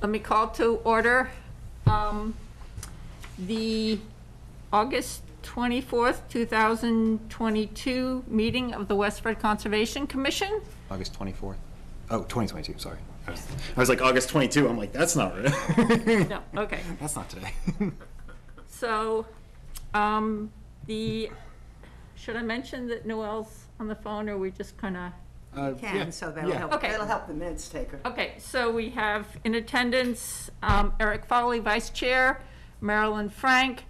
Let me call to order um, the August 24th, 2022 meeting of the Westford Conservation Commission. August 24th? Oh, 2022, sorry. I was- I was like, August 22, I'm like, that's not right. No, okay. That's not today. So, um, the, should I mention that Noel's on the phone, or we just kind of? Uh, yeah, can, so that'll yeah. help, Okay. that'll help the minutes taker. Okay, so we have in attendance um, Eric Foley, Vice Chair, Marilyn Frank,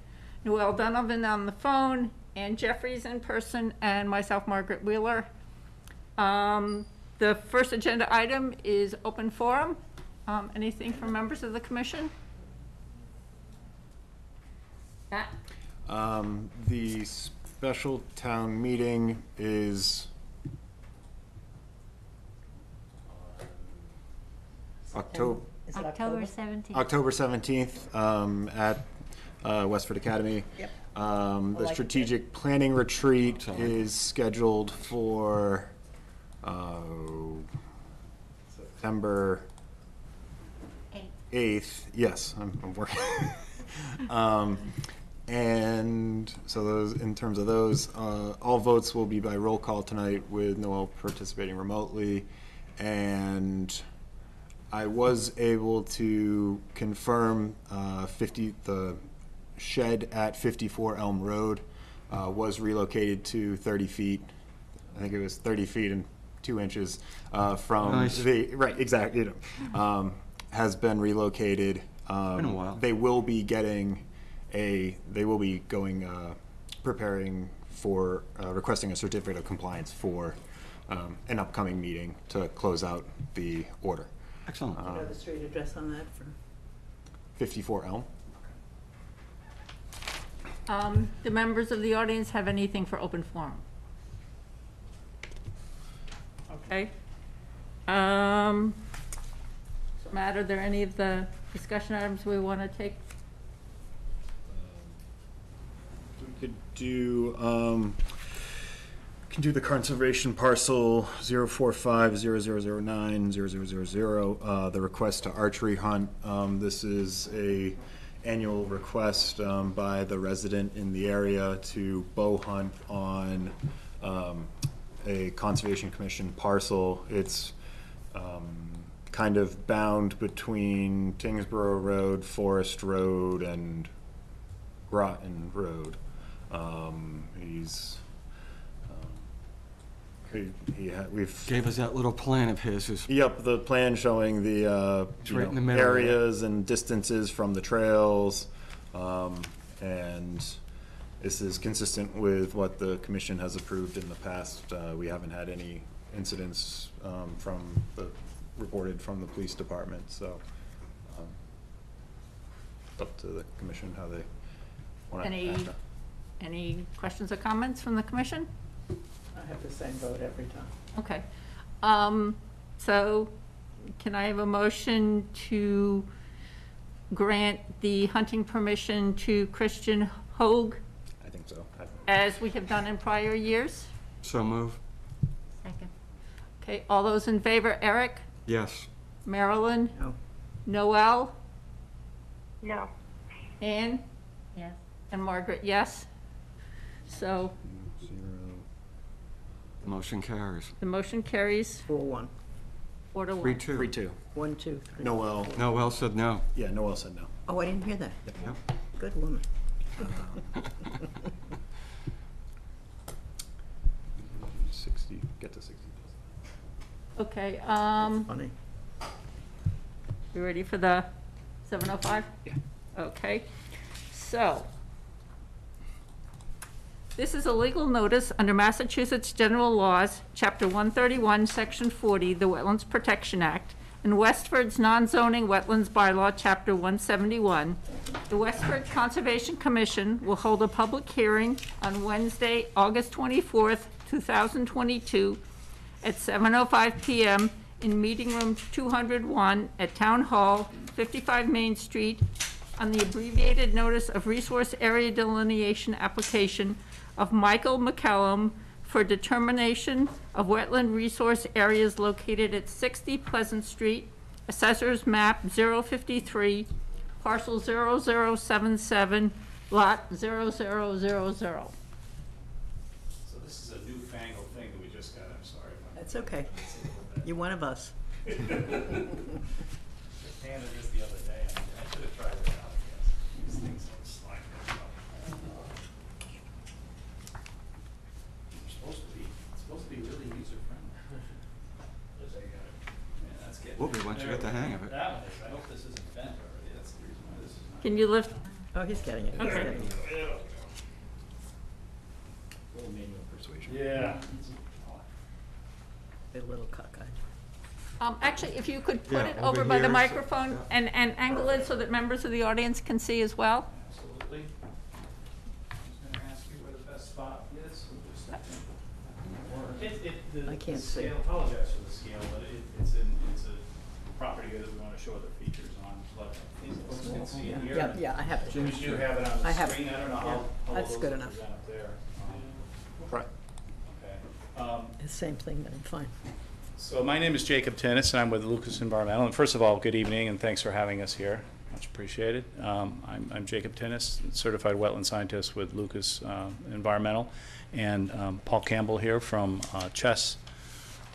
Noel Donovan on the phone, Ann Jeffries in person, and myself, Margaret Wheeler. Um, The first agenda item is open forum. Um, Anything from members of the commission? Matt? Um, The special town meeting is October, Is it October 17th. October 17th um, at uh, Westford Academy. Yep. Um, I The like it. strategic planning retreat is scheduled for uh, September 8th. Yes, I'm I'm working. Um, And so those, in terms of those, uh, all votes will be by roll call tonight with Noel participating remotely. And I was able to confirm uh, 50, the shed at 54 Elm Road uh, was relocated to 30 feet. I think it was 30 feet and 2 inches uh, from Nice. the, right, exactly, you know, um, has been relocated. Been a Um, while. They will be getting a, they will be going, uh, preparing for, uh, requesting a certificate of compliance for um, an upcoming meeting to close out the order. Excellent. Do you know the street address on that for? 54 Elm? Um, Do members of the audience have anything for open forum? Okay. Um, Matt, are there any of the discussion items we want to take? We could do, um, can do the conservation parcel 04500090000, uh, the request to archery hunt. Um, this is a annual request, um, by the resident in the area to bow hunt on, um, a conservation commission parcel. It's, um, kind of bound between Tyngsboro Road, Forest Road, and Groton Road. Um, he's, he, he ha- we've, Gave us that little plan of his, is yep, the plan showing the, uh, It's you right in know, the middle, areas and distances from the trails. Um, and this is consistent with what the commission has approved in the past. Uh, we haven't had any incidents, um, from the, reported from the police department, so, um, it's up to the commission how they want to Any- act. Any questions or comments from the commission? I have the same vote every time. Okay. Um, So can I have a motion to grant the hunting permission to Christian Hoag I think so. As we have done in prior years? so move. Second. Okay, all those in favor, Eric, Yes. Marilyn, No, Noel, No. Ann, Yes. and Margaret, yes? So Zero. Motion carries. the motion carries four, one. four to Three, one. two. Three, two. One, two, three. Noel, Noel said no. yeah, Noel said no. Oh, I didn't hear that. Yep. Good woman. Sixty, get to sixty. Okay, um, Funny. you ready for the seven oh five? Yeah. Okay, so. This is a legal notice under Massachusetts General Laws, Chapter 131, Section 40, the Wetlands Protection Act, and Westford's non-zoning wetlands bylaw, Chapter 171. The Westford Conservation Commission will hold a public hearing on Wednesday, August 24th, 2022, at 7:05 PM in Meeting Room 201 at Town Hall, 55 Main Street, on the abbreviated notice of resource area delineation application of Michael McCallum for determination of wetland resource areas located at 60 Pleasant Street, Assessors Map 053, parcel 0077, lot 0000. So this is a newfangled thing that we just got, I'm sorry. if I'm- That's okay. You're one of us. Just handed this the other day, I I should have tried it out, I guess. These things don't slide very well. They're supposed to be, it's supposed to be really user-friendly. Yeah, that's getting. Will be once you get the hang of it. That one is, I hope this isn't bent already, that's the reason why this is not. Can you lift, Oh, he's getting it. He's Okay. getting it. Little manual persuasion. Yeah. A little cockeyed. um, actually, if you could put Yeah, it over over by the here, so- microphone yeah. and, and angle it so that members of the audience can see as well? Absolutely. I was gonna ask you where the best spot is. We'll just step in. It, it, the I can't the see. scale, apologize for the scale, but it, it's in, it's a property that we wanna show the features on, but I think folks can see it here. Yeah, yeah, I have it. Jimmy, you have it on I the have it. screen, I don't know Yeah, how, how well that's those good will enough. present up there. Um, Right. Okay. Um, The same thing, then, fine. so my name is Jacob Tennis, and I'm with Lucas Environmental. And first of all, good evening, and thanks for having us here. Much appreciated. Um, I'm, I'm Jacob Tennis, certified wetland scientist with Lucas uh, Environmental, and um, Paul Campbell here from uh, Chess.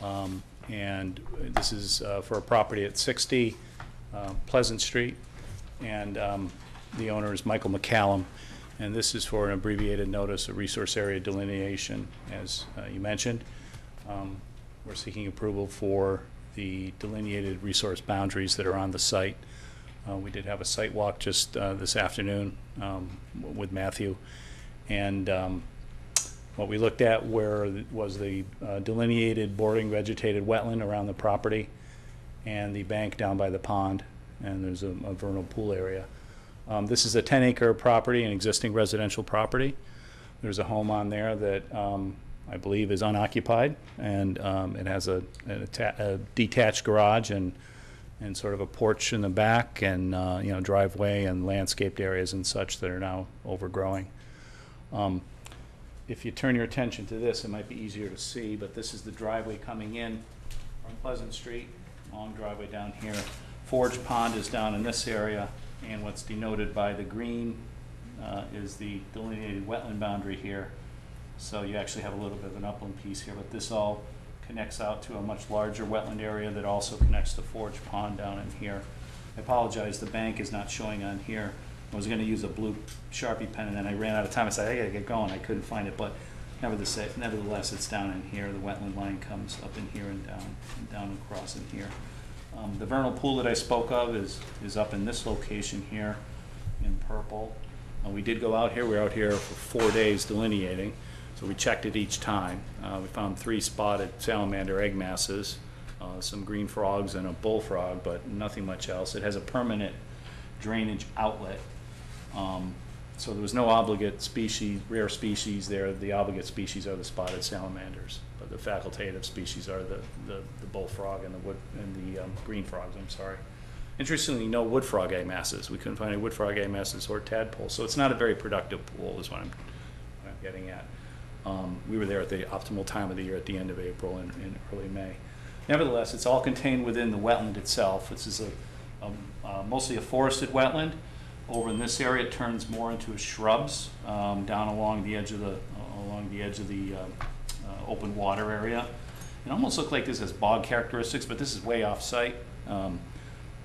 Um, and this is uh, for a property at 60 uh, Pleasant Street, and um, the owner is Michael McCallum. And this is for an abbreviated notice of resource area delineation, as uh, you mentioned. Um, We're seeking approval for the delineated resource boundaries that are on the site. Uh, We did have a site walk just uh, this afternoon um, with Matthew. And um, what we looked at where was the uh, delineated bordering vegetated wetland around the property and the bank down by the pond, and there's a a vernal pool area. Um, This is a 10-acre property, an existing residential property. There's a home on there that um, I believe is unoccupied, and um, it has a atta- a detached garage and, and sort of a porch in the back, and, uh, you know, driveway and landscaped areas and such that are now overgrowing. Um, If you turn your attention to this, it might be easier to see, but this is the driveway coming in from Pleasant Street, long driveway down here. Forge Pond is down in this area, and what's denoted by the green uh, is the delineated wetland boundary here. So you actually have a little bit of an upland piece here, but this all connects out to a much larger wetland area that also connects to Forge Pond down in here. I apologize, the bank is not showing on here. I was gonna use a blue Sharpie pen, and then I ran out of time. I said, I gotta get going. I couldn't find it, but nevertheless, nevertheless, it's down in here. The wetland line comes up in here and down, and down across in here. Um, the vernal pool that I spoke of is, is up in this location here in purple. Uh, we did go out here, we were out here for four days delineating, so we checked it each time. Uh, we found three spotted salamander egg masses, uh, some green frogs and a bullfrog, but nothing much else. It has a permanent drainage outlet. Um, so there was no obligate species, rare species there. The obligate species are the spotted salamanders, but the facultative species are the, the, the bullfrog and the wood, and the, um, green frogs, I'm sorry. Interestingly, no wood frog egg masses. We couldn't find any wood frog egg masses or tadpoles, so it's not a very productive pool is what I'm, what I'm getting at. Um, we were there at the optimal time of the year, at the end of April and, early May. Nevertheless, it's all contained within the wetland itself. This is a, um, uh, mostly a forested wetland. Over in this area, it turns more into shrubs, um, down along the edge of the, along the edge of the, um, uh, open water area. It almost looked like this has bog characteristics, but this is way off-site. Um,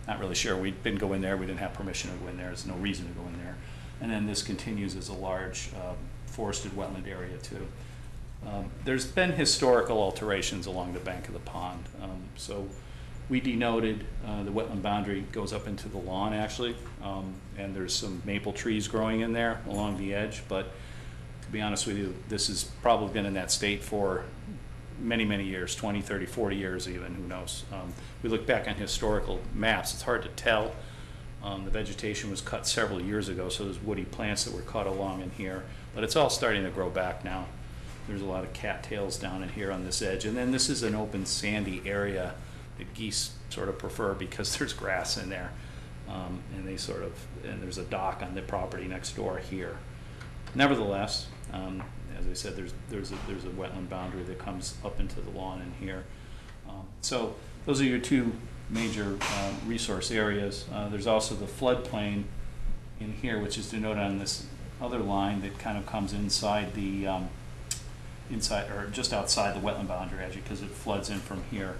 not really sure. We didn't go in there. We didn't have permission to go in there. There's no reason to go in there. And then this continues as a large um, forested wetland area too. Um, There's been historical alterations along the bank of the pond. Um, So we denoted, uh, the wetland boundary goes up into the lawn actually. um, And there's some maple trees growing in there along the edge. But to be honest with you, this has probably been in that state for many, many years, 20, 30, 40 years even, who knows. Um, We look back on historical maps, it's hard to tell. Um, The vegetation was cut several years ago, so there's woody plants that were cut along in here, but it's all starting to grow back now. There's a lot of cattails down in here on this edge, and then this is an open sandy area that geese sort of prefer because there's grass in there. Um, And they sort of, and there's a dock on the property next door here. Nevertheless, um, as I said, there's, there's a, there's a wetland boundary that comes up into the lawn in here. Um, So those are your two major uh, resource areas. Uh, There's also the floodplain in here, which is denoted on this other line that kind of comes inside the, um, inside, or just outside the wetland boundary edge, because it floods in from here.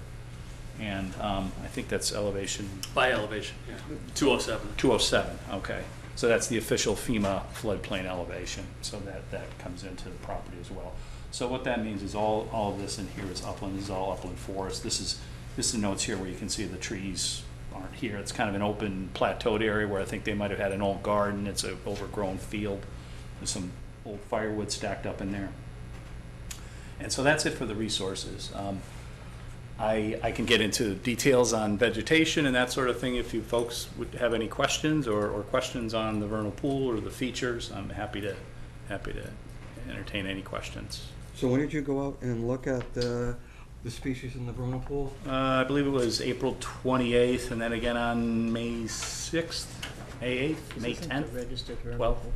And um, I think that's elevation By elevation, yeah. 207. 207, okay. So that's the official FEMA floodplain elevation, so that, that comes into the property as well. So what that means is all, all of this in here is upland, this is all upland forest. This is, this is notes here where you can see the trees aren't here. It's kind of an open plateaued area where I think they might have had an old garden. It's an overgrown field. There's some old firewood stacked up in there. And so that's it for the resources. Um, I, I can get into details on vegetation and that sort of thing if you folks would have any questions or, or questions on the vernal pool or the features. I'm happy to, happy to entertain any questions. So when did you go out and look at the, the species in the vernal pool? Uh, I believe it was April 28th and then again on May 6th, May 8th, May Isn't 10th. registered vernal Twelve. pool?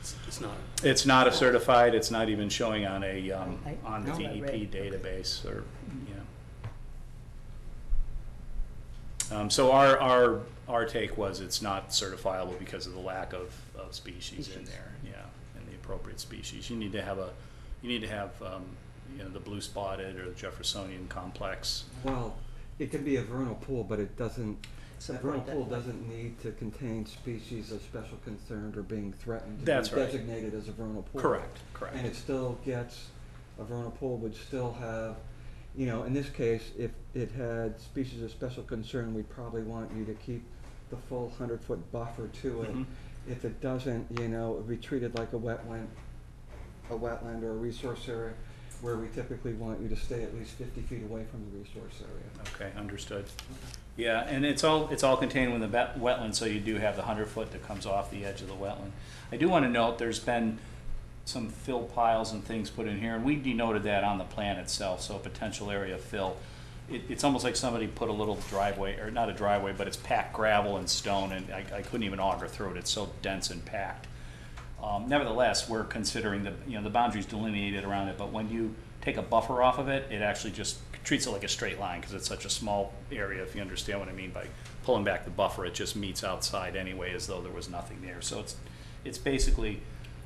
It's it's not. It's not a certified, it's not even showing on a, um, I- on the no, I DEP read. database or, you know. Um, so our, our, our take was it's not certifiable because of the lack of, of species in there, yeah, and the appropriate species. You need to have a, you need to have, um, you know, the blue spotted or the Jeffersonian complex. Well, it can be a vernal pool, but it doesn't, a Something vernal that. pool doesn't need to contain species of special concern or being threatened to That's be right. designated as a vernal pool. Correct, correct. And it still gets, a vernal pool would still have, you know, in this case, if it had species of special concern, we'd probably want you to keep the full hundred foot buffer to it. Mhm. If it doesn't, you know, it'd be treated like a wetland, a wetland or a resource area, where we typically want you to stay at least fifty feet away from the resource area. Okay, understood. Yeah, and it's all, it's all contained within the wetland, so you do have the hundred foot that comes off the edge of the wetland. I do want to note, there's been some fill piles and things put in here, and we denoted that on the plan itself, so a potential area of fill. It, it's almost like somebody put a little driveway, or not a driveway, but it's packed gravel and stone, and I, I couldn't even auger through it, it's so dense and packed. Um, nevertheless, we're considering the, you know, the boundaries delineated around it, but when you take a buffer off of it, it actually just treats it like a straight line, because it's such a small area, if you understand what I mean by pulling back the buffer, it just meets outside anyway, as though there was nothing there. So it's, it's basically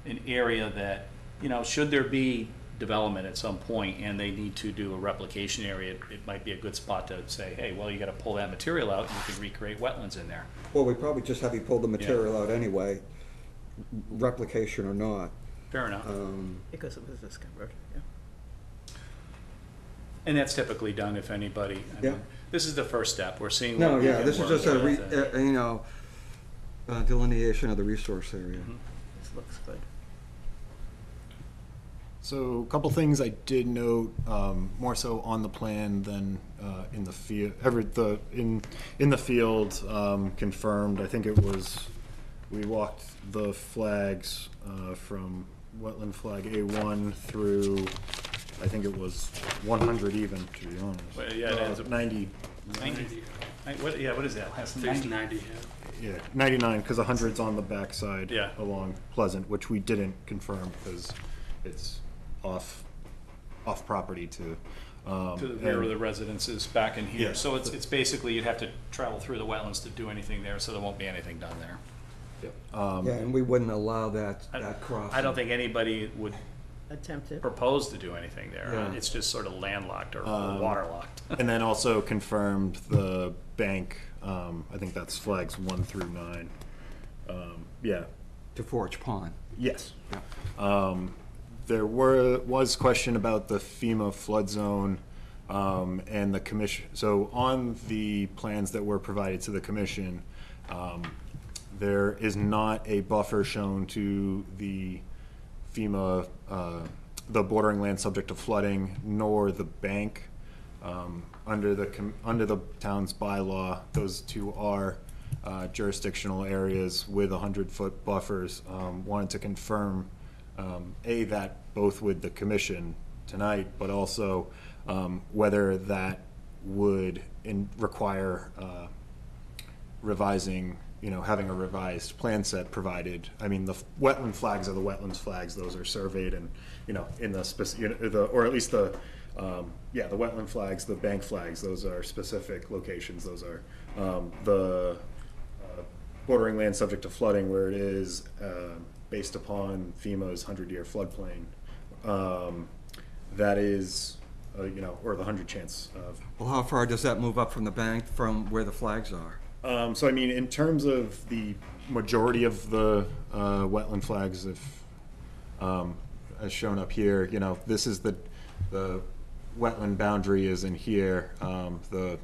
an area that, you know, should there be development at some point and they need to do a replication area, it, it might be a good spot to say, hey, well, you gotta pull that material out and you can recreate wetlands in there. Well, we probably just have you pull the material out anyway, replication or not. Fair enough. Um, Because it was discovered, yeah. And that's typically done if anybody, I Yeah. mean, this is the first step, we're seeing. No, we yeah, can this is work just a, re- with, uh, you know, uh, delineation of the resource area. Mhm. This looks good. So a couple things I did note, um, more so on the plan than, uh, in the field, every, the, in, in the field, um, confirmed, I think it was, we walked the flags, uh, from wetland flag A one through, I think it was one hundred even, to be honest. Well, yeah, it Uh, adds up. Ninety, Ninety, I- what, yeah, what is that, last I ninety? 90, yeah. yeah, ninety-nine, because a hundred's on the backside. Yeah. Along Pleasant, which we didn't confirm because it's off, off property to. um, To the rear of and- the residences back in here, Yeah. so it's, it's basically, you'd have to travel through the wetlands to do anything there, so there won't be anything done there. Um, Yeah, and we wouldn't allow that, I- that crossing. I don't think anybody would Attempted. propose to do anything there, Yeah. it's just sort of landlocked or Um, waterlocked. And then also confirmed the bank, um, I think that's flags one through nine. Um, yeah, To Forge Pond. yes. Yeah. Um, there were, was question about the FEMA flood zone, um, and the commission, so on the plans that were provided to the commission, um, there is not a buffer shown to the FEMA, uh, the bordering land subject to flooding, nor the bank. Um, under the, under the town's bylaw, those two are, uh, jurisdictional areas with hundred-foot buffers. Um, wanted to confirm, um, A, that both with the commission tonight, but also, um, whether that would in, require, uh, revising you know, having a revised plan set provided. I mean, the wetland flags are the wetlands flags, those are surveyed and, you know, in the spec, you know, or at least the, um, yeah, the wetland flags, the bank flags, those are specific locations, those are, um, the uh, bordering land subject to flooding where it is, uh, based upon FEMA's hundred-year floodplain. Um, that is, uh, you know, or the hundred chance of Well, how far does that move up from the bank from where the flags are? um, so I mean, in terms of the majority of the, uh, wetland flags, if, um, as shown up here, you know, this is the, the wetland boundary is in here, um, the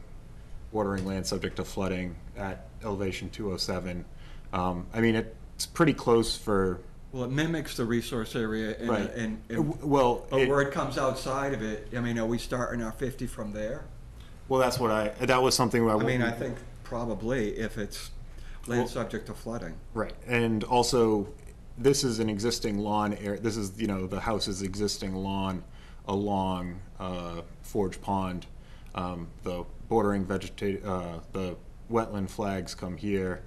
bordering land subject to flooding at elevation two oh seven. Um, I mean, it's pretty close for, Well, it mimics the resource area and, right, and, and- well, but it- where it comes outside of it, I mean, are we starting our fifty from there? well, that's what I, that was something I. I mean, I think probably if it's land Well- subject to flooding. Right, and also, this is an existing lawn area, this is, you know, the house's existing lawn along, uh, Forge Pond. Um, the bordering vegeta, uh, the wetland flags come here.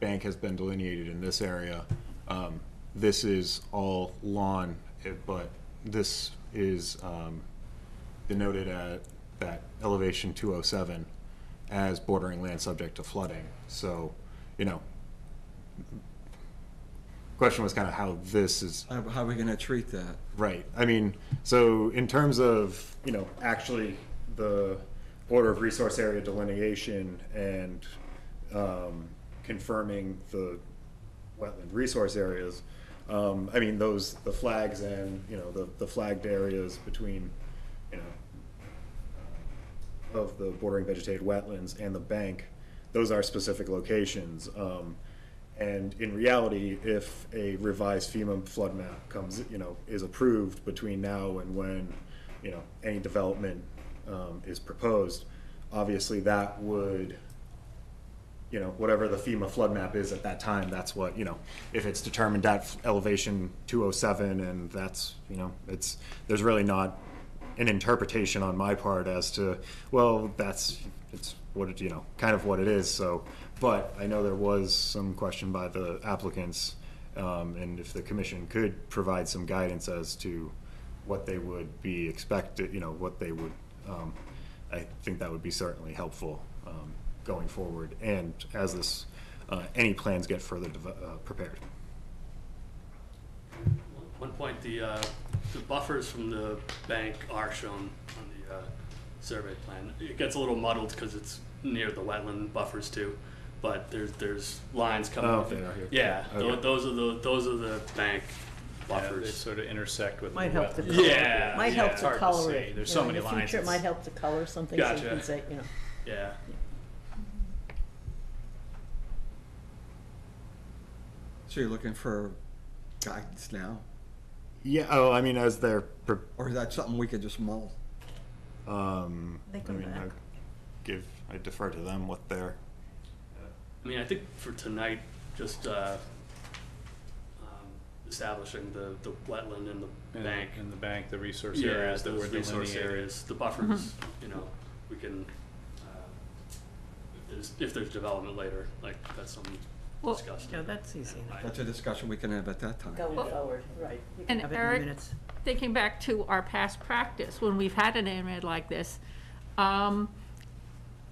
Bank has been delineated in this area. Um, this is all lawn, eh, but this is, um, denoted at that elevation two oh seven as bordering land subject to flooding. So, you know, question was kind of how this is How, how are we gonna treat that? right. I mean, so in terms of, you know, actually the order of resource area delineation and um, confirming the wetland resource areas, um, I mean, those, the flags and, you know, the, the flagged areas between, you know, of the bordering vegetated wetlands and the bank, those are specific locations. Um, and in reality, if a revised FEMA flood map comes, you know, is approved between now and when, you know, any development, um, is proposed, obviously that would, you know, whatever the FEMA flood map is at that time, that's what, you know, if it's determined at elevation two oh seven and that's, you know, it's, there's really not an interpretation on my part as to, well, that's, it's what it, you know, kind of what it is, so. But I know there was some question by the applicants, um, and if the commission could provide some guidance as to what they would be expected, you know, what they would, um, I think that would be certainly helpful, um, going forward, and as this, uh, any plans get further uh, prepared. One point, the, uh, the buffers from the bank are shown on the, uh, survey plan. It gets a little muddled because it's near the wetland buffers too, but there's, there's lines coming. Oh, with it. they are here. Yeah, tho- Okay. those are the, those are the bank Yeah, They buffers. sort of intersect with the Might help to wetlands. color. Yeah, Might yeah, help to hard to color it. There's you so know, many In the lines, future, it might help to color something so you can say, you know. Yeah. So you're looking for guidance now? Yeah, oh, I mean, as they're, pre- Or is that something we could just mull? um, They I come mean, I give, I defer to them what they're, I mean, I think for tonight, just, uh, um, establishing the, the wetland and the And- bank. And the bank, the resource Yeah, areas that those resource delineated. areas, the buffers, you know, we can, uh, if there's, if there's development later, like, that's something Well- discussed. Yeah, that's easy enough. That's a discussion we can have at that time. Going Well- forward, right. You can And have it in Eric, minutes. thinking back to our past practice, when we've had an ANRAD like this, um,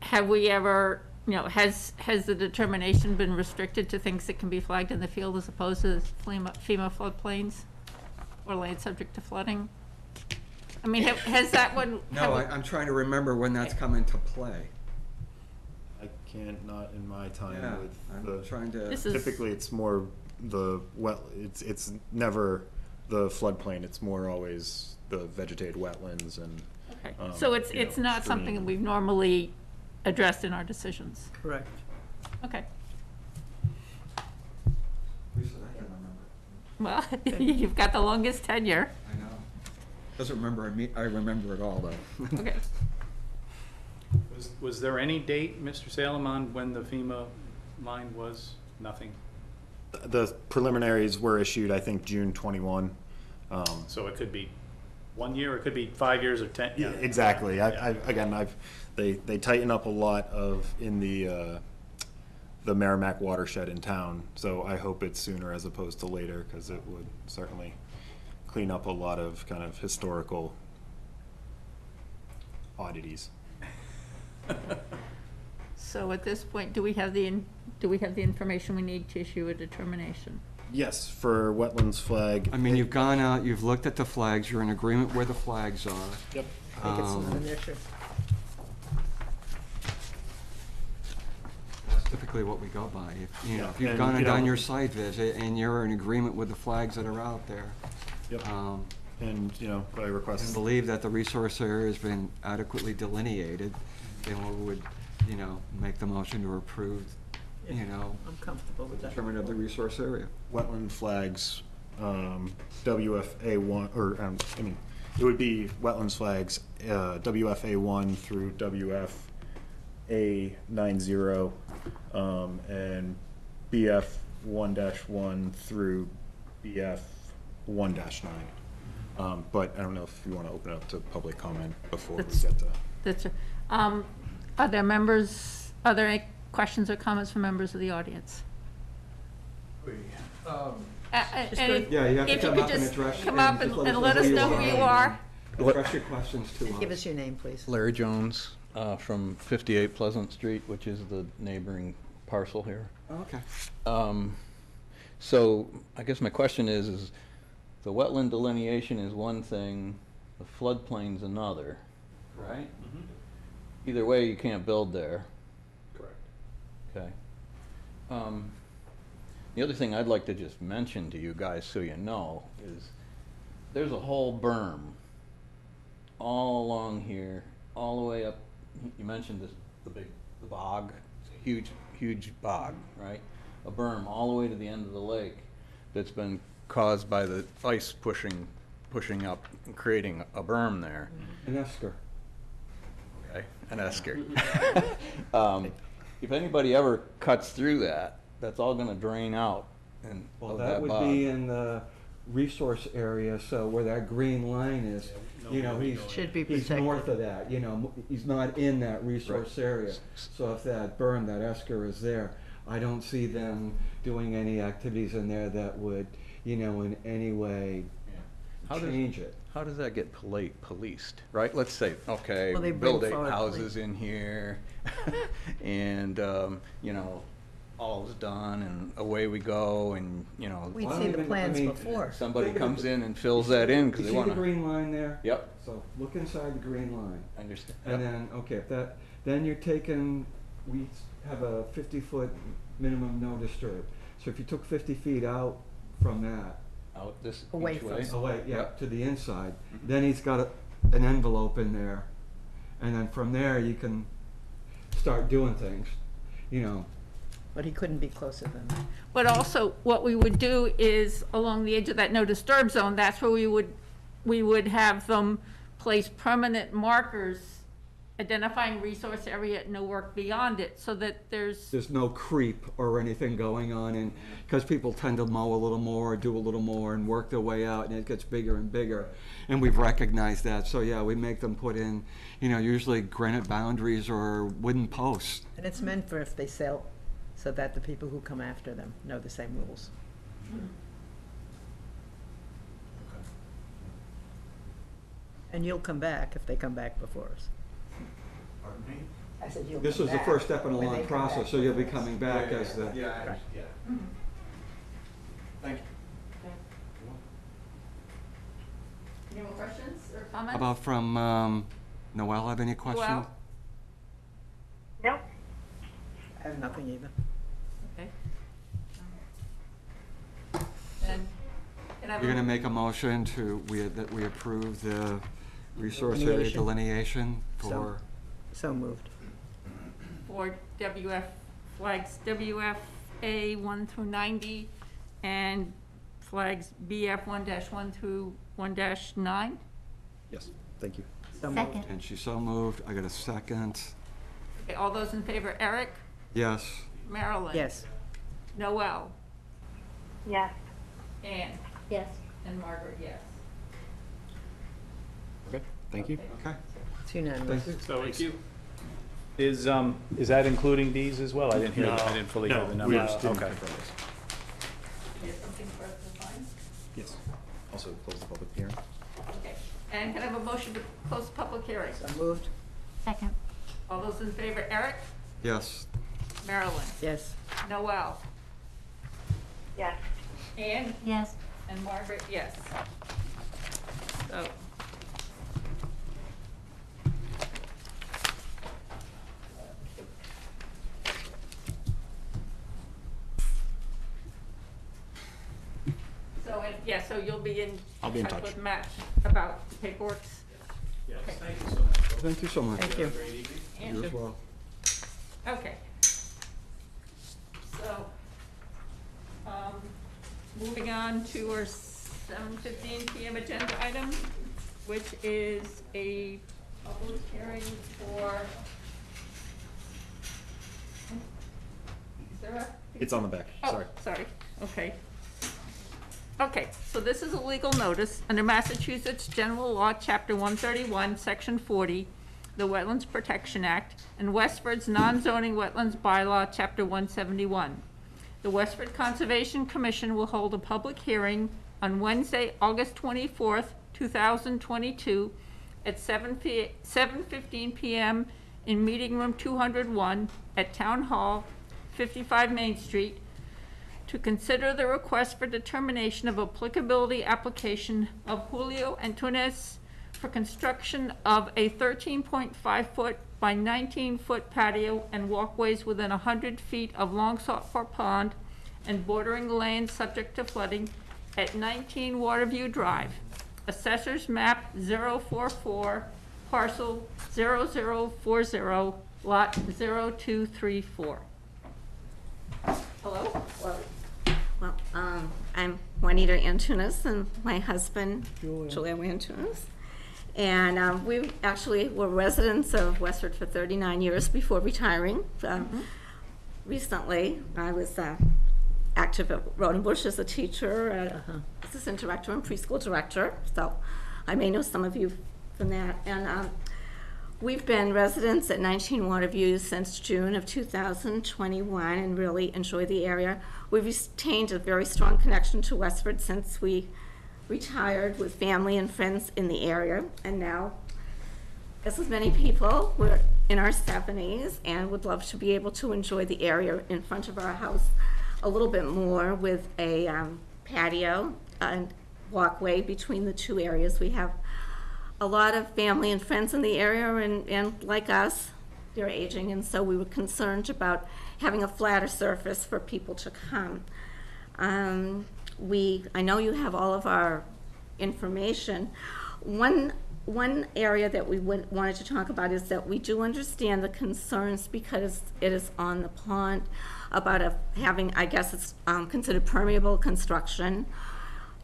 have we ever, you know, has, has the determination been restricted to things that can be flagged in the field as opposed to FEMA, FEMA floodplains? Or land subject to flooding? I mean, have- has that one? No, we- I, I'm trying to remember when that's come into play. I can't, not in my Yeah, time with I'm the. trying to. This is- Typically, it's more the wet, it's, it's never the floodplain, it's more always the vegetated wetlands and, okay. um, So it's, you it's know, not something stream. that we've normally addressed in our decisions? Correct. Okay, Lisa, I can remember. well, you've got the longest tenure. I know. Doesn't remember I mean, I remember it all though. Okay. Was, was there any date, Mr. Salem, on when the FEMA line was? Nothing? The preliminaries were issued, I think, June twenty-one. Um, So it could be one year, it could be five years or ten? Yeah, exactly. I, I, again, I've, they, they tighten up a lot of, in the, uh, the Merrimack watershed in town. So I hope it's sooner as opposed to later, because it would certainly clean up a lot of kind of historical oddities. So at this point, do we have the, in- do we have the information we need to issue a determination? Yes, for wetlands flag. I mean, you've gone out, you've looked at the flags, you're in agreement where the flags are. Yep. I think it's not Um, an issue. That's typically what we go by. If, you know, if Yeah, you've and, gone and know- done your site visit and you're in agreement with the flags that are out there. Yep. um, And, you know, I And request, believe that the resource area has been adequately delineated, then we would, you know, make the motion to approve, you know, I'm comfortable with that. determinant of the resource area. wetland flags, um, WFA one, or, um, I mean, it would be wetlands flags, uh, WFA one through WFA nine zero, um, and BF one dash one through BF one dash nine. Um, but I don't know if you wanna open it up to public comment before we That's- get to. That's, um, are there members, are there any questions or comments from members of the audience? Uh, uh, and if- Yeah, you have to if come could up and just address- Come and up just and let us and know let who us you know who are. you are. Address your questions to us. Give us your name, please. Larry Jones uh, from 58 Pleasant Street, which is the neighboring parcel here. Okay. Um, So I guess my question is, is the wetland delineation is one thing, the floodplain's another, right? Either way, you can't build there. Correct. Okay. Um, The other thing I'd like to just mention to you guys so you know is there's a whole berm all along here, all the way up, you mentioned this, the big, the bog, it's a huge, huge bog, right? A berm all the way to the end of the lake that's been caused by the ice pushing, pushing up and creating a berm there An esker. Okay, an esker. Um, If anybody ever cuts through that, that's all gonna drain out and Well, of that that would bog. be in the resource area, so where that green line is, you know, he's, Should be he's protected. north of that, you know, m- he's not in that resource area. So if that burn, that esker is there, I don't see them doing any activities in there that would, you know, in any way How does- change it. How does that get poli- policed, right? Let's say, okay, Well, they build eight forward houses in here, and, um, you know, all's done, and away we go, and, you know, We'd Well, seen the don't even- I plans mean, before. somebody comes in and fills that in, because You they see wanna. the green line there? Yep, So look inside the green line. I understand. And Yep. then, okay, if that, then you're taking, we have a fifty-foot minimum no disturb. So if you took fifty feet out from that, Out this Away each from way? away, yeah, Yep. to the inside, mm-hmm. then he's got a, an envelope in there. And then from there, you can start doing things, you know. But he couldn't be closer than that. But also, what we would do is, along the edge of that no disturb zone, that's where we would, we would have them place permanent markers identifying resource area, no work beyond it, so that there's, There's no creep or anything going on and, because people tend to mow a little more, do a little more and work their way out and it gets bigger and bigger. And we've recognized that, so yeah, we make them put in, you know, usually granite boundaries or wooden posts. And it's meant for if they sell, so that the people who come after them know the same rules. And you'll come back if they come back before us. I said you'll This come is the back first step in a when long they come back process, so you'll be before us. coming back as the. Yeah, I Right. understand. Thank you. any more questions or How comments? about from, um, Noel, have any questions? Noel? Nope. I have nothing either. Okay. Then, can I have a- You're gonna make a motion to, we, that we approve the resource area Delineation. delineation So- for, So moved. For WF, flags WFA one through ninety, and flags BF one dash one through one dash nine? Yes, thank you. So moved. and she's so moved, I got a second, Okay, all those in favor, Eric, yes. Marilyn? Yes. Noel? Yes. Ann? Yes. And Margaret, yes. Okay, thank you. Okay, It's unanimous. thank you. So, thank you. Is, um, is that including these as well? I didn't hear, I didn't fully hear no, the We numbers. just didn't Okay. confirm this. You have something for us to sign? Yes. Also close the public hearing. Okay. And can I have a motion to close the public hearing? So moved? Second. All those in favor, Eric? Yes. Marilyn? Yes. Noel? Yes. Ann? Yes. And Margaret, yes. So. So, and, yeah, so you'll be in I'll be in touch touch. with Matt about the paperwork? Yes, Okay. thank you so much. Thank you so much. Thank you. Great evening. You as well. Okay. So, um, moving on to our seven fifteen PM agenda item, which is a public hearing for. Is there a? It's on the back, Oh, sorry. sorry, okay. Okay, so this is a legal notice under Massachusetts General Law, Chapter one thirty-one, Section forty, the Wetlands Protection Act, and Westford's non-zoning wetlands bylaw, Chapter one seventy-one. The Westford Conservation Commission will hold a public hearing on Wednesday, August twenty-fourth, two thousand twenty-two, at seven P, seven fifteen PM in Meeting Room two hundred one at Town Hall, fifty-five Main Street, to consider the request for determination of applicability application of Julio Antunes for construction of a thirteen point five foot by nineteen foot patio and walkways within hundred feet of long sought for pond and bordering land subject to flooding at nineteen Waterview Drive. Assessors map 044, parcel 0040, lot 0234. Hello? Well, um, I'm Juanita Antunes and my husband, Julio. Antunes. And, um, we actually were residents of Westford for thirty-nine years before retiring. Um, Recently, I was, uh, active at Roden Bush as a teacher, uh, assistant director and preschool director, so I may know some of you from that. And, um, We've been residents at 19 Waterview since June of 2021 and really enjoy the area. We've retained a very strong connection to Westford since we retired with family and friends in the area. And now, as with many people, we're in our 70s and would love to be able to enjoy the area in front of our house a little bit more with a um, patio and walkway between the two areas. We have a lot of family and friends in the area, and, and like us, they're aging, and so we were concerned about having a flatter surface for people to come. Um, we, I know you have all of our information. One, one area that we wanted to talk about is that we do understand the concerns because it is on the pond about a, having, I guess it's um, considered permeable construction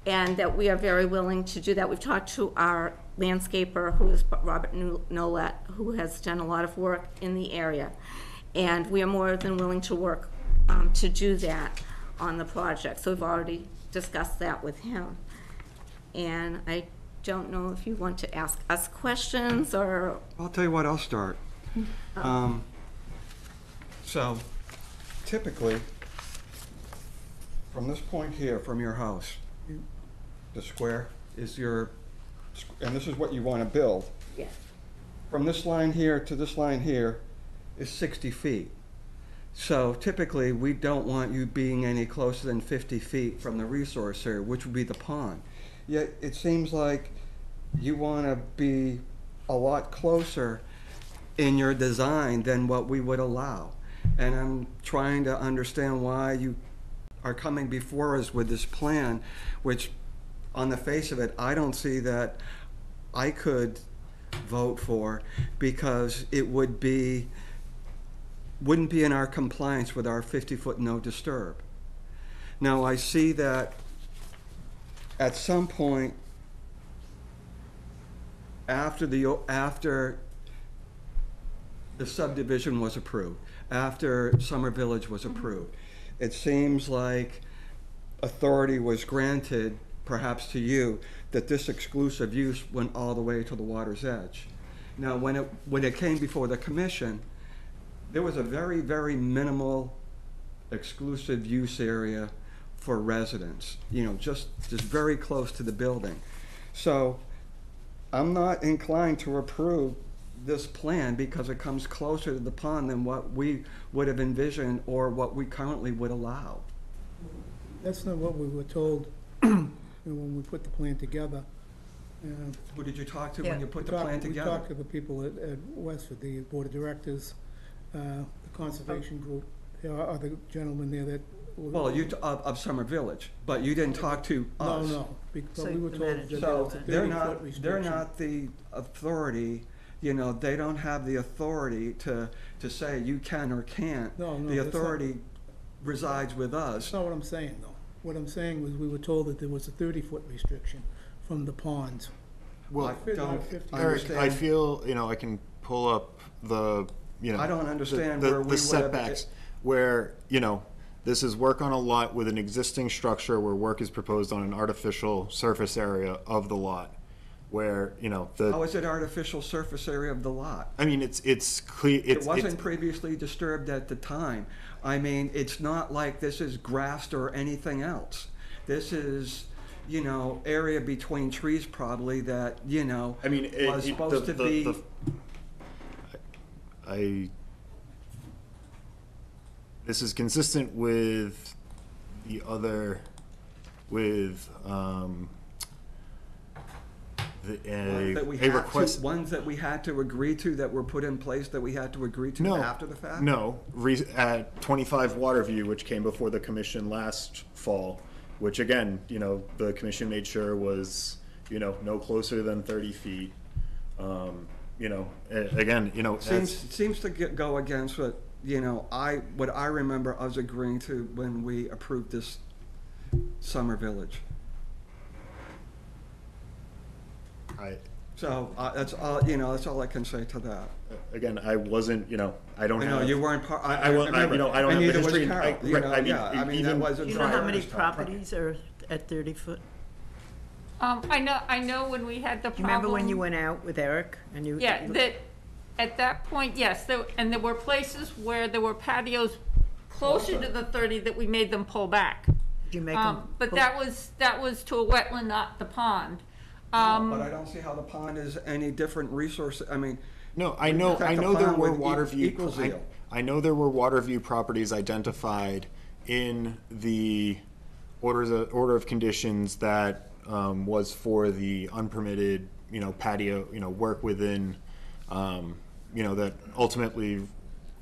and that we are very willing to do that. We've talked to our landscaper, who is Robert Nolet, who has done a lot of work in the area. And we are more than willing to work um, to do that on the project. So we've already discussed that with him. And I don't know if you want to ask us questions or, I'll tell you what, I'll start. Um, So typically, from this point here, from your house, the square is your, squ- and this is what you want to build. yes, From this line here to this line here is 60 feet. So typically, we don't want you being any closer than 50 feet from the resource here, which would be the pond. Yet it seems like you want to be a lot closer in your design than what we would allow. And I'm trying to understand why you are coming before us with this plan, which on the face of it, I don't see that I could vote for because it would be, wouldn't be in our compliance with our 50-foot no disturb. Now, I see that at some point after the, after the subdivision was approved, after Summer Village was mm-hmm. approved, it seems like authority was granted, perhaps to you, that this exclusive use went all the way to the water's edge. Now, when it, when it came before the commission, there was a very, very minimal exclusive use area for residents, you know, just, just very close to the building. So I'm not inclined to approve this plan because it comes closer to the pond than what we would have envisioned or what we currently would allow. That's not what we were told you know, when we put the plan together. Uh, Who did you talk to Yeah. when you put we the plan talked- We together? talked to the people at, at Westford, the board of directors, uh, the conservation group, there are other gentlemen there that. were- Well, you, t- of, of Summer Village, but you didn't talk to No, us. no, be- So we were the told that manager- there was So a they're thirty foot not, they're restriction. not the authority, you know, they don't have the authority to, to say you can or can't. No, no, The that's not- authority resides with us. That's not what I'm saying, though. What I'm saying was, we were told that there was a thirty foot restriction from the ponds. Well, I Fifty- don't fifty. Eric, I understand. feel, you know, I can pull up the, you know. I don't understand the- where we The would have- setbacks, where, you know, this is work on a lot with an existing structure where work is proposed on an artificial surface area of the lot. Where, you know, How the, is it artificial surface area of the lot? I mean, it's, it's clear, It it's, wasn't previously disturbed at the time. I mean, it's not like this is grassed or anything else. This is, you know, area between trees probably that, you know, I mean, it. was it- supposed the- to the- be. the- I, this is consistent with the other, with, um, the, Ones that we a, had to, request. ones that we had to agree to that were put in place that we had to agree to No, after the fact? No, re, at twenty-five Waterview, which came before the commission last fall, which again, you know, the commission made sure was, you know, no closer than thirty feet. Um, you know, a- again, you know, Seems, seems to get, go against what, you know, I, what I remember us agreeing to when we approved this summer village. I, So, uh, that's all, you know, that's all I can say to that. again, I wasn't, you know, I don't I have. know, you weren't part, I, I I wa- I- remember. you know, I don't And have the neither was history and Carol, I- you right, know, I mean, yeah, I mean, that even- wasn't. You know how many to time. properties are at thirty foot? Um, I know, I know when we had the Do you problem. remember when you went out with Eric and you? Yeah, that, at that point, yes, there, and there were places where there were patios closer to the thirty that we made them pull back. Did you make them? Um, but that was, that was to a wetland, not the pond. But I Um, don't see how the pond is any different resource, I mean, No, I know, protect I the know there were with water view, equal I, zeal. I know there were water view properties identified in the orders, of- order of conditions that, um, was for the unpermitted, you know, patio, you know, work within, um, you know, that ultimately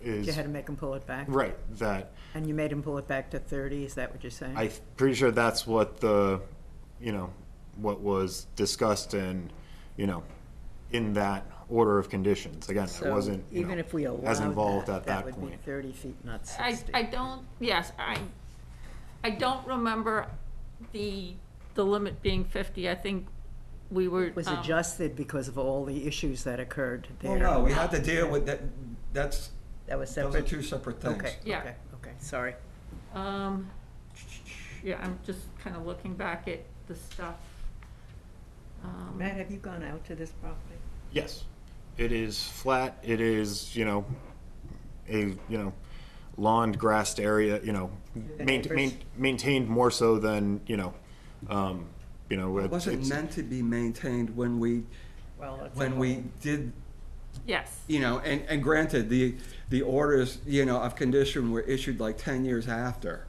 is, You had to make them pull it back? right, that, And you made them pull it back to thirty, is that what you're saying? I'm pretty sure that's what the, you know, what was discussed and, you know, in that order of conditions. Again, I So wasn't, you even know, if we allowed as involved that, at that that would be point. thirty feet, not I, sixty. I don't, yes, I, I don't remember the, the limit being fifty, I think we were. It was um, adjusted because of all the issues that occurred well, there. no, we had to deal with that, that's, That was those are separate? two separate things. Okay, Yeah. okay, okay, sorry. Um, yeah, I'm just kind of looking back at the stuff. Um, Matt, have you gone out to this property? Yes, it is flat, it is, you know, a, you know, lawned, grassed area, you know, The main- neighbors? main- maintained more so than, you know, um, you know, It it's. wasn't it's- meant to be maintained when we, Well, it's. when we did Yes, you know, and, and granted, the, the orders, you know, of condition were issued like ten years after.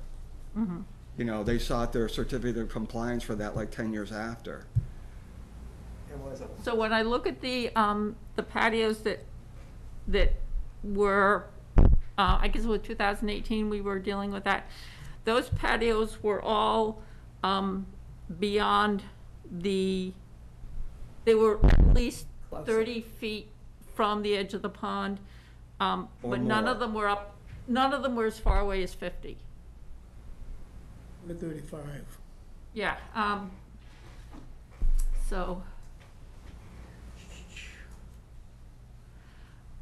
You know, they sought their certificate of compliance for that like ten years after. There was a. so when I look at the, um, the patios that, that were, uh, I guess it was two thousand eighteen, we were dealing with that. Those patios were all, um, beyond the, they were at least Closer. thirty feet from the edge of the pond. Um, Or but none of them were up, none of them were as far away as fifty. We're thirty-five. Yeah, um, so.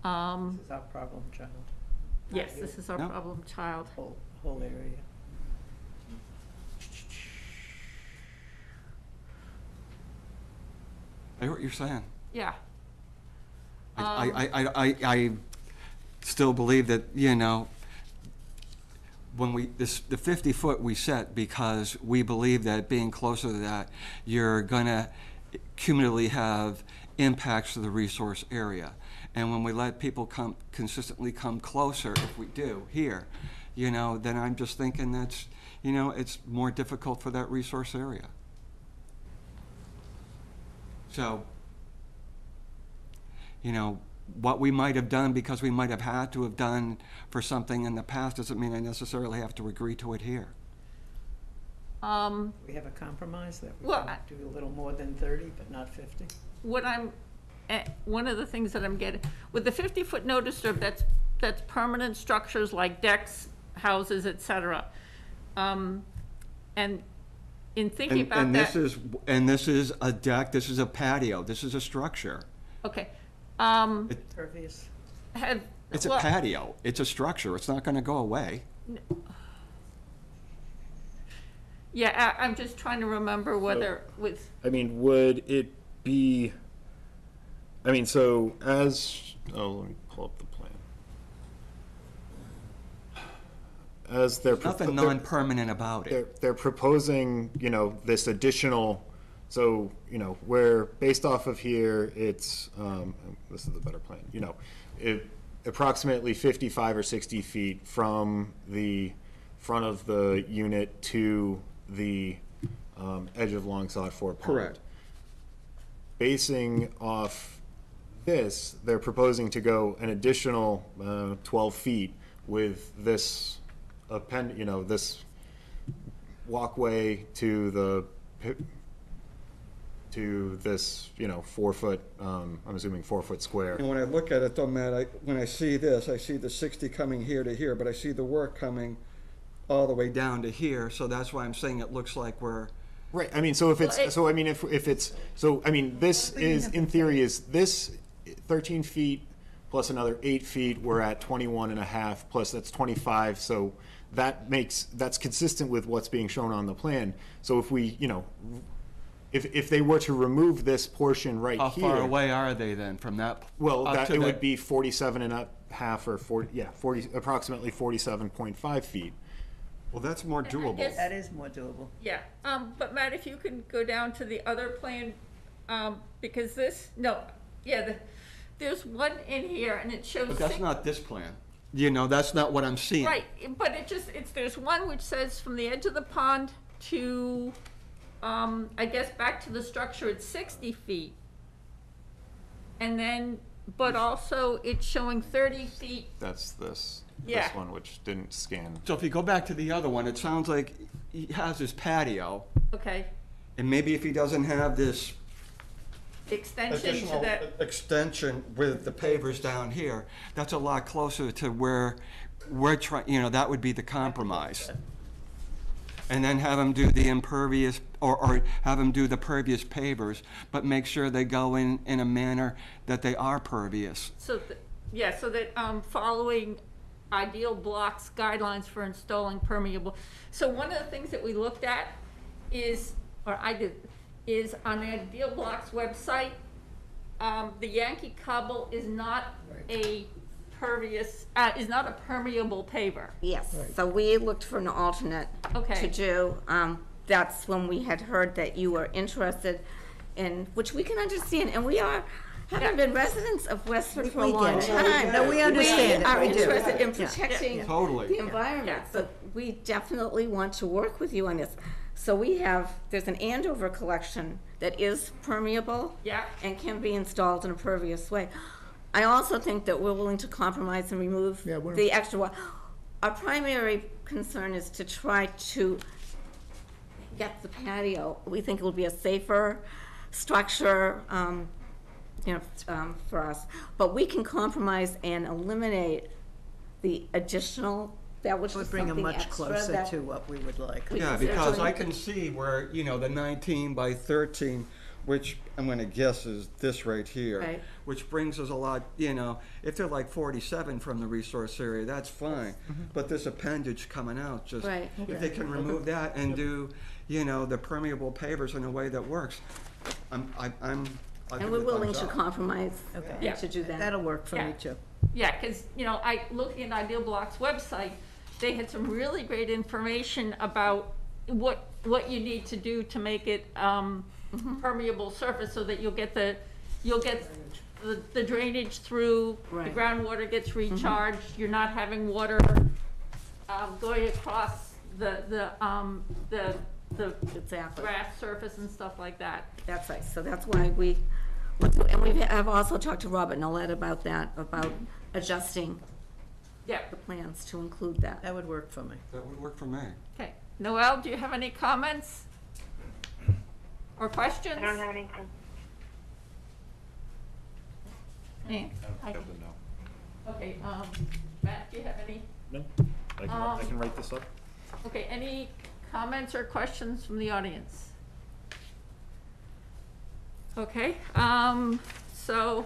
Um, This is our problem child, yes, this is our No. problem child. whole, whole area. I hear what you're saying. Yeah. I, Um, I, I, I, I, still believe that, you know, when we, this, the fifty foot we set because we believe that being closer to that, you're gonna cumulatively have impacts to the resource area. And when we let people come, consistently come closer, if we do, here, you know, then I'm just thinking that's, you know, it's more difficult for that resource area. So, you know, what we might have done because we might have had to have done for something in the past doesn't mean I necessarily have to agree to it here. Um, We have a compromise that we Well, can I- do a little more than thirty, but not fifty? what I'm, eh, one of the things that I'm getting, with the fifty-foot notice strip, that's, that's permanent structures like decks, houses, et cetera. Um, and in thinking And, about and this that, is, and this is a deck, this is a patio, this is a structure. okay, um, Pervious? have. It's a well, patio, it's a structure, it's not gonna go away. Yeah, I, I'm just trying to remember whether with, I mean, would it be, I mean, so as, oh, let me pull up the plan. As they're. propo- Nothing they're- non-permanent about They're, it. they're proposing, you know, this additional, so, you know, where, based off of here, it's, um, this is the better plan, you know, it, approximately fifty-five or sixty feet from the front of the unit to the, um, edge of Long Sought For Pond. Correct. Basing off this, they're proposing to go an additional, uh, twelve feet with this append, you know, this walkway to the, to this, you know, four foot, um, I'm assuming four foot square. And when I look at it though, Matt, I, when I see this, I see the sixty coming here to here, but I see the work coming all the way down to here, so that's why I'm saying it looks like we're, Right, I mean, so if it's, so I mean, if, if it's, so, I mean, this is, in theory, is this thirteen feet plus another eight feet, we're at 21 and a half, plus that's twenty-five, so that makes, that's consistent with what's being shown on the plan. So if we, you know, if, if they were to remove this portion right here. how here. far away are they then from that? Well, up that, to it the- would be forty-seven and a half or forty, yeah, forty, approximately forty-seven point five feet. Well, that's more doable. guess- That is more doable. yeah, um, but Matt, if you can go down to the other plan, um, because this, no, yeah, the, there's one in here and it shows But that's six- not this plan. You know, that's not what I'm seeing. Right, but it just, it's, there's one which says from the edge of the pond to, um, I guess back to the structure, it's sixty feet. And then, but also it's showing thirty feet, That's this, Yeah. this one, which didn't scan. So if you go back to the other one, it sounds like he has his patio, okay, and maybe if he doesn't have this extension to additional that, extension with the pavers down here, that's a lot closer to where we're trying, you know, that would be the compromise. And then have them do the impervious, or, or have them do the pervious pavers, but make sure they go in, in a manner that they are pervious. so, th- yeah, so that, um, following ideal blocks guidelines for installing permeable. So one of the things that we looked at is, or I did, is on the Ideal Blocks website, um, the Yankee cobble is not a pervious, uh, is not a permeable paver. Yes, so we looked for an alternate Okay. to do. Um, That's when we had heard that you were interested in, which we can understand, and we are, having been residents of Westford for a We long get it. time. No, we understand it. are We do. interested in Yeah. protecting Totally. the environment, Yeah. so we definitely want to work with you on this. So we have, there's an Andover collection that is permeable Yeah. and can be installed in a pervious way. I also think that we're willing to compromise and remove Yeah, we're- the extra wa- Our primary concern is to try to get the patio. We think it will be a safer structure, um, you know, um, for us. But we can compromise and eliminate the additional, that was Would just bring them something much extra closer that- to what we would like. We Yeah, consider because doing- I can see where, you know, the nineteen by thirteen, which I'm gonna guess is this right here. Right. Which brings us a lot, you know, if they're like forty-seven from the resource area, that's fine. Mm-hmm. But this appendage coming out, just, Right. if they can remove that and do, you know, the permeable pavers in a way that works, I'm, I- I'm. I'll And we're it a willing thumbs to up. compromise Okay. Yeah. to do that. That'll work for me Yeah. too. Yeah, because, you know, I, looking at Ideal Block's website, they had some really great information about what, what you need to do to make it, um, permeable surface so that you'll get the, you'll get the, the drainage through, the Right. groundwater gets recharged, you're not having water, um, going across the, the, um, the, the Exactly. grass surface and stuff like that. That's right, so that's why we, and we have also talked to Robert Nolet about that, about adjusting Yeah, the plans to include that. That would work for me. That would work for me. okay. Noel, do you have any comments? Or questions? I don't have anything. Ann? I- Okay, um, Matt, do you have any? No, I can, I Um, can write this up. Okay, any comments or questions from the audience? Okay, um, so,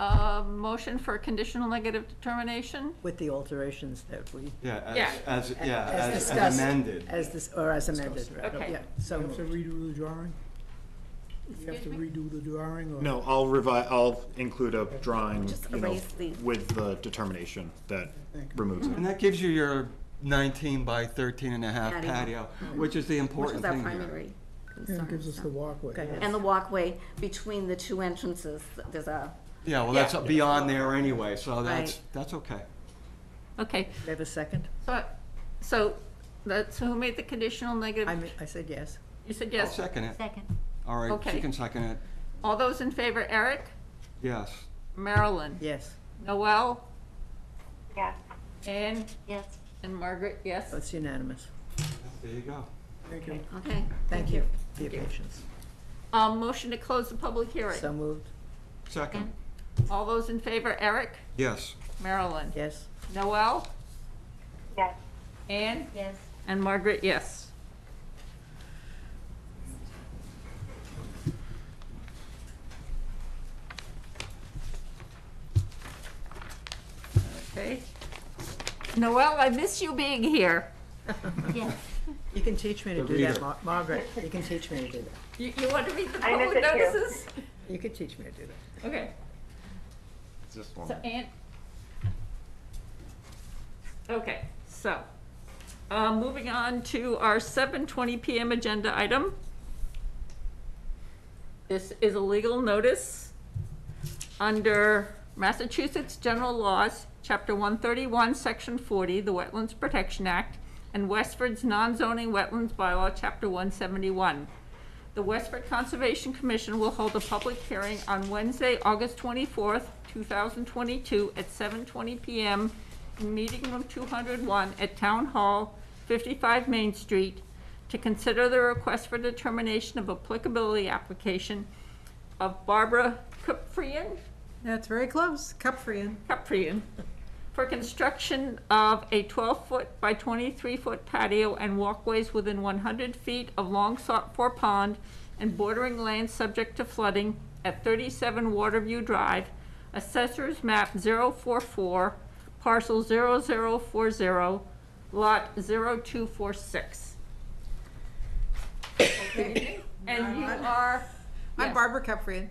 uh, motion for conditional negative determination? With the alterations that we, Yeah, Yeah. as, as, yeah, as as as discussed. amended. as this, or as amended, right? Okay. Yeah, so have to moved. redo the drawing? You have to Excuse me? redo the drawing, or? No, I'll revi, I'll include a drawing, Just you know, erase the- with the determination that Thank you. removes it. And that gives you your 19 by 13 and a half Patio. patio, which is the Which important is our thing here. primary And concern. it gives us the walkway. Go ahead. And the walkway between the two entrances, there's a, Yeah, well, Yeah. that's beyond there anyway, so that's, Right. that's okay. Okay, Do I have a second? so, so, that, so who made the conditional negative? I, ma- I said yes. You said I'll yes. second it. Second. All right, Okay. she can second it. All those in favor, Eric, Yes. Marilyn, Yes. Noel, Yes. Ann, Yes. and Margaret, yes? So it's unanimous. There you go. Thank you. okay. Thank you for your patience. Um, motion to close the public hearing. So moved. Second. All those in favor, Eric, Yes. Marilyn, Yes. Noel, Yes. Ann, Yes. and Margaret, yes. Okay. Noel, I miss you being here. Yes. You can teach me to do that. Mar- Margaret. You can teach me to do that. You, you want to read the I miss public it too. notices? You can teach me to do that. Okay, Just one. so Ann. Okay, so, uh, moving on to our seven twenty PM agenda item. This is a legal notice under Massachusetts General Laws, Chapter one thirty-one, Section forty, the Wetlands Protection Act, and Westford's non-zoning wetlands bylaw, Chapter one seventy-one. The Westford Conservation Commission will hold a public hearing on Wednesday, August twenty-fourth, two thousand twenty-two, at seven twenty PM in Meeting Room two hundred one at Town Hall, fifty-five Main Street, to consider the request for determination of applicability application of Barbara Kuprian, That's very close, Cuprian. Kuprian, for construction of a twelve-foot by twenty-three-foot patio and walkways within one hundred feet of long sought-for pond and bordering land subject to flooding at thirty-seven Waterview Drive, Assessors Map 044, parcel 0040, lot 0246. Okay, and you are, I'm Yes. Barbara Cuprian.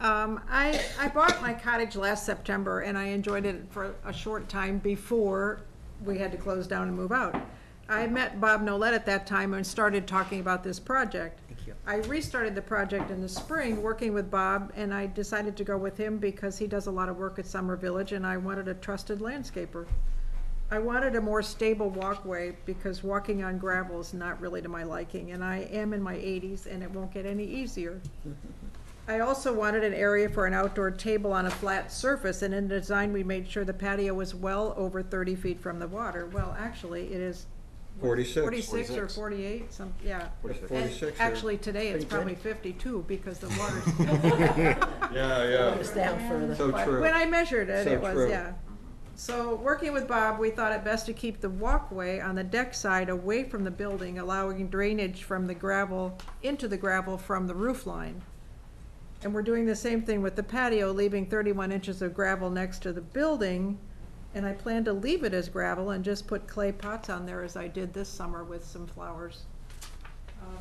Um, I, I bought my cottage last September and I enjoyed it for a short time before we had to close down and move out. I met Bob Nolet at that time and started talking about this project. I restarted the project in the spring, working with Bob, and I decided to go with him because he does a lot of work at Summer Village and I wanted a trusted landscaper. I wanted a more stable walkway because walking on gravel is not really to my liking, and I am in my eighties and it won't get any easier. I also wanted an area for an outdoor table on a flat surface, and in the design, we made sure the patio was well over thirty feet from the water. Well, actually, it is 46. forty-six or forty-eight, some, yeah. And 46 or- Actually, today, it's probably fifty-two because the water's Yeah, yeah. Just down further. So but true. When I measured it, So it was, true. yeah. So, working with Bob, we thought it best to keep the walkway on the deck side away from the building, allowing drainage from the gravel, into the gravel from the roof line. And we're doing the same thing with the patio, leaving thirty-one inches of gravel next to the building. And I plan to leave it as gravel and just put clay pots on there as I did this summer with some flowers. Um,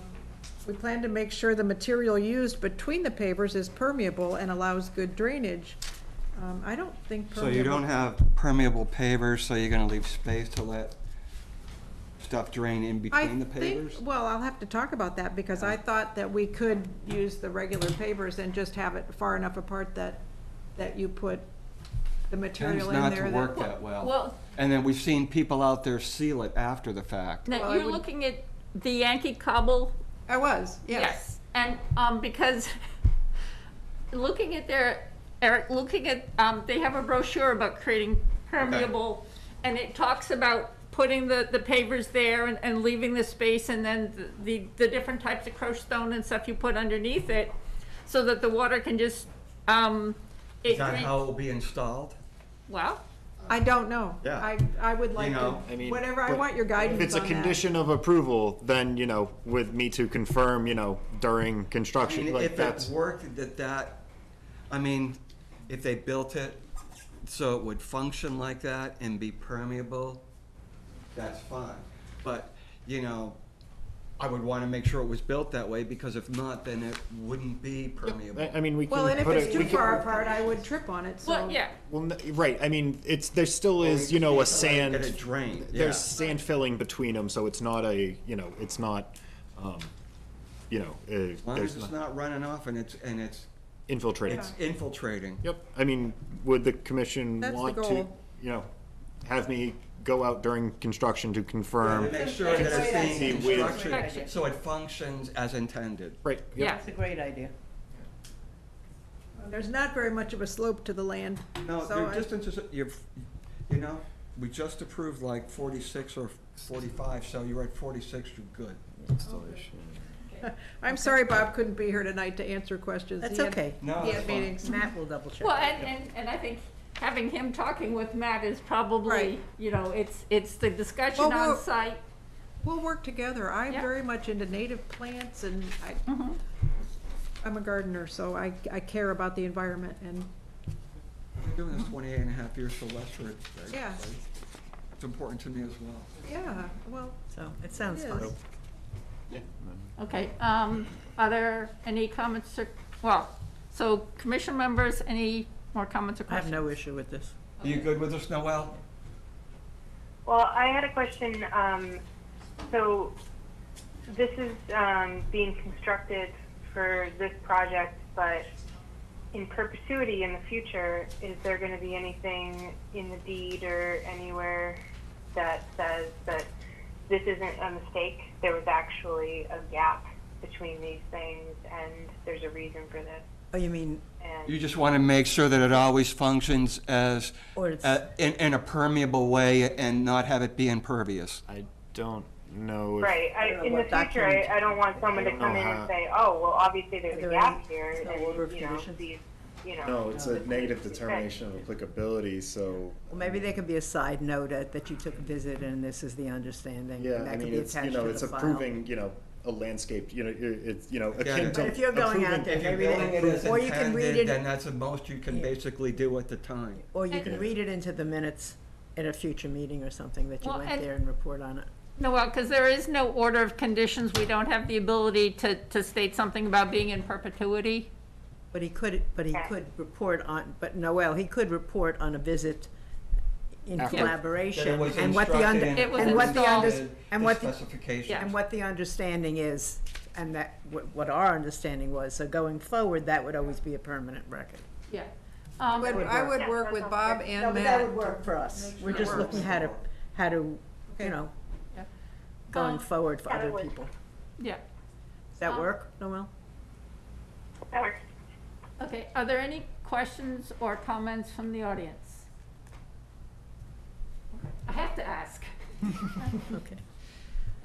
We plan to make sure the material used between the pavers is permeable and allows good drainage. Um, I don't think So you don't have permeable pavers, so you're gonna leave space to let stuff drain in I between the think, pavers? well, I'll have to talk about that, because I thought that we could use the regular pavers and just have it far enough apart that, that you put the Tends material in not there to that. work that well. Well- And then we've seen people out there seal it after the fact. Now, Well, I you're would- looking at the Yankee cobble I was, yes. Yes, and, um, because looking at their, Eric, looking at, um, they have a brochure about creating permeable, and it talks about putting the, the pavers there and, and leaving the space, and then the, the, the different types of crushed stone and stuff you put underneath it, so that the water can just, um, it Is that drain- how it will be installed? Well, I don't know. Yeah. I, I would like know, I mean, whatever, I but want your guidance If it's a on that. condition of approval, then, you know, with me to confirm, you know, during I construction, mean, like if it that's. worked that that, I mean, if they built it so it would function like that and be permeable, that's fine. But, you know, I would wanna make sure it was built that way, because if not, then it wouldn't be permeable. I, I mean, we can Well, and if put it's it, too can- far apart, I would trip on it, so. well, yeah, Well, n- right, I mean, it's, there still is, you know, a sand. Get it drained, yeah. There's sand filling between them, so it's not a, you know, it's not, um, you know, uh, As long there's as it's not not running off and it's, and it's, infiltrating. it's infiltrating. Yep, I mean, would the commission That's the want to, goal. you know, have me go out during construction to confirm? Make sure that it's being See, with- constructed so it functions as intended. Right, yeah. yep. That's a great idea. There's not very much of a slope to the land. No, so your I- distance is, you've, you know, we just approved like forty-six or forty-five, so you're at forty-six, you're good. I'm sorry Bob couldn't be here tonight to answer questions. That's He had- okay. No, He that's had fine. meetings. Matt will double check. Well, and, and, and I think having him talking with Matt is probably, Right. you know, it's, it's the discussion Well, on we'll- site. We'll work together. I'm Yeah. very much into native plants and I, Mhm. I'm a gardener, so I, I care about the environment and, I've been doing this 28 and a half years for Westford. I- Yeah. It's important to me as well. yeah, well, So, it sounds It fun. is. Yeah. Okay, um, are there any comments or, well, so commission members, any more comments or I have questions? no issue with this. Are you good with this, Noel? Well, I had a question. Um, so, this is um, being constructed for this project, but in perpetuity in the future, is there going to be anything in the deed or anywhere that says that this isn't a mistake? There was actually a gap between these things, and there's a reason for this. Oh, you mean, And You just want to make sure that it always functions as, or it's, uh, in, in a permeable way and not have it be impervious. I don't know if. Right. I don't know in the what future, document- I, I don't want someone to I don't come know in how- and say, "Oh, well, obviously there's Are a there gap any- here," no and of you know, conditions? these, you know. No, it's a negative determination of applicability, so, well, maybe there could be a side note uh, that you took a visit and this is the understanding. yeah, and I that could mean, be it's, you attached know, to it's the file. approving, you know, a landscape, you know, you're- it's, you know, akin but to. If you're going out approving- there, If you're maybe building they- it as or you can read intended, it- then that's the most you can Yeah. basically do at the time. Or you And- can read it into the minutes at a future meeting or something, that you Well, went and- there and report on it. No, well, because there is no order of conditions, we don't have the ability to, to state something about being in perpetuity. But he could, but he could report on, but Noel, he could report on a visit in After. collaboration. That it was And what the under, instructed It was and what the under, installed. and what, The the- specifications. Yeah. and what the understanding is, and that, what what our understanding was, so going forward, that would always be a permanent record. Yeah. I Um, would, would I work. would Yeah, work with Bob good. and No, but that would work for us. We're just looking how to, how to, Okay. you know, Yeah. going Um, forward for other would- people. Yeah, Does that um, work, Noel? That works. okay, are there any questions or comments from the audience? I have to ask. Okay.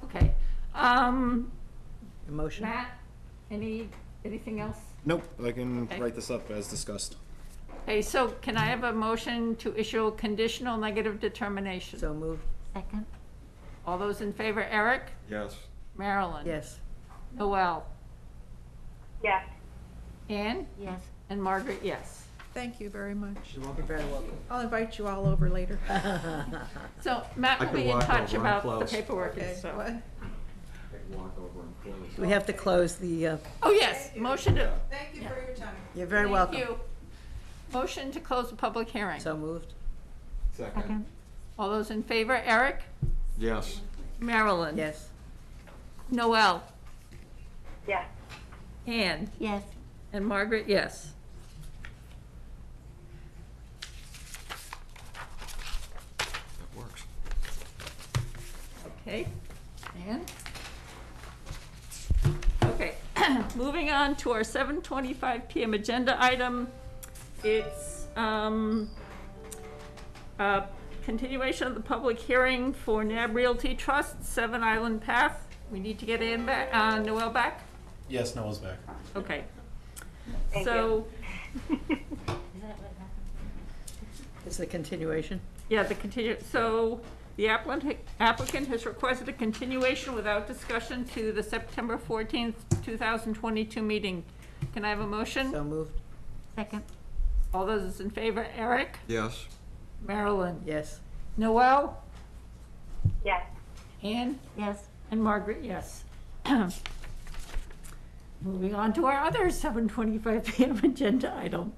Okay, um, A motion? Matt, any, anything else? Nope, I can Okay. write this up as discussed. Okay, so can I have a motion to issue a conditional negative determination? So moved, Second. All those in favor, Eric, Yes. Marilyn? yes. Noel, Yes. Anne? Yes. and Margaret, yes. Thank you very much. You're welcome. very welcome. I'll invite you all over later. So Matt I will could be in walk touch over, I'm about the close. paperwork and Okay, stuff. what? Walk over and close. We have to close the, uh, Oh, yes, motion to, Thank you for your time. you're very thank welcome. you. Motion to close the public hearing. So moved? Second. All those in favor, Eric? Yes. Marilyn? Yes. Noel? Yes. Anne? Yes. And Margaret, yes. That works. Okay, Ann? Okay, moving on to our seven twenty-five PM agenda item. It's, um, a continuation of the public hearing for NAB Realty Trust, Seven Island Path. We need to get Ann back, uh, Noel back? Yes, Noel's back. Okay. Thank So, Is the continuation? yeah, the continue, so the applicant, applicant has requested a continuation without discussion to the September fourteenth, two thousand twenty-two meeting. Can I have a motion? So moved? Second. All those in favor, Eric? Yes. Marilyn? Yes. Noel? Yes. Anne? Yes. And Margaret, yes. Moving on to our other seven twenty-five PM agenda item.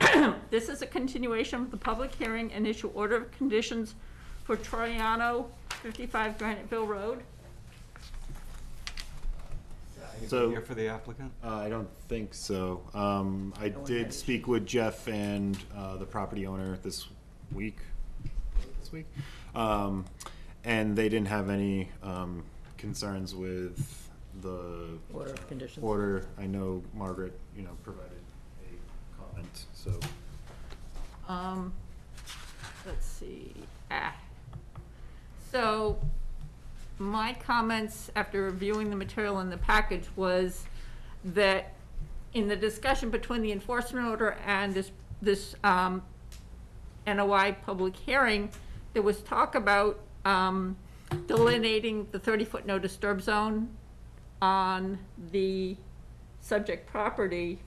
This is a continuation of the public hearing and issue order of conditions for Troyano, fifty-five Graniteville Road. So- Here for the applicant? Uh, I don't think so. Um, I No one had did it. speak with Jeff and, uh, the property owner this week, this week? Um, and they didn't have any, um, concerns with the Order of conditions. order. I know Margaret, you know, provided a comment, so. Um, let's see, ah. So, my comments after reviewing the material in the package was that in the discussion between the enforcement order and this, this, um, NOI public hearing, there was talk about, um, delineating the thirty-foot no disturb zone on the subject property.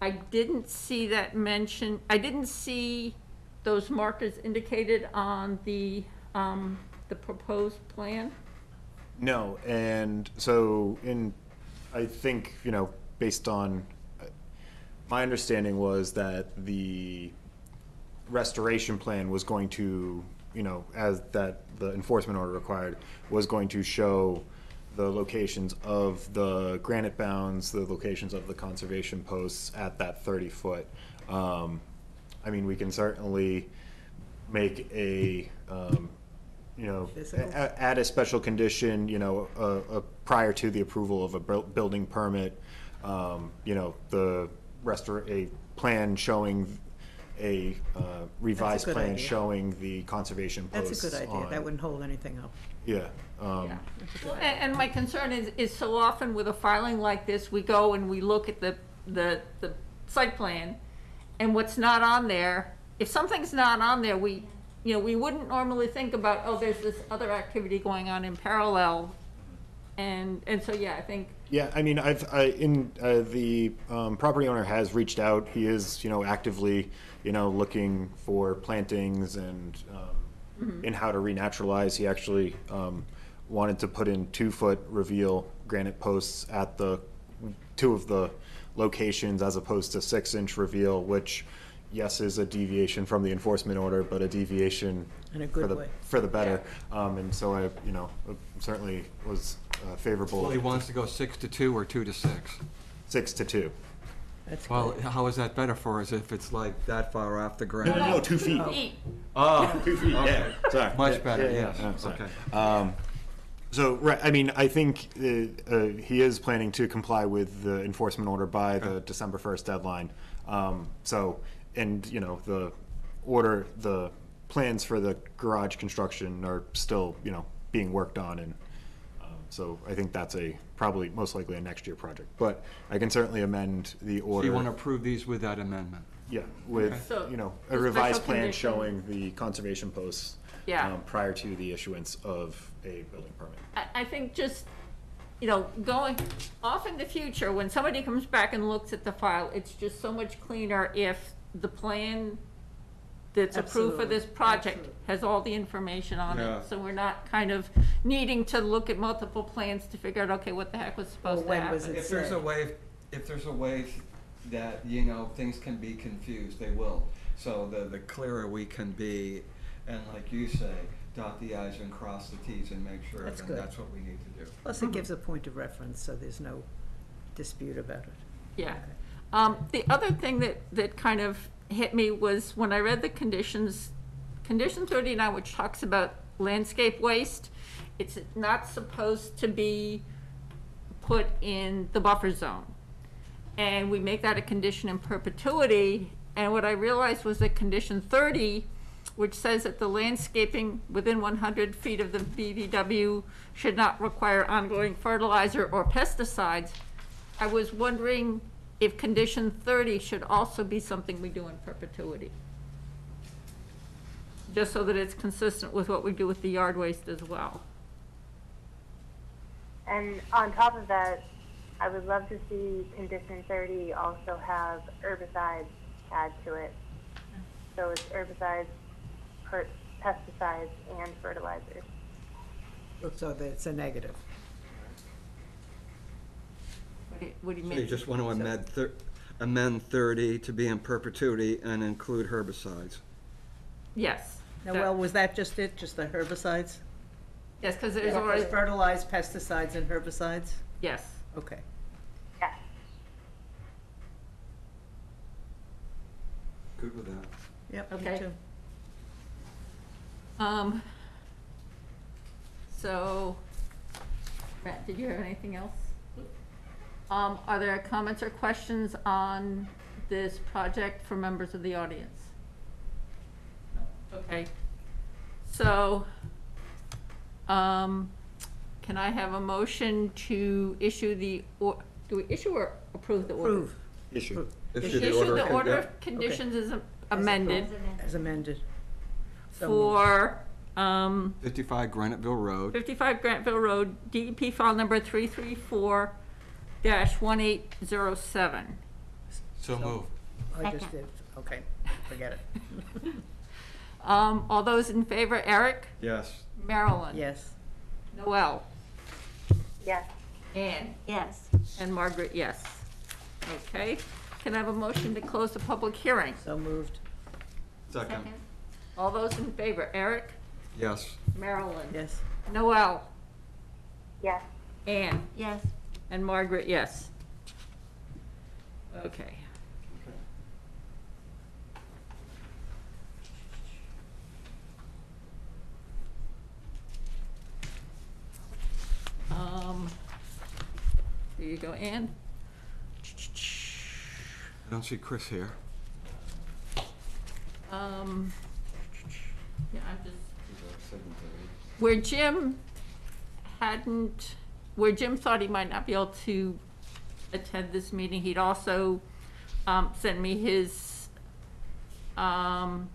I didn't see that mention, I didn't see those markers indicated on the, um, the proposed plan. No, and so in, I think, you know, based on, my understanding was that the restoration plan was going to, you know, as that the enforcement order required, was going to show the locations of the granite bounds, the locations of the conservation posts at that thirty foot. Um, I mean, we can certainly make a, um, you know, Physical. a- add a special condition, you know, uh, uh, prior to the approval of a buil- building permit, um, you know, the restor, a plan showing a uh, revised good plan idea. showing the conservation posts That's a good idea. That wouldn't hold anything up. Yeah, um, Yeah. Well, a- And, my concern is, is so often with a filing like this, we go and we look at the, the, the site plan, and what's not on there, if something's not on there, we, you know, we wouldn't normally think about, oh, there's this other activity going on in parallel. And, and so, yeah, I think, Yeah, I mean, I've, I, in, uh, the, um, property owner has reached out, he is, you know, actively, you know, looking for plantings and, um, in how to renaturalize, he actually, um, wanted to put in two-foot reveal granite posts at the, two of the locations as opposed to six-inch reveal, which, yes, is a deviation from the enforcement order, but a deviation In a for good the, way. for the better. Um, and so I, you know, certainly was uh, favorable. Well, he wants to go six to two or two to six. Six to two. That's Well, good. how is that better for us if it's like that far off the ground? No, two feet. eat, Oh, Two feet, yeah, sorry. Much Yeah, better, yeah, yeah, yes, yeah, sorry. okay. Um, so, right, I mean, I think, uh, uh, he is planning to comply with the enforcement order by the December first deadline. Um, so, and, you know, the order, the plans for the garage construction are still, you know, being worked on and, um, so I think that's a, probably, most likely a next year project. But I can certainly amend the so order. you want to approve these with that amendment? Yeah, with, So, you know, the a revised special plan condition- showing the conservation posts. Yeah. um, Prior to the issuance of a building permit. I, I think just, you know, going, off in the future, when somebody comes back and looks at the file, it's just so much cleaner if the plan that's approved for this Absolutely, project absolutely. has all the information on Yeah. it. So we're not kind of needing to look at multiple plans to figure out, okay, what the heck was supposed to when was happen. it If there's a said? way, if there's a way that, you know, things can be confused, they will. So the, the clearer we can be, and like you say, dot the i's and cross the t's and make sure, That's and good. that's what we need to do. Plus, it mm-hmm. gives a point of reference, so there's no dispute about it. Yeah. Um, the other thing that, that kind of hit me was when I read the conditions, condition thirty-nine, which talks about landscape waste, it's not supposed to be put in the buffer zone. And we make that a condition in perpetuity, and what I realized was that condition thirty, which says that the landscaping within one hundred feet of the BVW should not require ongoing fertilizer or pesticides, I was wondering if condition thirty should also be something we do in perpetuity. Just so that it's consistent with what we do with the yard waste as well. And on top of that, I would love to see condition 30 also have herbicides add to it. So it's herbicides, per- pesticides, and fertilizers. So that it's a negative. What do you, what do you So mean? you just want to amend, thir- amend thirty to be in perpetuity and include herbicides. Yes. Now, That- well, was that just it, just the herbicides? Yes, because there's already, Fertilized pesticides and herbicides? yes. Okay. Yes. Good with that. Yep, me Okay. too. Um, so, Matt, did you have anything else? Um, are there comments or questions on this project from members of the audience? No. Okay, so, um, can I have a motion to issue the, or, do we issue or approve the order? Approve Issue. Issue the order the of con- order yeah. of conditions is amended as amended. So moved. for, um, Fifty-five Graniteville Road. 55 Graniteville Road, DEP file number 334-1807. So moved. I just did, okay, forget it. Um, All those in favor, Eric, Yes. Marilyn? Yes. Noel? Yes. Anne? Yes. And Margaret, yes. Okay. Can I have a motion to close the public hearing? So moved. Second. All those in favor, Eric, Yes. Marilyn? Yes. Noel? Yes. Ann? Yes. And Margaret, yes. Okay. Um, there you go, Ann. I don't see Chris here. Um, yeah, I'm just, where Jim hadn't, where Jim thought he might not be able to attend this meeting, he'd also, um, sent me his, um,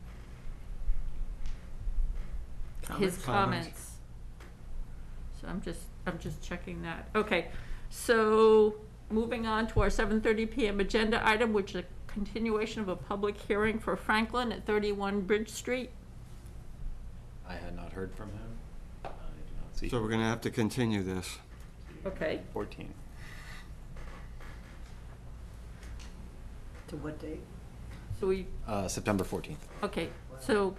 his Comments? comments. So I'm just, I'm just checking that. Okay, so moving on to our seven thirty PM agenda item, which is a continuation of a public hearing for Franklin at thirty-one Bridge Street. I had not heard from him. I do not see. So we're gonna have to continue this. Okay, Fourteen. To what date? so we, Uh, September fourteenth. okay, so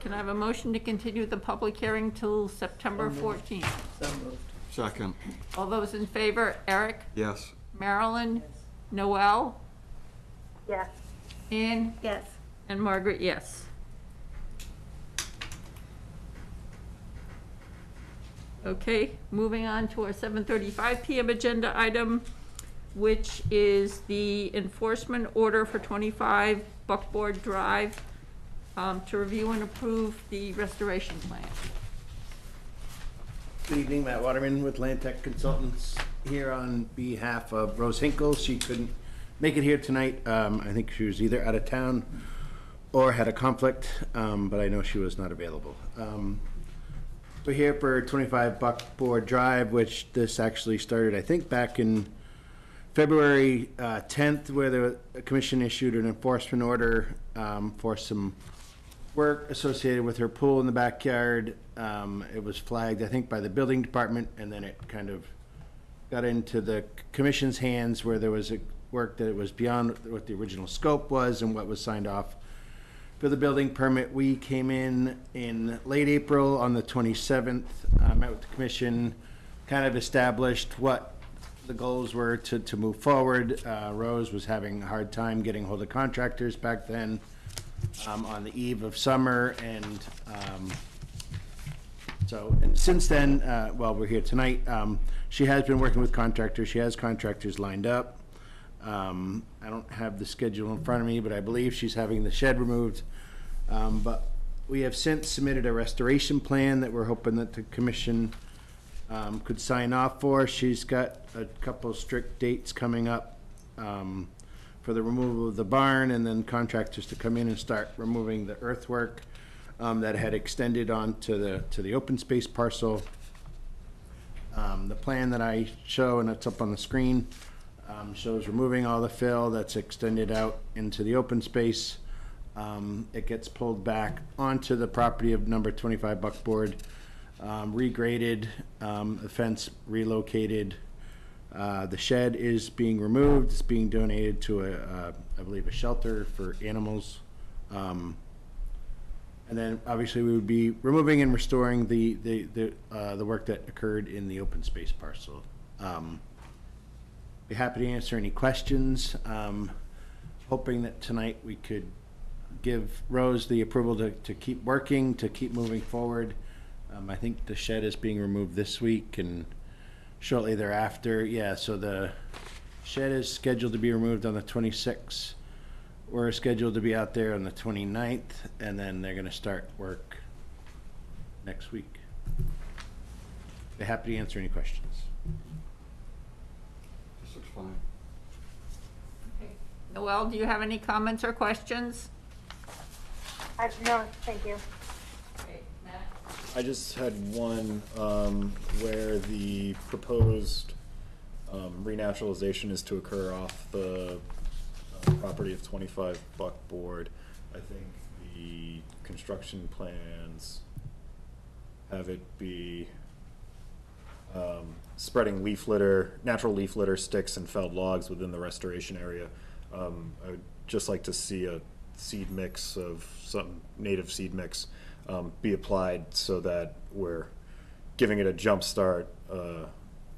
can I have a motion to continue the public hearing till September fourteenth? So moved. Second. All those in favor, Eric, Yes. Marilyn, Noel, Yes. Ann, Yes. and Margaret, yes. Okay, moving on to our seven thirty-five PM agenda item, which is the enforcement order for twenty-five Buckboard Drive, um, to review and approve the restoration plan. Good evening, Matt Waterman with Land Tech Consultants here on behalf of Rose Hinkle. She couldn't make it here tonight. Um, I think she was either out of town or had a conflict, um, but I know she was not available. We're here for 25 Buckboard Drive, which this actually started, I think, back in February uh, 10th, where the commission issued an enforcement order um, for some work associated with her pool in the backyard. Um, it was flagged, I think, by the building department, and then it kind of got into the commission's hands where there was a work that it was beyond what the original scope was and what was signed off for the building permit. We came in in late April on the 27th, uh, met with the commission, kind of established what the goals were to, to move forward. Uh, Rose was having a hard time getting hold of contractors back then, um, on the eve of summer, and, um, so, and since then, uh, well, we're here tonight, um, she has been working with contractors, she has contractors lined up. Um, I don't have the schedule in front of me, but I believe she's having the shed removed. Um, but we have since submitted a restoration plan that we're hoping that the commission, um, could sign off for. She's got a couple strict dates coming up, um, for the removal of the barn and then contractors to come in and start removing the earthwork, um, that had extended onto the, to the open space parcel. Um, the plan that I show, and it's up on the screen, um, shows removing all the fill that's extended out into the open space. Um, it gets pulled back onto the property of number twenty-five Buckboard, um, regraded, um, the fence relocated. Uh, the shed is being removed, it's being donated to a, uh, I believe, a shelter for animals. Um, and then, obviously, we would be removing and restoring the, the, the, uh, the work that occurred in the open space parcel. Um, be happy to answer any questions. Um, hoping that tonight we could give Rose the approval to, to keep working, to keep moving forward. Um, I think the shed is being removed this week and shortly thereafter, yeah, so the shed is scheduled to be removed on the twenty-sixth. We're scheduled to be out there on the 29th, and then they're gonna start work next week. Be happy to answer any questions. This looks fine. Noel, do you have any comments or questions? Uh, no, thank you. I just had one, um, where the proposed, um, renaturalization is to occur off the, uh, property of twenty-five Buckboard. I think the construction plans have it be, um, spreading leaf litter, natural leaf litter, sticks and felled logs within the restoration area. Um, I would just like to see a seed mix of some native seed mix, um, be applied so that we're giving it a jump start, uh,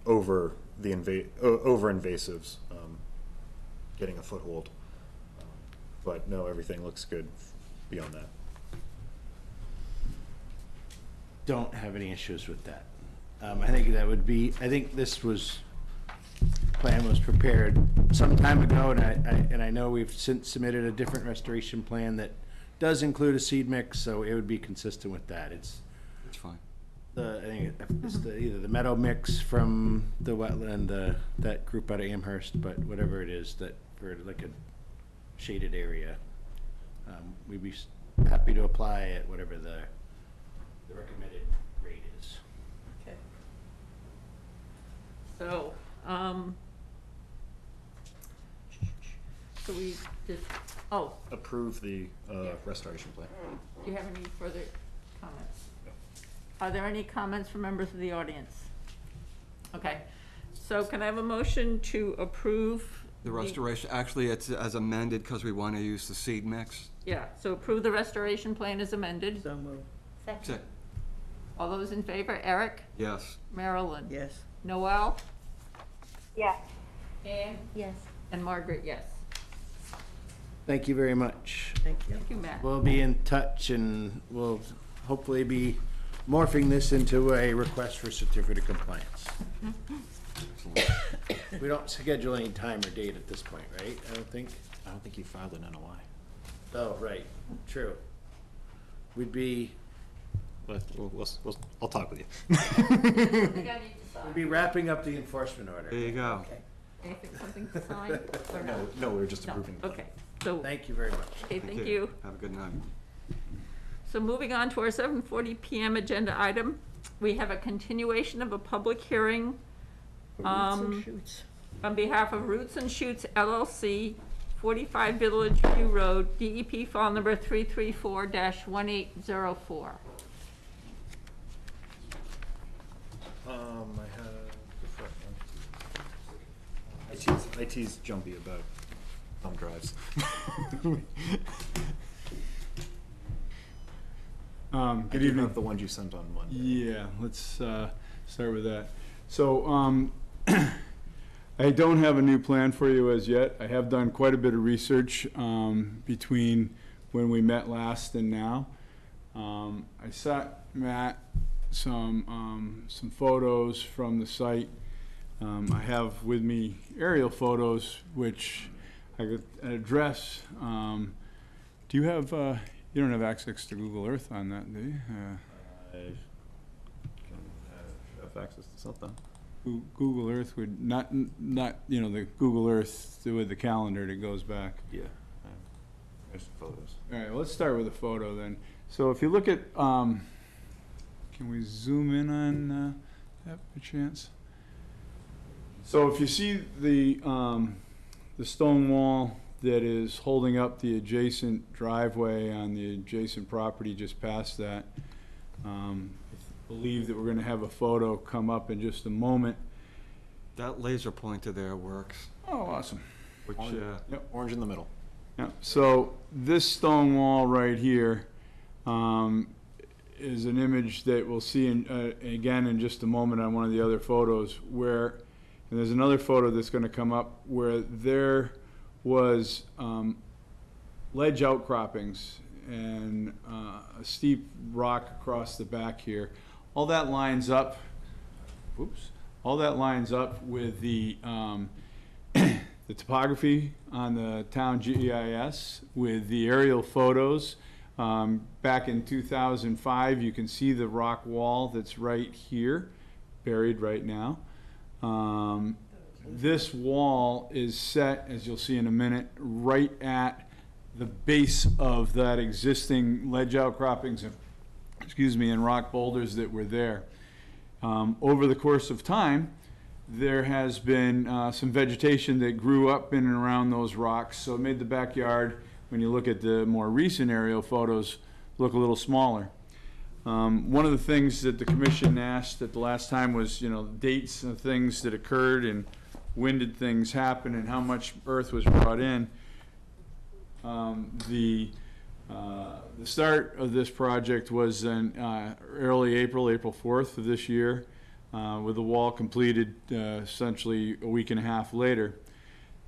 over the inva- over invasives, um, getting a foothold. Um, But no, everything looks good beyond that. Don't have any issues with that. Um, I think that would be, I think this was, plan was prepared some time ago, and I, I, and I know we've since submitted a different restoration plan that does include a seed mix, so it would be consistent with that. It's It's fine. the, I think it's the, either the meadow mix from the wetland, uh, that group out of Amherst, but whatever it is, that, for like a shaded area. Um, we'd be s- happy to apply at whatever the, the recommended rate is. Okay. So, um, so we did, oh, Approve the, uh, Yeah. restoration plan. do you have any further comments? Are there any comments from members of the audience? Okay, so can I have a motion to approve? The restoration, actually, it's as amended because we want to use the seed mix. Yeah, so approve the restoration plan as amended. So moved. That's it. All those in favor? Eric? Yes. Marilyn? Yes. Noel? Yes. Anne? Yes. And Margaret, yes. Thank you very much. Thank you. Thank you, Matt. We'll be in touch and we'll hopefully be morphing this into a request for certificate of compliance. We don't schedule any time or date at this point, right? I don't think? I don't think you filed an NOI. Oh, right, true. We'd be, But we'll, we'll, we'll, I'll talk with you. we'd be wrapping up the enforcement order. There you go. Okay. Anything, something to sign? or No, no, we were just No, approving. the plan. okay, so, Thank you very much. okay, thank you. Have a good night. So moving on to our seven forty PM agenda item, we have a continuation of a public hearing um, on behalf of Roots and Shoots LLC, forty-five Village View Road, DEP file number three-three-four one eight zero four. Um, I have the front one. IT's, IT's jumpy about thumb drives. Um, I good do evening. have the ones you sent on Monday. Yeah, let's uh, start with that. So, um, I don't have a new plan for you as yet. I have done quite a bit of research um, between when we met last and now. Um, I sent Matt some, um, some photos from the site. Um, I have with me aerial photos, which I could address. Um, Do you have, uh, you don't have access to Google Earth on that, do you? Uh, I can uh, have access to something. Goo- Google Earth would, not, not, you know, the Google Earth with the calendar that goes back. Yeah. There's photos. All right, well, let's start with a photo then. So if you look at, um, can we zoom in on, uh, that by chance? So if you see the, um, the stone wall that is holding up the adjacent driveway on the adjacent property just past that, um, I believe that we're gonna have a photo come up in just a moment. That laser pointer there works, Oh, awesome. which, uh, Orange in the middle. Yeah, so this stone wall right here um, is an image that we'll see in, uh, again in just a moment on one of the other photos where, and there's another photo that's gonna come up where there was um, ledge outcroppings and uh, a steep rock across the back here. All that lines up, whoops, all that lines up with the, um, the topography on the town GIS with the aerial photos. Um, back in two thousand five, you can see the rock wall that's right here, buried right now. Um, this wall is set, as you'll see in a minute, right at the base of that existing ledge outcroppings and, excuse me, and rock boulders that were there. Um, over the course of time, there has been uh, some vegetation that grew up in and around those rocks, so it made the backyard, when you look at the more recent aerial photos, look a little smaller. Um, One of the things that the commission asked at the last time was, you know, dates of things that occurred and when did things happen and how much earth was brought in. Um, The, uh, the start of this project was in uh, early April, April 4th of this year, uh, with the wall completed uh, essentially a week and a half later.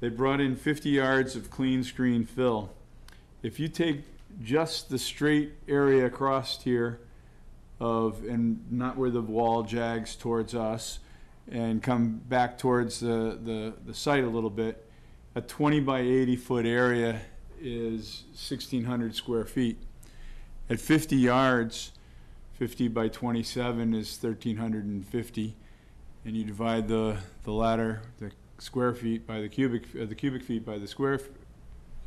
They brought in 50 yards of clean screen fill. If you take just the straight area across here of, and not where the wall jags towards us, and come back towards the, the, the site a little bit, a 20 by 80 foot area is 1,600 square feet. At 50 yards, 50 by 27 is 1,350, and you divide the, the latter, the square feet by the cubic, uh, the cubic feet by the square,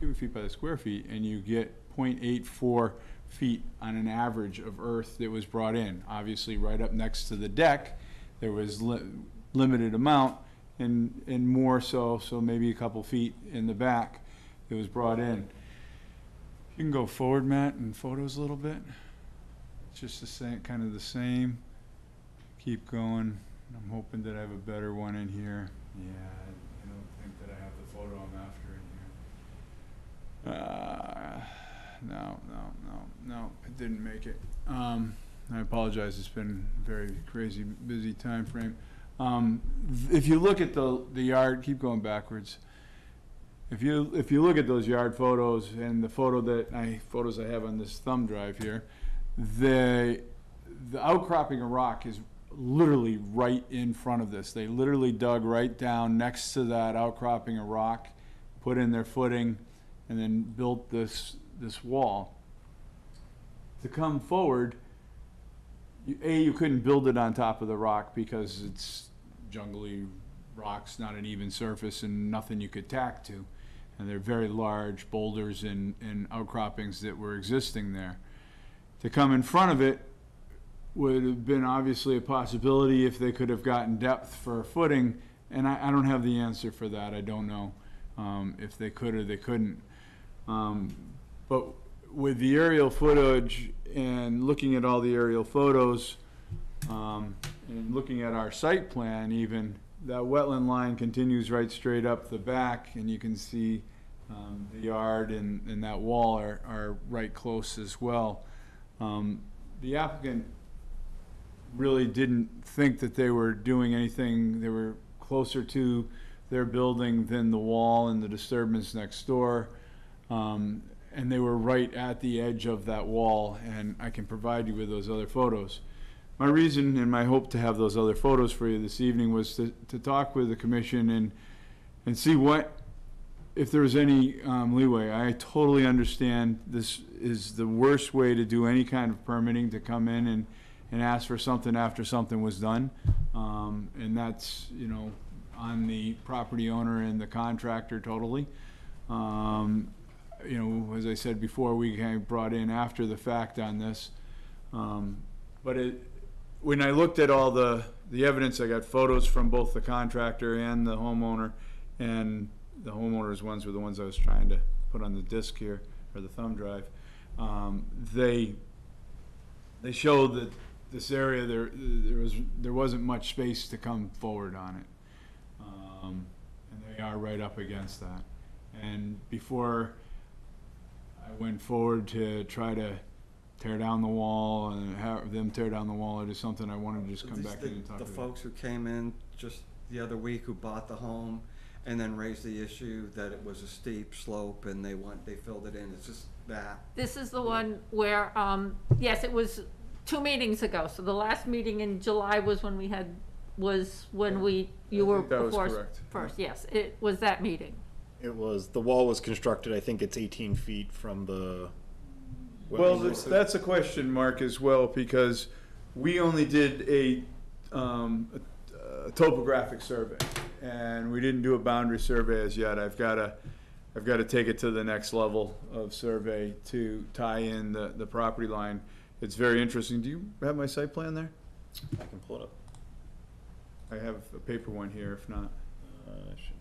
cubic feet by the square feet, and you get 0.84 feet on an average of earth that was brought in. Obviously, right up next to the deck, there was li- limited amount, and, and more so, so maybe a couple feet in the back that was brought in. You can go forward, Matt, in photos a little bit. It's just the same, kind of the same. Keep going. I'm hoping that I have a better one in here. Yeah, I I don't think that I have the photo I'm after in here. Uh, no, no, no, no, it didn't make it. Um, I apologize, it's been a very crazy, busy time frame. Um, if you look at the, the yard, keep going backwards. If you, if you look at those yard photos and the photo that I, photos I have on this thumb drive here, the, the outcropping of rock is literally right in front of this. They literally dug right down next to that outcropping of rock, put in their footing, and then built this, this wall. To come forward, you, A, you couldn't build it on top of the rock because it's jungly rocks, not an even surface, and nothing you could tack to. And they're very large boulders and, and outcroppings that were existing there. To come in front of it would have been obviously a possibility if they could have gotten depth for a footing, and I, I don't have the answer for that, I don't know, um, if they could or they couldn't. Um, but with the aerial footage and looking at all the aerial photos, um, and looking at our site plan even, that wetland line continues right straight up the back, and you can see um, the yard and, and that wall are, are right close as well. Um, The applicant really didn't think that they were doing anything, they were closer to their building than the wall and the disturbance next door. Um, and they were right at the edge of that wall, and I can provide you with those other photos. My reason and my hope to have those other photos for you this evening was to, to talk with the commission and, and see what, if there was any um, leeway. I totally understand this is the worst way to do any kind of permitting, to come in and, and ask for something after something was done. Um, and that's, you know, on the property owner and the contractor totally. Um, you know, as I said before, we kind of brought in after the fact on this. Um, But it, when I looked at all the, the evidence, I got photos from both the contractor and the homeowner. And the homeowner's ones were the ones I was trying to put on the disc here, or the thumb drive. Um, They, they showed that this area, there, there was, there wasn't much space to come forward on it. Um, And they are right up against that. And before I went forward to try to tear down the wall and have them tear down the wall It is something, I wanted to just come These- back the- in and talk The to them. folks who came in just the other week who bought the home and then raised the issue that it was a steep slope and they want, they filled it in, it's just that. This is the one where, um, yes, it was two meetings ago, so the last meeting in July was when we had, was when we, you I were think that was before us correct. first, yes, it was that meeting. It was, the wall was constructed, I think it's eighteen feet from the. Well, wetland. that's, that's a question mark as well, because we only did a, um, a- a topographic survey, and we didn't do a boundary survey as yet. I've gotta, I've gotta take it to the next level of survey to tie in the, the property line. It's very interesting. Do you have my site plan there? I can pull it up. I have a paper one here, if not. Uh, I should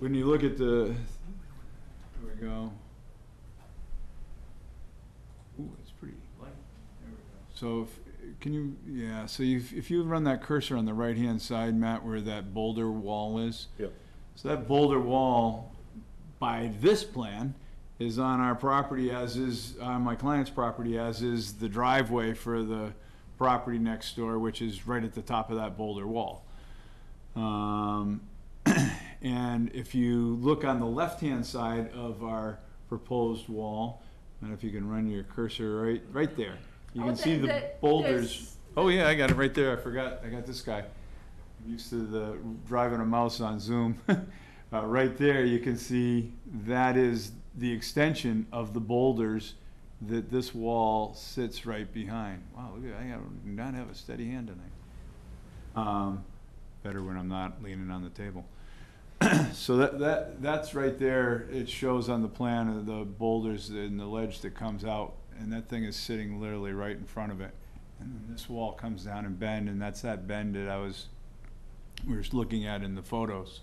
When you look at the, there we go. Ooh, it's pretty light. There we go. So if, can you, yeah, so if, if you run that cursor on the right-hand side, Matt, where that boulder wall is. Yep. So that boulder wall, by this plan, is on our property as is, on my client's property as is the driveway for the property next door, which is right at the top of that boulder wall. Um, and if you look on the left-hand side of our proposed wall, and if you can run your cursor right, right there, you Oh, can see the- boulders. Oh, yeah, I got it right there, I forgot, I got this guy. I'm used to the, driving a mouse on Zoom. Uh, right there, you can see that is the extension of the boulders that this wall sits right behind. Wow, look at, I do not have a steady hand tonight. Um, better when I'm not leaning on the table. So that, that, that's right there, it shows on the plan of the boulders and the ledge that comes out, and that thing is sitting literally right in front of it. And this wall comes down and bend, and that's that bend that I was, we were looking at in the photos.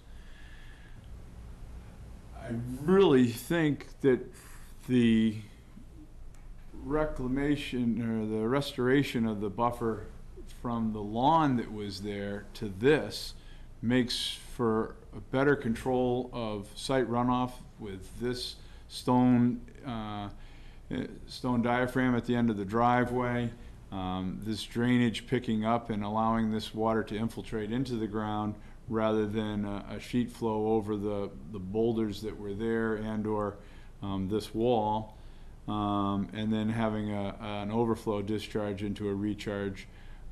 I really think that the reclamation or the restoration of the buffer from the lawn that was there to this makes for better control of site runoff with this stone, uh, eh, stone diaphragm at the end of the driveway. Um, this drainage picking up and allowing this water to infiltrate into the ground rather than a, a sheet flow over the, the boulders that were there and/or um, this wall. Um, and then having a, an overflow discharge into a recharge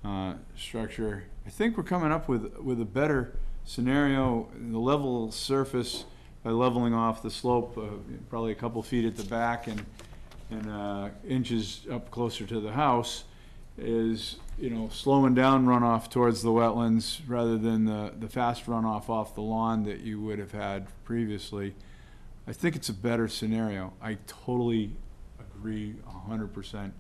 uh, structure. I think we're coming up with, with a better scenario, the level surface by leveling off the slope, uh, probably a couple feet at the back and, and uh, inches up closer to the house is, you know, slowing down runoff towards the wetlands rather than the, the fast runoff off the lawn that you would have had previously. I think it's a better scenario. I totally agree hundred percent.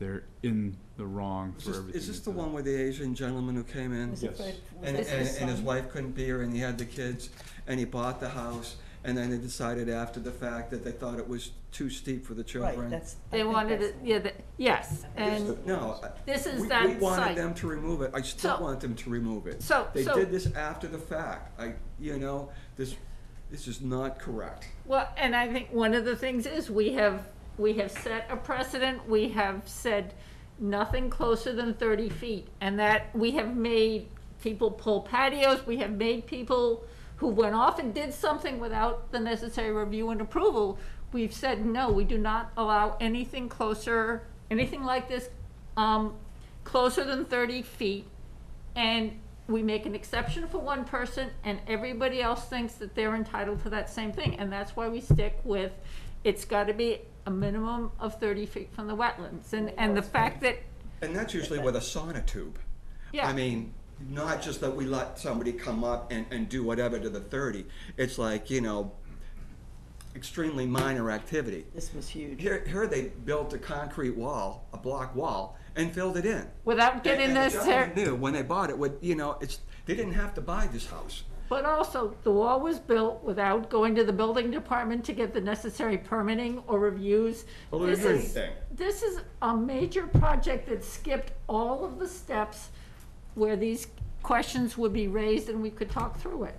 They're in the wrong Is for this, everything. is this that's the done. one with the Asian gentleman who came in? Yes. And, This and, is and his some- wife couldn't be here and he had the kids and he bought the house and then they decided after the fact that they thought it was too steep for the children. Right, that's. I They think wanted that's- it, yeah, the- yes, and No. I- this is we- that We wanted site. them to remove it. I still So- want them to remove it. So- They so- did this after the fact. I, you know, this, this is not correct. Well, and I think one of the things is we have, we have set a precedent, we have said nothing closer than thirty feet. And that we have made people pull patios, we have made people who went off and did something without the necessary review and approval. We've said, no, we do not allow anything closer, anything like this, um, closer than thirty feet. And we make an exception for one person and everybody else thinks that they're entitled to that same thing. And that's why we stick with, it's gotta be a minimum of thirty feet from the wetlands. And, and oh, the fact that, And that's usually with a sonotube. yeah. I mean, not just that we let somebody come up and, and do whatever to the thirty. It's like, you know, extremely minor activity. This was huge. Here, here they built a concrete wall, a block wall, and filled it in. Without getting And- and the necessary, gentleman Knew when they bought it, would, you know, it's, they didn't have to buy this house. But also, the wall was built without going to the building department to get the necessary permitting or reviews. Well, This there's is, anything. this is a major project that skipped all of the steps where these questions would be raised and we could talk through it.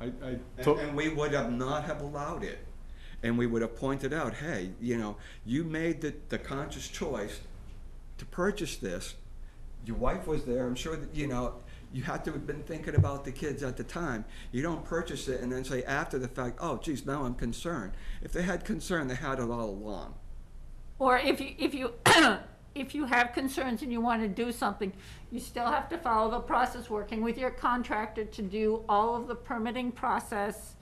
I, I, And, to- and we would have not have allowed it. And we would have pointed out, hey, you know, you made the, the conscious choice to purchase this. Your wife was there, I'm sure that, you know, you have to have been thinking about the kids at the time. You don't purchase it and then say after the fact, oh geez, now I'm concerned. If they had concern, they had it all along. Or if you, if you, if you have concerns and you want to do something, you still have to follow the process, working with your contractor to do all of the permitting process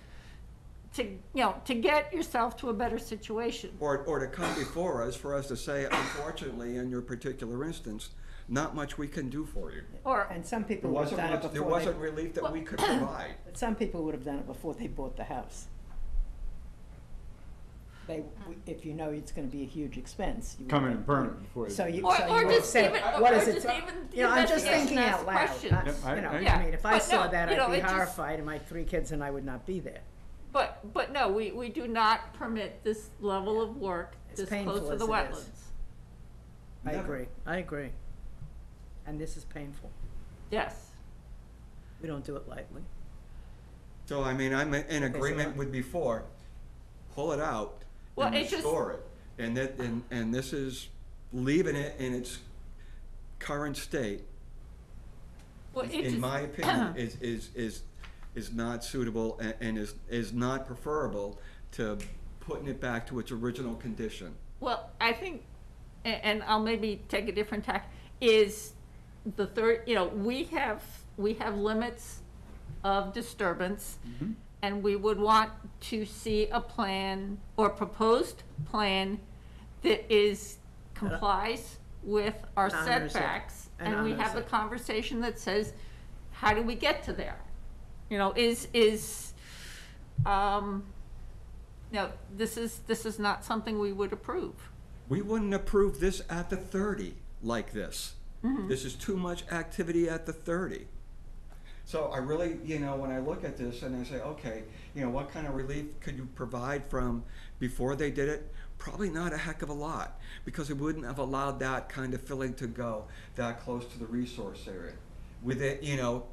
to, you know, to get yourself to a better situation. Or, or to come before us for us to say, unfortunately, in your particular instance, not much we can do for you. Or, And some people There would have wasn't done it much, there before they, wasn't relief that we could provide. but some people would have done it before they bought the house. They, if you know it's gonna be a huge expense. you would come in have- and burn it before. So you, Or- so or you would just say, even- what or is it? just even You know, I'm just investigation, thinking ask out loud. questions. I- Yep, I- You know, I- I Yeah, mean, if I but saw no, that, you know, I'd be it just- horrified, and my three kids and I would not be there. but, but no, we, we do not permit this level of work As this painful close to as the it wetlands. I Never. agree, I agree. And this is painful. Yes. We don't do it lightly. So, I mean, I'm in agreement with before, pull it out Well, and it just- restore it. And that, and, and this is leaving it in its current state, Well, it in just- my opinion, is, is, is, is not suitable and, and is, is not preferable to putting it back to its original condition. Well, I think, a- and I'll maybe take a different tack, is the third, you know, we have, we have limits of disturbance, and we would want to see a plan or proposed plan that is, complies with our Honors it. setbacks, And and we honors have the it. conversation that says, how do we get to there? You know, is, is, um, no, this is, this is not something we would approve. We wouldn't approve this at the thirty like this. Mm-hmm. This is too much activity at the thirty. So I really, you know, when I look at this and I say, okay, you know, what kind of relief could you provide from before they did it? Probably not a heck of a lot, because it wouldn't have allowed that kind of filling to go that close to the resource area. Within, you know,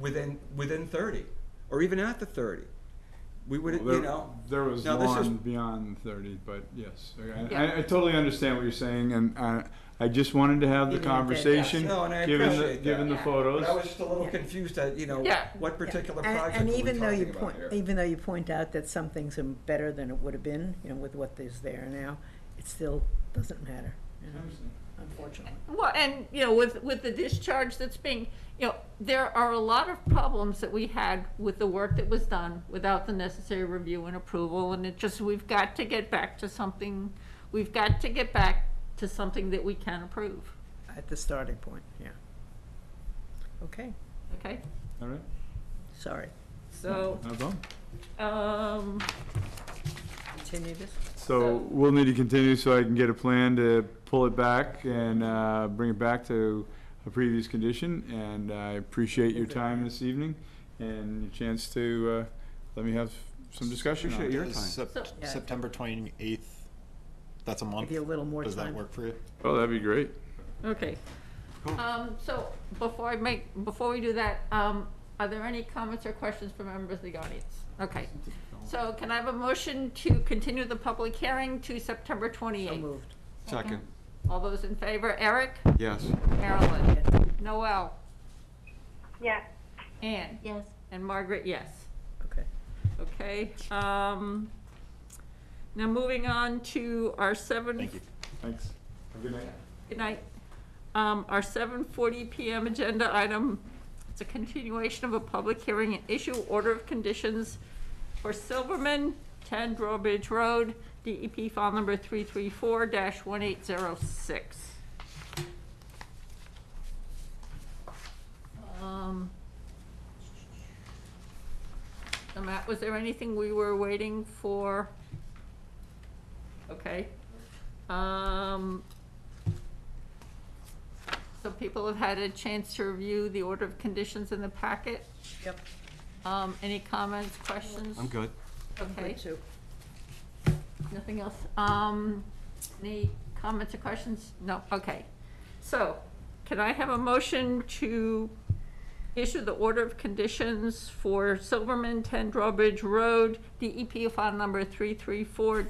within, within thirty, or even at the thirty. We would, Well, you know. There was Now, this is- one beyond thirty, but yes, I, Yeah. I, I totally understand what you're saying, and I, I just wanted to have the Even if they- conversation, No, and I given the, appreciate given the Yeah. photos. But I was just a little confused at, you know, Yeah. what particular And, project and are we even though you talking about point, here? even though you point out that some things are better than it would have been, you know, with what is there now, it still doesn't matter, you know, unfortunately. Well, and, you know, with, with the discharge that's being, you know, there are a lot of problems that we had with the work that was done without the necessary review and approval, and it just, we've got to get back to something, we've got to get back to something that we can approve, At the starting point, yeah. Okay, okay? All right, sorry. So, no problem. um, Continue this? So we'll need to continue so I can get a plan to pull it back and, uh, bring it back to a previous condition, and I appreciate your time this evening and your chance to, uh, let me have some discussion on Appreciate it. your time. Sep- So- Yeah. September twenty-eighth, that's a month? Give you a little more Does that time. work for you? Oh, that'd be great. Okay. Um, so before I make, before we do that, um, are there any comments or questions from members of the audience? Okay. So can I have a motion to continue the public hearing to September So twenty-eighth? moved. Second, All those in favor? Eric? yes. Marilyn? Noel? Yes. Anne? Yes. And Margaret, yes. Okay. Okay, um, now moving on to our seven. Thank you. Thanks. Have a good night. Good night. Um, our seven forty PM agenda item, it's a continuation of a public hearing and issue order of conditions for Silverman, ten Drawbridge Road, DEP file number three three four one eight zero six. Um, so Matt, was there anything we were waiting for? Okay. Um, so people have had a chance to review the order of conditions in the packet. Yep. Um, any comments, questions? I'm good. Okay, Good too. nothing else. Um, any comments or questions? No, okay. So, can I have a motion to issue the order of conditions for Silverman, ten Drawbridge Road, DEP file number three three four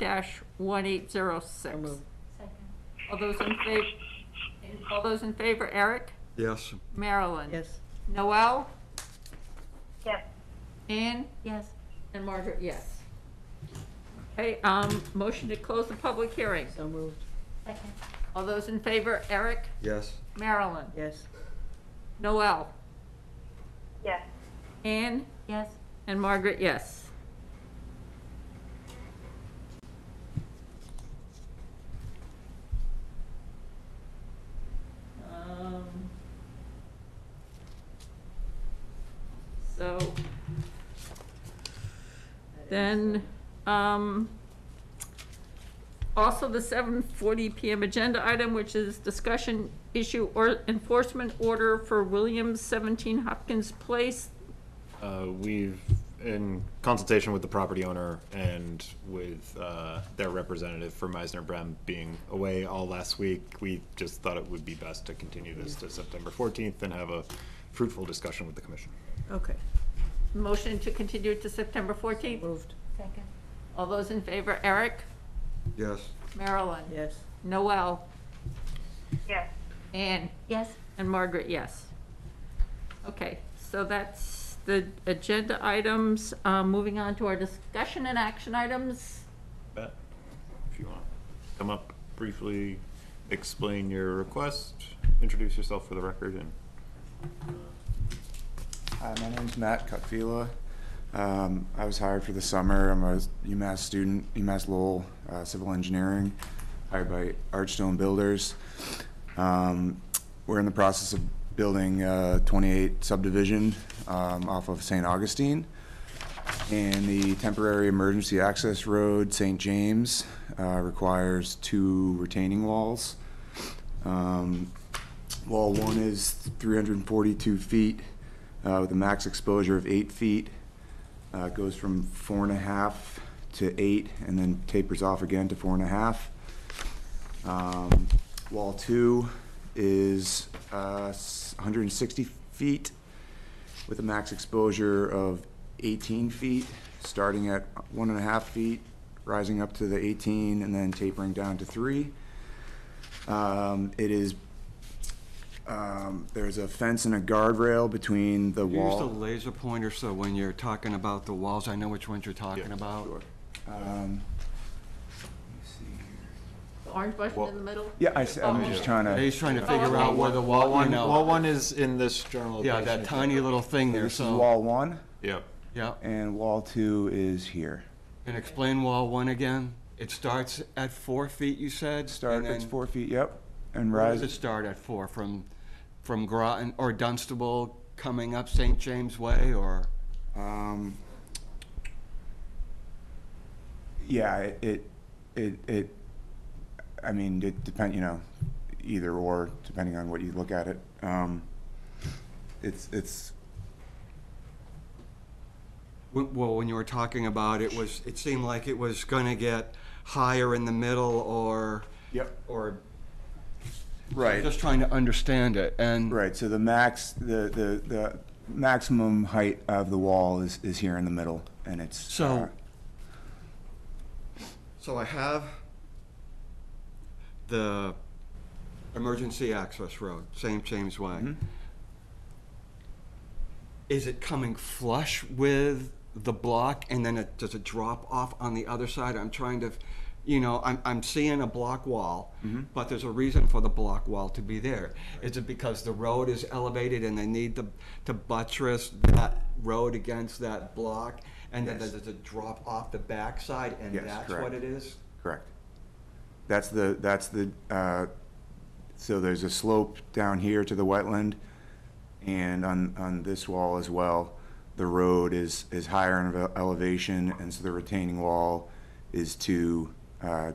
one eight zero six? So moved. All those in favor, all those in favor, Eric? Yes. Marilyn? Yes. Noel? Yes. Ann? Yes. And Margaret, yes. Okay, um, motion to close the public hearing. So moved. Second. All those in favor, Eric? Yes. Marilyn? Yes. Noel? Yes. Ann? Yes. And Margaret, yes. Um, So, then, um, also the seven forty PM agenda item, which is discussion issue or enforcement order for Williams seventeen Hopkins Place. Uh, we've, in consultation with the property owner and with, uh, their representative for Meisner Brem being away all last week, we just thought it would be best to continue this to September fourteenth and have a fruitful discussion with the commission. Okay. Motion to continue to September fourteenth. Moved. Second. All those in favor, Eric, Yes. Marilyn, Yes. Noel, Yes. Ann, Yes. and Margaret, yes. Okay, so that's the agenda items. Um, moving on to our discussion and action items. Bet, if you want, come up briefly, explain your request, introduce yourself for the record and Hi, my name's Matt Cutfila. Um, I was hired for the summer. I'm a UMass student, UMass Lowell, uh, civil engineering, hired by Archstone Builders. Um, we're in the process of building uh, 28 subdivision um, off of St. Augustine. And the temporary emergency access road, St. James, uh, requires two retaining walls. Um, Wall one is 342 feet uh, with a max exposure of eight feet. Uh, goes from four and a half to eight and then tapers off again to four and a half. Um, wall two is uh, s- 160 feet with a max exposure of 18 feet, starting at one and a half feet, rising up to the 18 and then tapering down to three. Um, it is um, there's a fence and a guardrail between the You Use the wall. laser pointer so when you're talking about the walls, I know which ones you're talking about. sure. Um, let me see here. The orange button in the middle? Yeah, I, am just trying to. He's trying to Oh, figure okay. out where the wall, you Wall one is in this general Yeah, that tiny little thing there, This is so, wall one, Yep. yeah. and wall two is here. And explain wall one again. It starts at four feet, you said? Start, and it's then four feet, yep, and Where does it rise. start at four? From, from Groton or Dunstable coming up St. James Way or? Um, yeah, it, it, it, I mean, it depend, you know, either or, depending on what you look at it. Um, it's, it's, Well, when you were talking about it was, it seemed like it was gonna get higher in the middle or, Yep. or. Right. Just trying to understand it and. Right, so the max, the, the, the maximum height of the wall is, is here in the middle, and it's. So- uh, So I have the emergency access road, St. James Way. Mhm. Is it coming flush with the block and then it, does it drop off on the other side? I'm trying to, you know, I'm, I'm seeing a block wall, but there's a reason for the block wall to be there. Is it because the road is elevated and they need to, to buttress that road against that block? And then Yes. does it drop off the backside and Yes, that's what it is? Correct. That's the, that's the, uh, so there's a slope down here to the wetland, and on, on this wall as well, the road is, is higher in ele- elevation, and so the retaining wall is too, uh,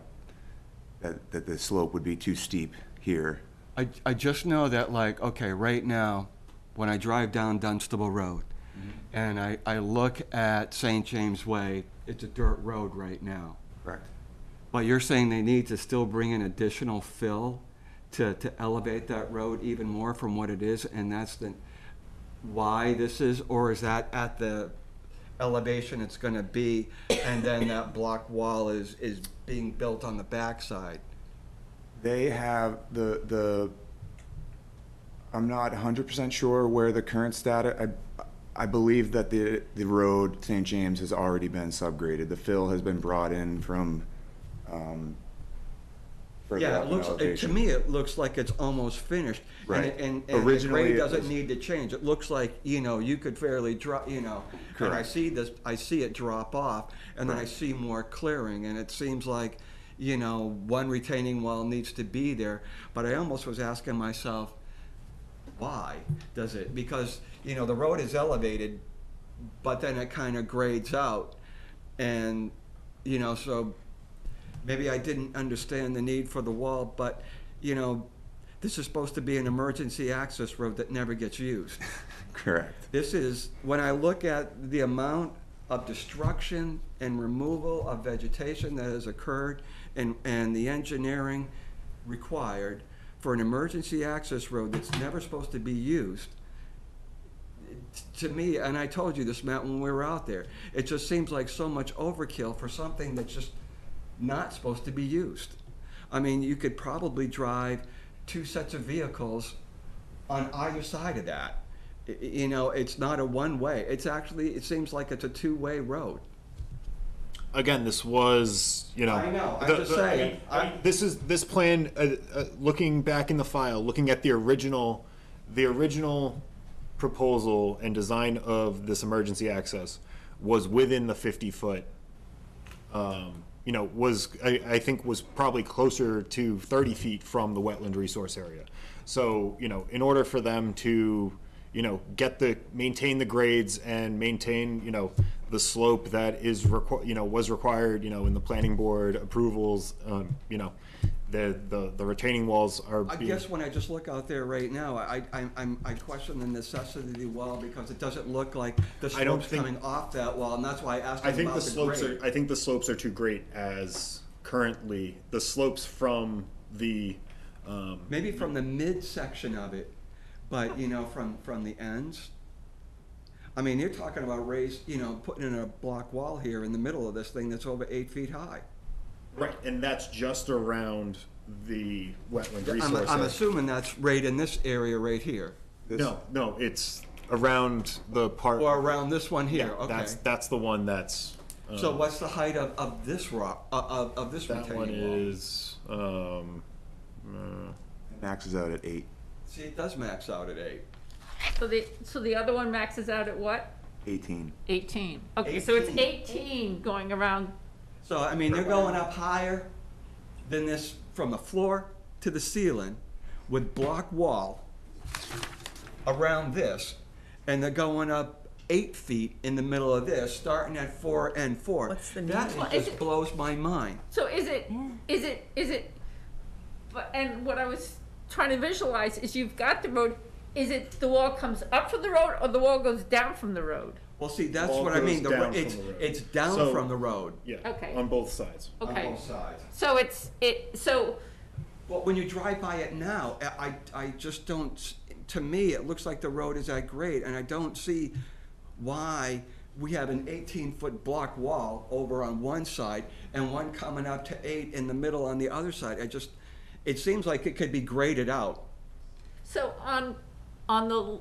that, that the slope would be too steep here. I, I just know that like, okay, right now, when I drive down Dunstable Road Mm-hmm. and I, I look at St. James Way, it's a dirt road right now. Correct. But you're saying they need to still bring in additional fill to, to elevate that road even more from what it is, and that's the, why this is, or is that at the elevation it's gonna be, and then that block wall is, is being built on the backside? They have the, the, I'm not hundred percent sure where the current status, I, I believe that the, the road, St. James, has already been subgraded. The fill has been brought in from, um, further Yeah, up it in looks, it- to elevation. me, it looks like it's almost finished. And Right. it- And, and the Originally, grade it doesn't was- need to change. It looks like, you know, you could fairly drop, you know. And I Correct. see this, I see it drop off, and then I see more clearing, and it seems like, you know, one retaining wall needs to be there. But I almost was asking myself, why does it? Because, you know, the road is elevated, but then it kind of grades out. And, you know, so maybe I didn't understand the need for the wall, but, you know, this is supposed to be an emergency access road that never gets used. Correct. This is, when I look at the amount of destruction and removal of vegetation that has occurred and, and the engineering required for an emergency access road that's never supposed to be used, to me, and I told you this, Matt, when we were out there, it just seems like so much overkill for something that's just not supposed to be used. I mean, you could probably drive two sets of vehicles on either side of that. I- I- You know, it's not a one-way. It's actually, it seems like it's a two-way road. Again, this was, you know. I know, I'm the- just the- I saying, mean, I- This is, this plan, uh, uh, looking back in the file, looking at the original, the original proposal and design of this emergency access was within the fifty foot. Um, you know, was, I, I think was probably closer to thirty feet from the wetland resource area. So, you know, in order for them to, you know, get the, maintain the grades and maintain, you know, the slope that is requ- you know, was required, you know, in the planning board approvals, um, you know, the, the, the retaining walls are I being. guess when I just look out there right now, I, I, I'm, I question the necessity of the wall because it doesn't look like the I don't slope's think- coming off that wall, and that's why I asked I him think about the the slopes grade. are, I think the slopes are too great as currently, the slopes from the, um, Maybe from the midsection of it, but, you know, from, from the ends. I mean, you're talking about raised, you know, putting in a block wall here in the middle of this thing that's over eight feet high. Right, and that's just around the wetland I'm, resource. I'm area. assuming that's right in this area right here, This- No, no, it's around the part. or around this one here, Yeah, okay. That's, that's the one that's. So um, what's the height of, of this rock, uh, of, of this That one retaining wall? is, um, uh, Maxes out at eight, See, it does max out at eight. So the, so the other one maxes out at what? eighteen. Eighteen. Okay, so it's eighteen going around, So, I mean, they're going up higher than this from the floor to the ceiling with block wall around this, and they're going up eight feet in the middle of this, starting at four and four. What's the That need? Well, is just it- blows my mind. so is it, is it, is it, but, and what I was trying to visualize is you've got the road is it the wall comes up from the road or the wall goes down from the road? Well, see, that's Wall what I goes mean, the, down ro- from it's, the road. it's down So- from the road. Yeah. Okay. On both sides. on Okay. both sides. So it's, it, so, Well, when you drive by it now, I, I I just don't, s- to me, it looks like the road is that grade, and I don't see why we have an eighteen-foot block wall over on one side and one coming up to eight in the middle on the other side. I just, it seems like it could be graded out. so on, on the,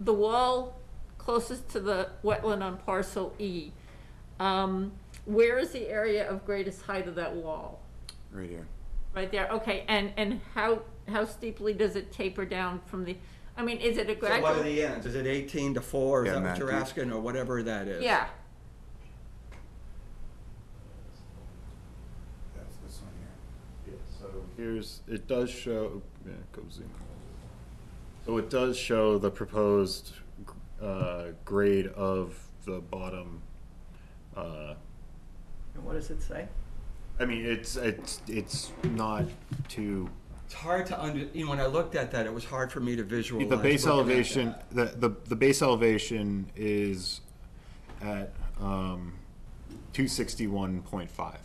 the wall closest to the wetland on parcel E, um, where is the area of greatest height of that wall? Right here. Right there, okay, and, and how, how steeply does it taper down from the, I mean, is it a So gradual? what are the ends? Is it eighteen to four? Is Yeah, that what Matt, you're do asking, or whatever that is? Yeah, That's this one here. Yeah, so here's, it does show, yeah, go zoom. So it does show the proposed, uh, grade of the bottom, uh, And what does it say? I mean, it's, it's, it's not too, It's hard to under, you know, when I looked at that, it was hard for me to visualize. the base looking at elevation, that. the, the, the base elevation is at, um, two sixty-one point five.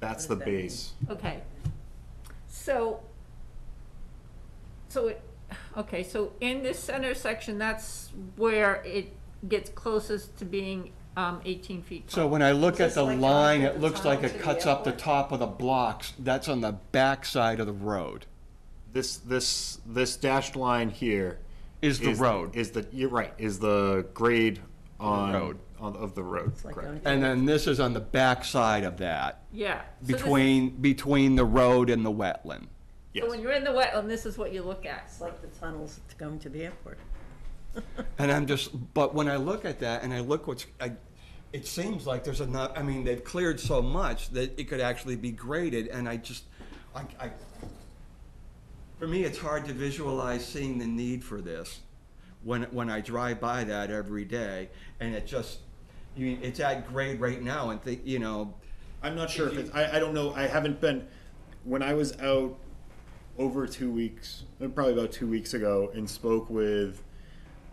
That's the What does that mean? base. okay. So, so it, okay, so in this center section, that's where it gets closest to being, um, eighteen feet So tall. when I look at this the like line, going it looks like it cuts up the top of the blocks. That's on the back side of the road. This, this, this dashed line here. Is the road. Is the, you're right, is the grade on, road. on, of the road, like correct. going And then this is on the back side of that, Yeah. So this- between, between the road and the wetland. Yes. So when you're in the wetland, this is what you look at. It's like the tunnels to going to the airport. And I'm just, but when I look at that and I look what's, I, it seems like there's enough, I mean, they've cleared so much that it could actually be graded, and I just, I, I, for me, it's hard to visualize seeing the need for this when, when I drive by that every day, and it just, you, it's at grade right now, and think, you know, I'm not sure if it's, I, I don't know, I haven't been, when I was out over two weeks, uh, probably about two weeks ago, and spoke with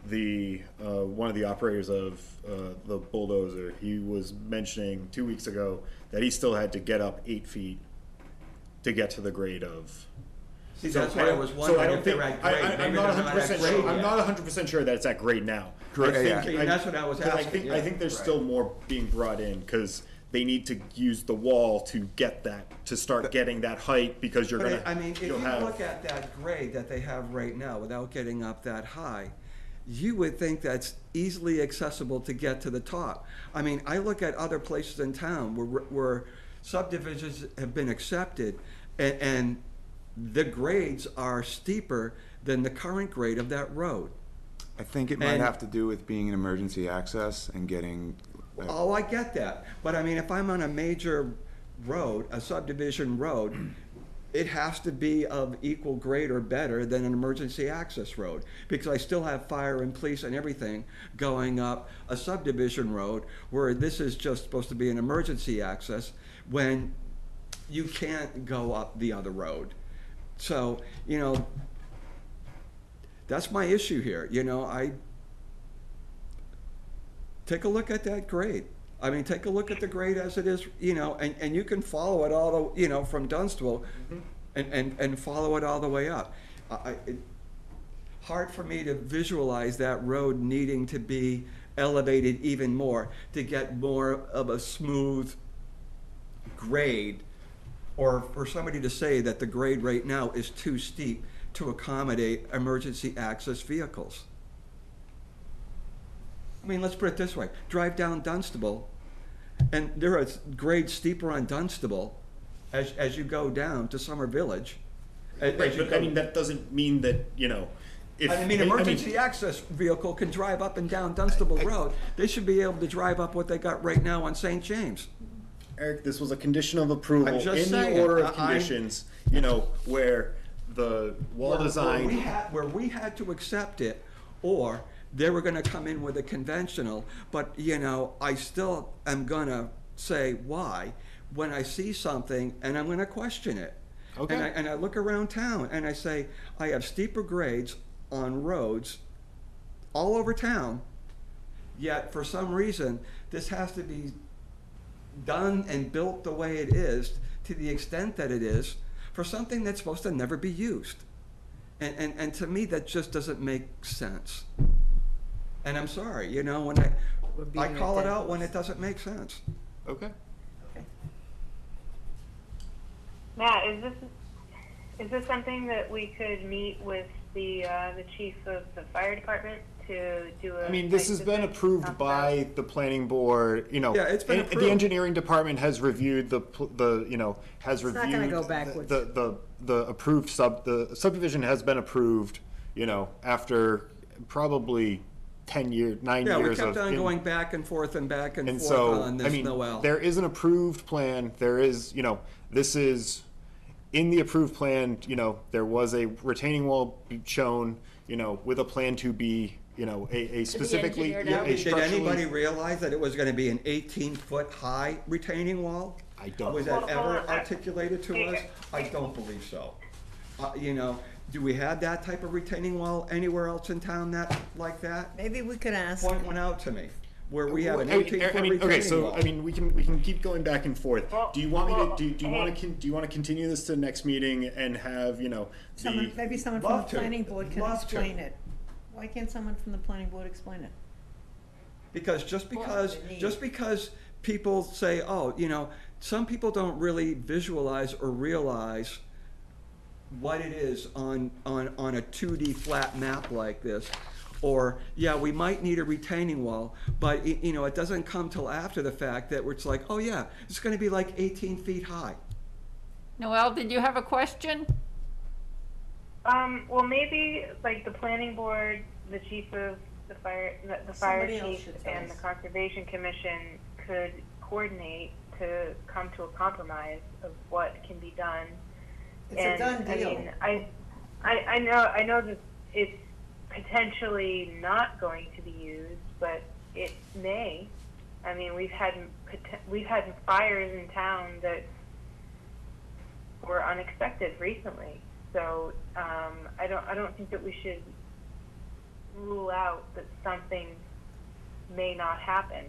the, uh, one of the operators of, uh, the bulldozer, he was mentioning two weeks ago that he still had to get up eight feet to get to the grade of. see, So that's why I was so wondering don't if they're think- at I- grade. I- I'm not they're hundred not at percent grade sure, I'm not hundred percent sure that it's at grade now. I Correct, think- yeah. See, that's what I was 'cause I asking, think, I think there's Right. still more being brought in, cause they need to use the wall to get that, to start getting that height, because you're But gonna, I I mean, if you you'll have. look at that grade that they have right now, without getting up that high, you would think that's easily accessible to get to the top. I mean, I look at other places in town where, where subdivisions have been accepted, and, and the grades are steeper than the current grade of that road. I think it might And- have to do with being an emergency access and getting. Oh, I get that, but I mean, if I'm on a major road, a subdivision road, it has to be of equal grade or better than an emergency access road, because I still have fire and police and everything going up a subdivision road, where this is just supposed to be an emergency access, when you can't go up the other road. So, you know, that's my issue here, you know, I, take a look at that grade. I mean, take a look at the grade as it is, you know, and, and you can follow it all the, you know, from Dunstable mm-hmm. and, and, and follow it all the way up. I- it, hard for me to visualize that road needing to be elevated even more to get more of a smooth grade or for somebody to say that the grade right now is too steep to accommodate emergency access vehicles. I mean, let's put it this way, drive down Dunstable, and there are grades steeper on Dunstable as, as you go down to Summer Village. as- as Right, you but I go- mean, that doesn't mean that, you know, if. I mean, emergency access vehicle can drive up and down Dunstable Road. They should be able to drive up what they got right now on St. James. Eric, this was a condition of approval I'm in just the order of I- conditions, you know, where the wall Where- where design. we had- Where we had to accept it, or they were gonna come in with a conventional, but, you know, I still am gonna say why when I see something and I'm gonna question it. And I, Okay. and I look around town and I say, I have steeper grades on roads all over town, yet for some reason, this has to be done and built the way it is, to the extent that it is, for something that's supposed to never be used. And, and, and to me, that just doesn't make sense. And I'm sorry, you know, when I, We're I beating call it dead out when horse. it doesn't make sense. Okay. Matt, is this is this something that we could meet with the uh, the chief of the fire department to do a? I mean, this site has been visit? approved by the planning board, you know. Yeah, it's been and approved. The engineering department has reviewed the, pl- the, you know, has It's reviewed. not gonna go the- backwards. The, the, the approved sub, the subdivision has been approved, you know, after probably ten year, nine Yeah, we years of. kept on in- going back and forth and back and And forth so, on I this mean, Noel. there is an approved plan, there is, you know, this is, in the approved plan, you know, there was a retaining wall shown, you know, with a plan to be, you know, a, a specifically, yeah, out. a Did anybody realize that it was gonna be an eighteen-foot high retaining wall? I don't. Was that ever articulated to us? I don't believe so. Uh, you know, do we have that type of retaining wall anywhere else in town that, like that? Maybe we could ask, Point one out to me, where we have an I mean, eighteen-foot I mean, okay, retaining so, wall. I mean, we can, we can keep going back and forth. Do you want me to, do, do you wanna, do you wanna continue this to the next meeting and have, you know, someone, the, maybe someone from the Love to. planning board can Love to. explain it. Why can't someone from the planning board explain it? Because just because, they need- just because people say, oh, you know, some people don't really visualize or realize what it is on, on, on a two D flat map like this. Or, yeah, we might need a retaining wall, but, y- you know, it doesn't come till after the fact that it's like, oh, yeah, it's gonna be like eighteen feet high. Noel, did you have a question? Um, well, maybe like the planning board, the chief of the fire, the, the fire chief, should tell and the conservation commission could coordinate to come to a compromise of what can be done. It's a and, done I mean, I, I, I know, I know that it's potentially not going to be used, but it may. I mean, we've had we've had fires in town that were unexpected recently. So um, I don't I don't think that we should rule out that something may not happen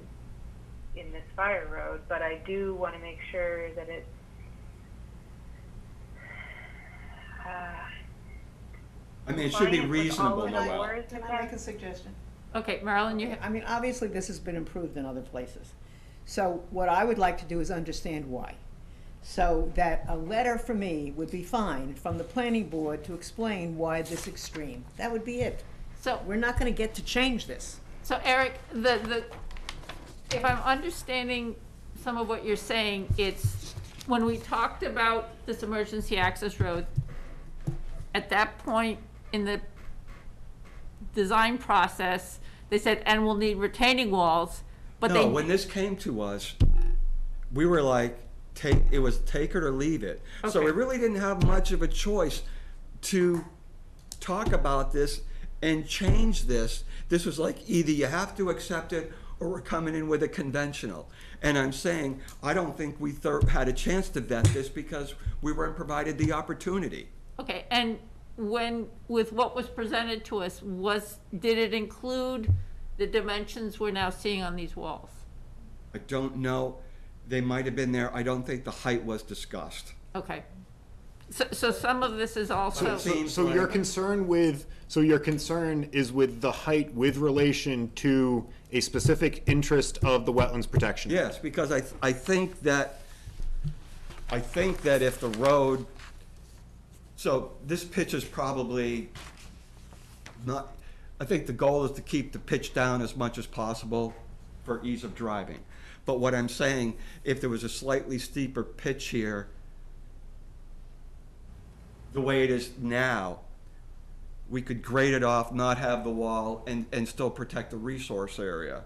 in this fire road, but I do want to make sure that it's uh, I mean, it should be compliant with all reasonable, of the Noel. Can I make a suggestion? Okay, Marilyn, you, I mean, obviously, this has been improved in other places. So what I would like to do is understand why. So that a letter from me would be fine from the planning board to explain why this extreme. That would be it. so, We're not gonna get to change this. so Eric, the, the, if I'm understanding some of what you're saying, it's, when we talked about this emergency access road, at that point in the design process, they said, and we'll need retaining walls, but they. No, when this came to us, we were like, take, it was take it or leave it. So we really didn't have much of a choice to talk about this and change this. This was like either you have to accept it or we're coming in with a conventional. And I'm saying, I don't think we thir- had a chance to vet this because we weren't provided the opportunity. Okay, and when, with what was presented to us, was, did it include the dimensions we're now seeing on these walls? I don't know. They might have been there. I don't think the height was discussed. Okay. So, so some of this is also, But it seems So your concern with, so your concern is with the height with relation to a specific interest of the Wetlands Protection? Act? Yes, because I, I think that, I think that if the road, so this pitch is probably not, I think the goal is to keep the pitch down as much as possible for ease of driving. But what I'm saying, if there was a slightly steeper pitch here, the way it is now, we could grade it off, not have the wall, and, and still protect the resource area.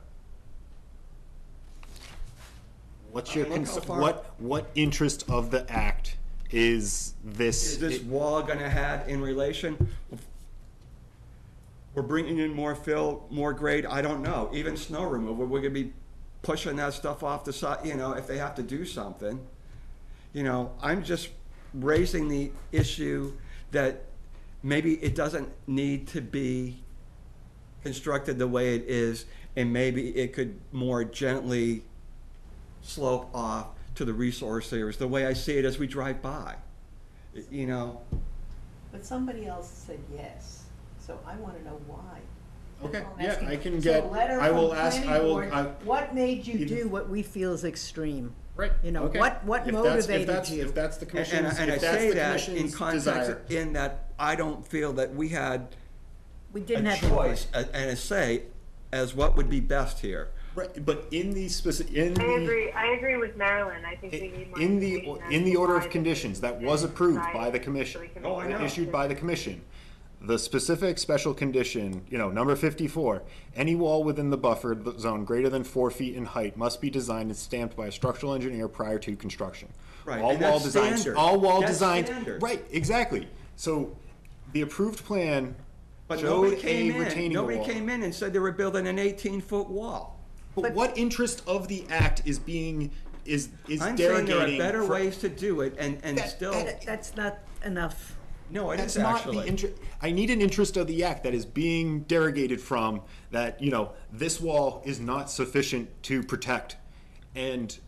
What's your, I mean, look cons- far- what, what interest of the act is this? Is this wall gonna have in relation? We're bringing in more fill, more grade, I don't know, even snow removal, we're gonna be pushing that stuff off the side, you know, if they have to do something. You know, I'm just, raising the issue that maybe it doesn't need to be constructed the way it is, and maybe it could more gently slope off to the resource areas, the way I see it as we drive by. You know, But somebody else said yes, so I want to know why. Okay, all I'm yeah, asking. I can So a get- letter I from will ask- planning I will- board, I- What made you Either- do what we feel is extreme? Right. You know, okay. what, what If that's- if motivated that's- you? If that's the and, commission's, and I if that's say the that in commission's context, desire. in that I don't feel that we had We didn't a have the choice a- and a say as what would be best here. Right, but in the specific, in I the. agree, I agree with Marilyn, I think we need more In the, information as in the to order why of this conditions that was being approved decided, by the so commission, we can Oh, I make know. issued by the commission, the specific special condition, you know, number fifty-four, any wall within the buffer zone greater than four feet in height must be designed and stamped by a structural engineer prior to construction. Right, All and wall that's designs, standard. all wall That's designs, standard. right, exactly. So the approved plan But nobody showed a came in, retaining wall. nobody came in and said they were building an eighteen-foot wall. But what interest of the act is being, is, is I'm saying there are better fr- ways to do it and, and That- still, That- That's not enough. no, it That's is not the actually. interest. I need an interest of the act that is being derogated from, that, you know, this wall is not sufficient to protect. And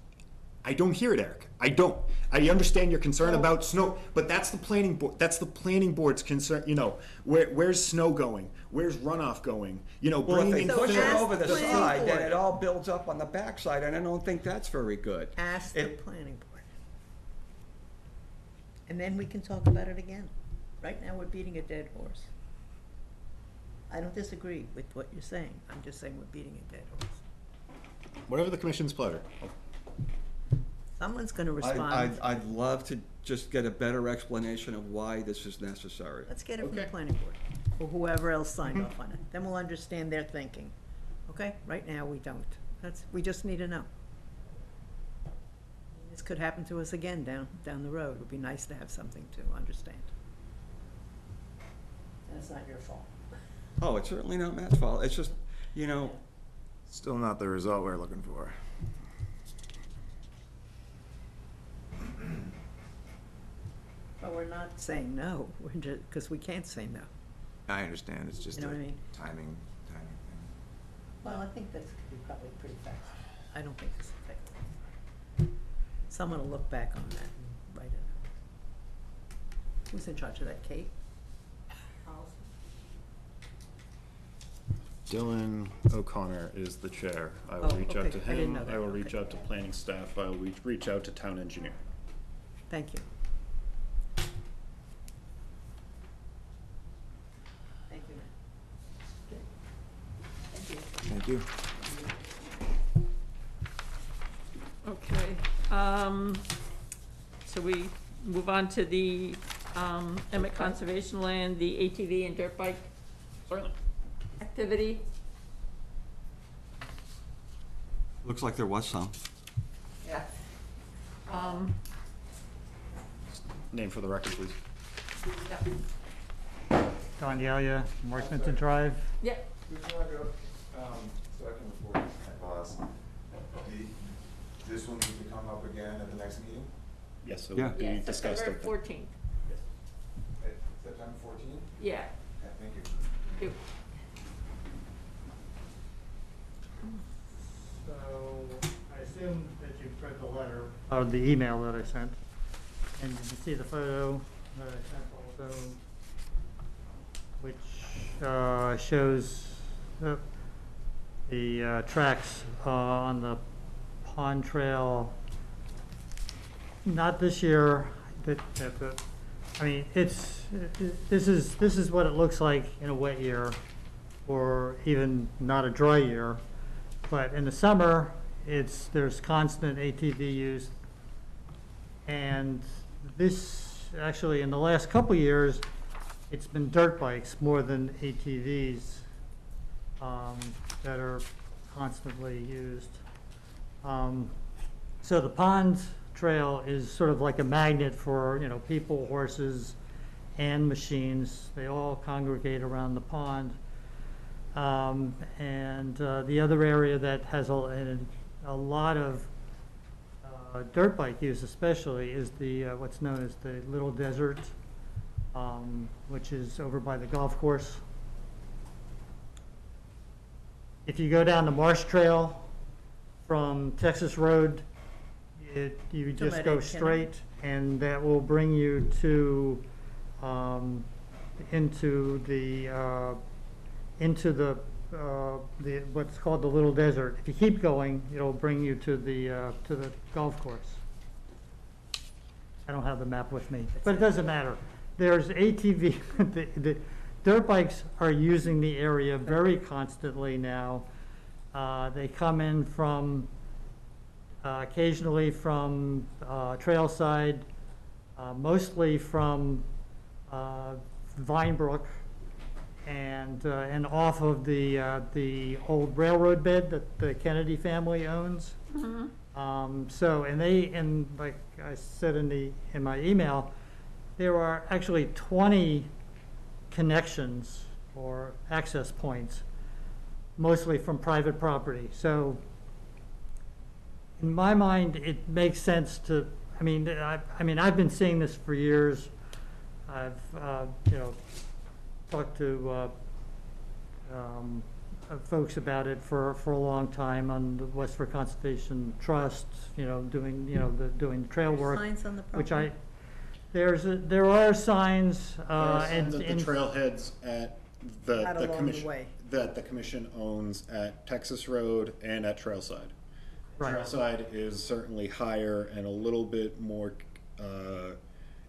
I don't hear it, Eric. I don't. I understand your concern about snow, but that's the planning board, that's the planning board's concern, you know, where, where's snow going? Where's runoff going? You know, Well, if bringing they in. So push it ask over the the planning side, then board. it all builds up on the backside, and I don't think that's very good. Ask the It- planning board. And then we can talk about it again. Right now, we're beating a dead horse. I don't disagree with what you're saying. I'm just saying we're beating a dead horse. Whatever the commission's pleasure. Someone's gonna I, respond. I'd, I'd love to just get a better explanation of why this is necessary. Let's get it from the Okay. planning board, or whoever else signed mm-hmm. off on it. Then we'll understand their thinking. Okay? Right now, we don't. That's, we just need to know. This could happen to us again down, down the road. It would be nice to have something to understand. And it's not your fault. Oh, it's certainly not Matt's fault, it's just, you know, Still not the result we're looking for. But we're not saying no, we're just, because we can't say no. I understand, it's just You a know what I mean? timing, timing thing. Well, I think this could be probably pretty fast. I don't think this will take long. Someone will look back on that and write it up. Who's in charge of that, Kate? Dylan O'Connor is the chair. I will Oh, reach out okay. to I didn't him. know that. I will reach Okay. out to planning staff. I will reach, reach out to town engineer. Thank you. Thank you. Thank you. Okay, um, so we move on to the, um, Emmett Conservation Land, the ATV and dirt bike Certainly. activity. looks like there was some. Yeah. Um, Name for the record, please. yeah, Don Yalia, Morrisonton Drive. yeah, Before I go, um, so I can report, I pause. This will need to come up again at the next meeting, Yes, so Yeah. will be yeah, discussed September at the. fourteenth, at September fourteenth? yeah. Yeah, thank you. You- So I assume that you've read the letter. Or the email that I sent. And you can see the photo that I sent also, which uh, shows uh, the uh, tracks uh, on the pond trail. Not this year, I mean, it's, this is, this is what it looks like in a wet year, or even not a dry year. But in the summer, it's, there's constant ATV use. And this, actually, in the last couple years, it's been dirt bikes more than ATVs um, that are constantly used. Um, So the pond trail is sort of like a magnet for, you know, people, horses, and machines. They all congregate around the pond. Um, and, uh, the other area that has a, a- lot of, uh, dirt bike use especially is the, uh, what's known as the Little Desert, um, which is over by the golf course. If you go down the Marsh Trail from Texas Road, it, you just go straight, and that will bring you to, um, into the, uh, into the, uh, the, what's called the Little Desert. If you keep going, it'll bring you to the, uh, to the golf course. I don't have the map with me, but it doesn't matter. There's ATV, the, the dirt bikes are using the area very constantly now. Uh, they come in from, uh, occasionally from, uh, Trailside, uh, mostly from, uh, Vine Brook and, uh, and off of the, uh, the old railroad bed that the Kennedy family owns. Um, so, and they, and like I said in the, in my email, there are actually twenty connections or access points, mostly from private property. So in my mind, it makes sense to, I mean, I, I mean, I've been seeing this for years. I've, uh, you know, talked to, uh, um, uh, folks about it for, for a long time on the Westford Conservation Trust, you know, doing, you know, the, doing trail work. Signs on the Which I, property? There's, a- there are signs, There uh, are and. signs at the trailheads at the, Out the along the commission, way. that the commission owns at Texas Road and at Trailside. Right. Trailside is certainly higher and a little bit more, uh,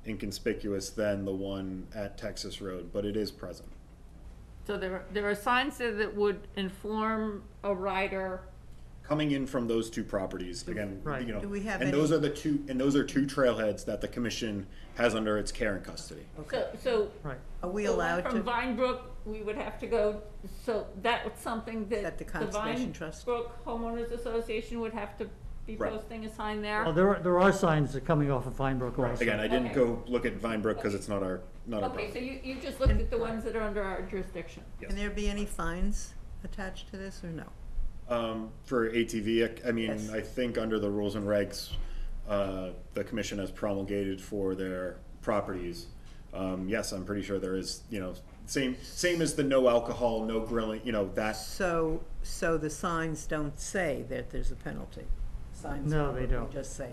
inconspicuous than the one at Texas Road, but it is present. So there, are- there are signs there that would inform a rider, Coming in from those two properties, again, Right. you know, Do we have and those are the two, and those are two trailheads that the commission has under its care and custody. so, so. Right. Are we the one allowed From to? Vine Brook, we would have to go, so that was something that. That the Conservation Trust? Vine Brook Homeowners Association would have to be Right. posting a sign there. Well, there are, there are signs that are coming off of Vine Brook also. Again, I didn't Okay. go look at Vine Brook because it's not our, not our Okay, so problem. you, you just looked at the ones that are under our jurisdiction. Can there be any fines attached to this or no? Um, for ATV, I I mean, Yes. I think under the rules and regs, uh, the commission has promulgated for their properties. Um, yes, I'm pretty sure there is, you know, same, same as the no alcohol, no grilling, you know, that, So, so the signs don't say that there's a penalty? Signs No, they probably don't. Just say,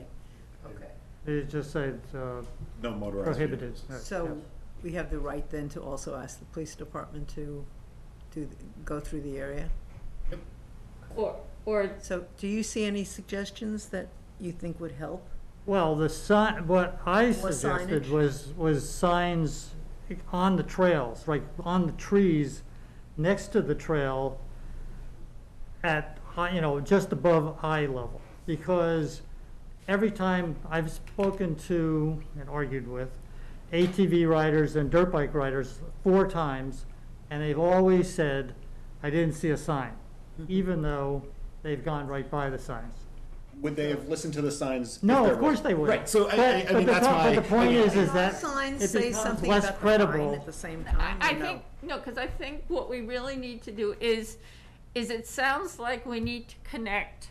okay. It just said, uh, no motorized prohibited. vehicles. Right, So yes. we have the right then to also ask the police department to, to go through the area? Or, or So do you see any suggestions that you think would help? Well, the sign, what I More suggested signage? was, was signs on the trails, like on the trees next to the trail at, eye- you know, just above eye level. Because every time I've spoken to and argued with ATV riders and dirt bike riders four times, and they've always said, I didn't see a sign, even though they've gone right by the signs. Would they have listened to the signs? if No, there of course was- they would. Right, so I, But- I, I but mean, the that's po- my. But the point is, is that Signs it say becomes something less about the credible. fine at the same I, time, I or no? think, no, because I think what we really need to do is, is it sounds like we need to connect,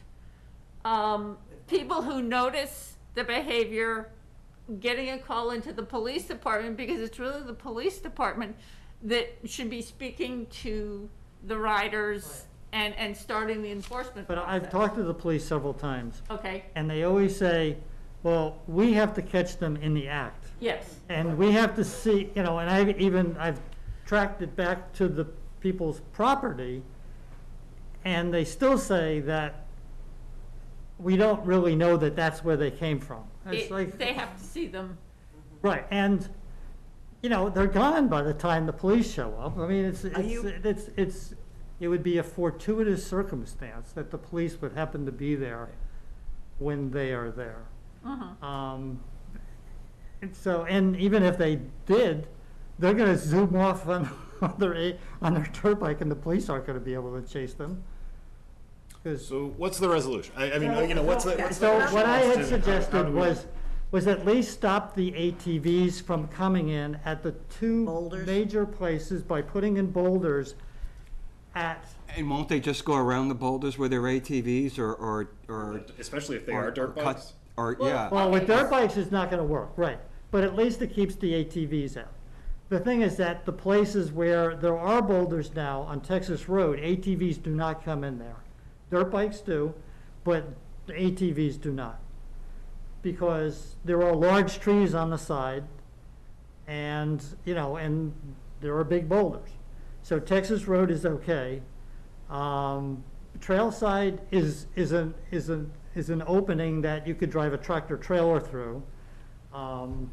um, people who notice the behavior, getting a call into the police department, because it's really the police department that should be speaking to the riders and, and starting the enforcement But I've talked to the police several times, Okay, and they always say, well, we have to catch them in the act. yes, And we have to see, you know, and I've even, I've tracked it back to the people's property, and they still say that we don't really know that that's where they came from. It's It- like, they have to see them. right, and, you know, they're gone by the time the police show up. I mean, it's, Are it's, you- it's, it's, it would be a fortuitous circumstance that the police would happen to be there when they are there. Mhm. Um, and so, and even if they did, they're gonna zoom off on, on their, a- on their dirt bike and the police aren't gonna be able to chase them. 'Cause- So what's the resolution? I, I mean, you know, what's the, what's the? So what I How- had how do suggested was, was at least stop the ATVs from coming in at the two Boulders? major places by putting in boulders at, And won't they just go around the boulders with their ATVs or, or, or? Especially if they or- are dirt or cut- bikes. or, yeah. Well, with dirt bikes, it's not gonna work, right, but at least it keeps the ATVs out. The thing is that the places where there are boulders now on Texas Road, ATVs do not come in there. Dirt bikes do, but the ATVs do not. Because there are large trees on the side, and, you know, and there are big boulders. So Texas Road is okay. Um, Trail side is, is an, is an, is an opening that you could drive a tractor trailer through. Um,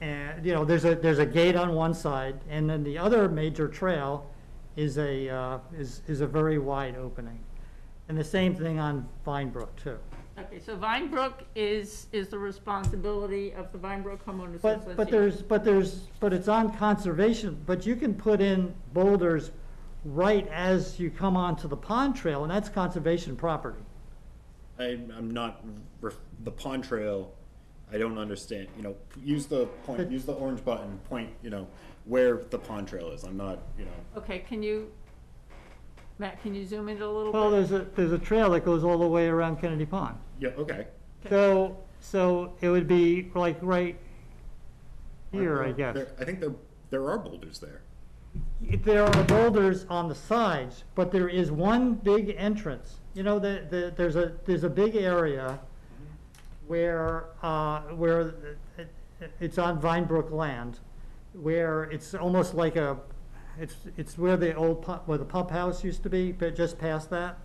and, you know, there's a, there's a gate on one side, and then the other major trail is a, uh, is, is a very wide opening. And the same thing on Vine Brook, too. Okay, so Vinebrook is, is the responsibility of the Vinebrook Homeowners Association. But, but there's, but there's, but it's on conservation, but you can put in boulders right as you come onto the pond trail, and that's conservation property. I, I'm not, ref- the pond trail, I don't understand, you know, use the point, use the orange button, point, you know, where the pond trail is, I'm not, you know. Okay, can you, Matt, can you zoom in a little bit? Well, there's a, there's a trail that goes all the way around Kennedy Pond. Yeah, okay. So, so it would be like right here, I guess. There- I think there, there are boulders there. There are boulders on the sides, but there is one big entrance. You know, the, the, there's a, there's a big area where, uh, where it- it's on Vinebrook land, where it's almost like a, it's, it's where the old pump, where the pump house used to be, but just past that.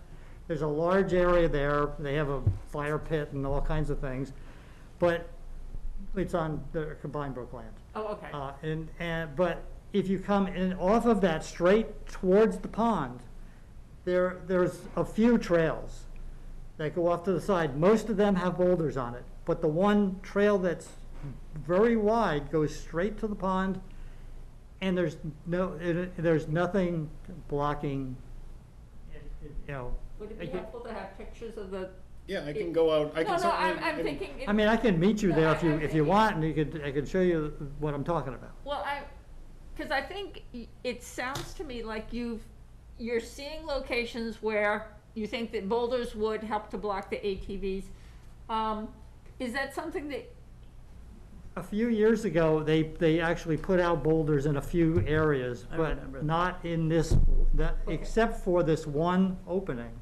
There's a large area there. They have a fire pit and all kinds of things, but it's on the combined Brook land. Oh, okay. Uh, and, and, but if you come in off of that straight towards the pond, there, there's a few trails that go off to the side. Most of them have boulders on it, but the one trail that's very wide goes straight to the pond, and there's no, it, there's nothing blocking, you know. Would it be I can- helpful to have pictures of the? Yeah, I can go out, I No, can no, I'm. I'm thinking. I mean, I can meet you No, there if you, I'm if you want, and you could, I can show you what I'm talking about. Well, I, because I think y- it sounds to me like you've, you're seeing locations where you think that boulders would help to block the ATVs. Um, is that something that, A few years ago, they, they actually put out boulders in a few areas, I but that. not in this, that, except for this one opening.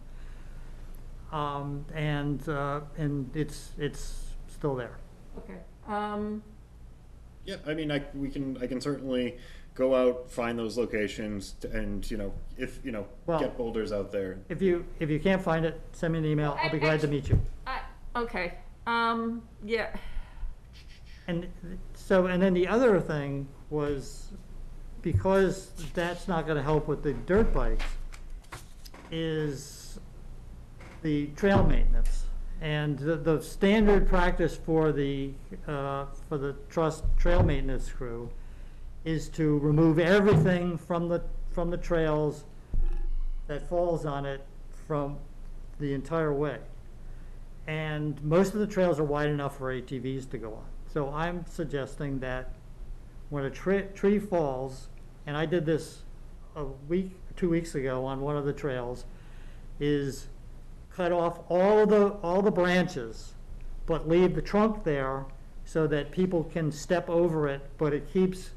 Um, and, uh, and it's, it's still there. okay, um, Yeah, I mean, I, we can, I can certainly go out, find those locations, t- and, you know, if, you know, Well- get boulders out there. If you, if you can't find it, send me an email, I'll be glad to meet you. I, okay, um, yeah, And so, and then the other thing was, because that's not gonna help with the dirt bikes, is the trail maintenance. And the, the standard practice for the, uh, for the trust trail maintenance crew is to remove everything from the, from the trails that falls on it from the entire way. And most of the trails are wide enough for ATVs to go on. So I'm suggesting that when a tree, tree falls, and I did this a week, two weeks ago on one of the trails, is cut off all the, all the branches, but leave the trunk there so that people can step over it, but it keeps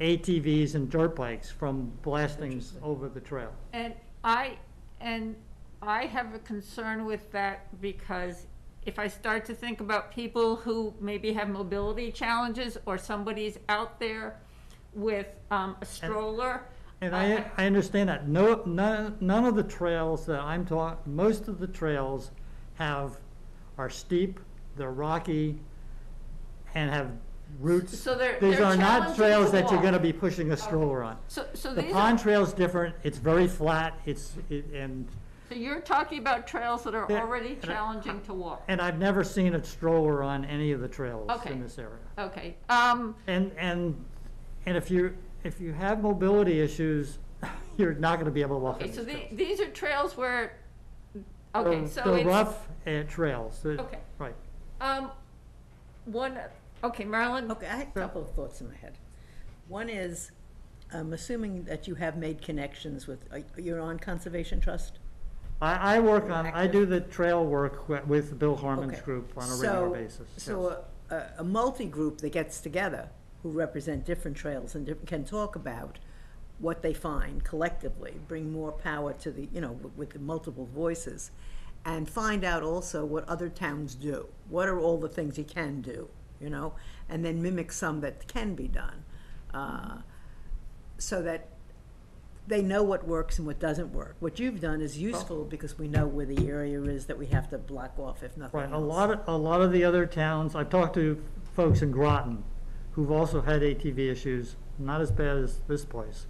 ATVs and dirt bikes from blasting over the trail. and I, and I have a concern with that because if I start to think about people who maybe have mobility challenges or somebody's out there with, um, a stroller. And I, I understand that. No, none, none of the trails that I'm talk, most of the trails have, are steep, they're rocky, and have roots. So they're- These they're are not challenging trails to that you're walk. gonna be pushing a stroller on. So, so The these pond are, trail's different, it's very flat, it's, it, and, so you're talking about trails that are Yeah, already and I- challenging to walk. and I've never seen a stroller on any of the trails Okay. in this area. Okay, um, And, and, and if you, if you have mobility issues, you're not gonna be able to walk on okay, these so trails. the, these are trails where, okay, They're- so They're it's. rough uh, trails, They're- Okay. right. Um, one, okay, Marilyn? Okay, I had a couple of thoughts in my head. One is, I'm assuming that you have made connections with, uh, you're on Conservation Trust? I, I work on, I do the trail work wi- with Bill Harmon's Okay. group on a regular So- basis. yes. So a, a- a multi-group that gets together, who represent different trails and different, can talk about what they find collectively, bring more power to the, you know, with- with the multiple voices, and find out also what other towns do. What are all the things you can do, you know? And then mimic some that can be done. uh, So that they know what works and what doesn't work. What you've done is useful because we know where the area is that we have to block off if nothing else. Right, a lot of, a lot of the other towns, I've talked to folks in Groton who've also had ATV issues, not as bad as this place.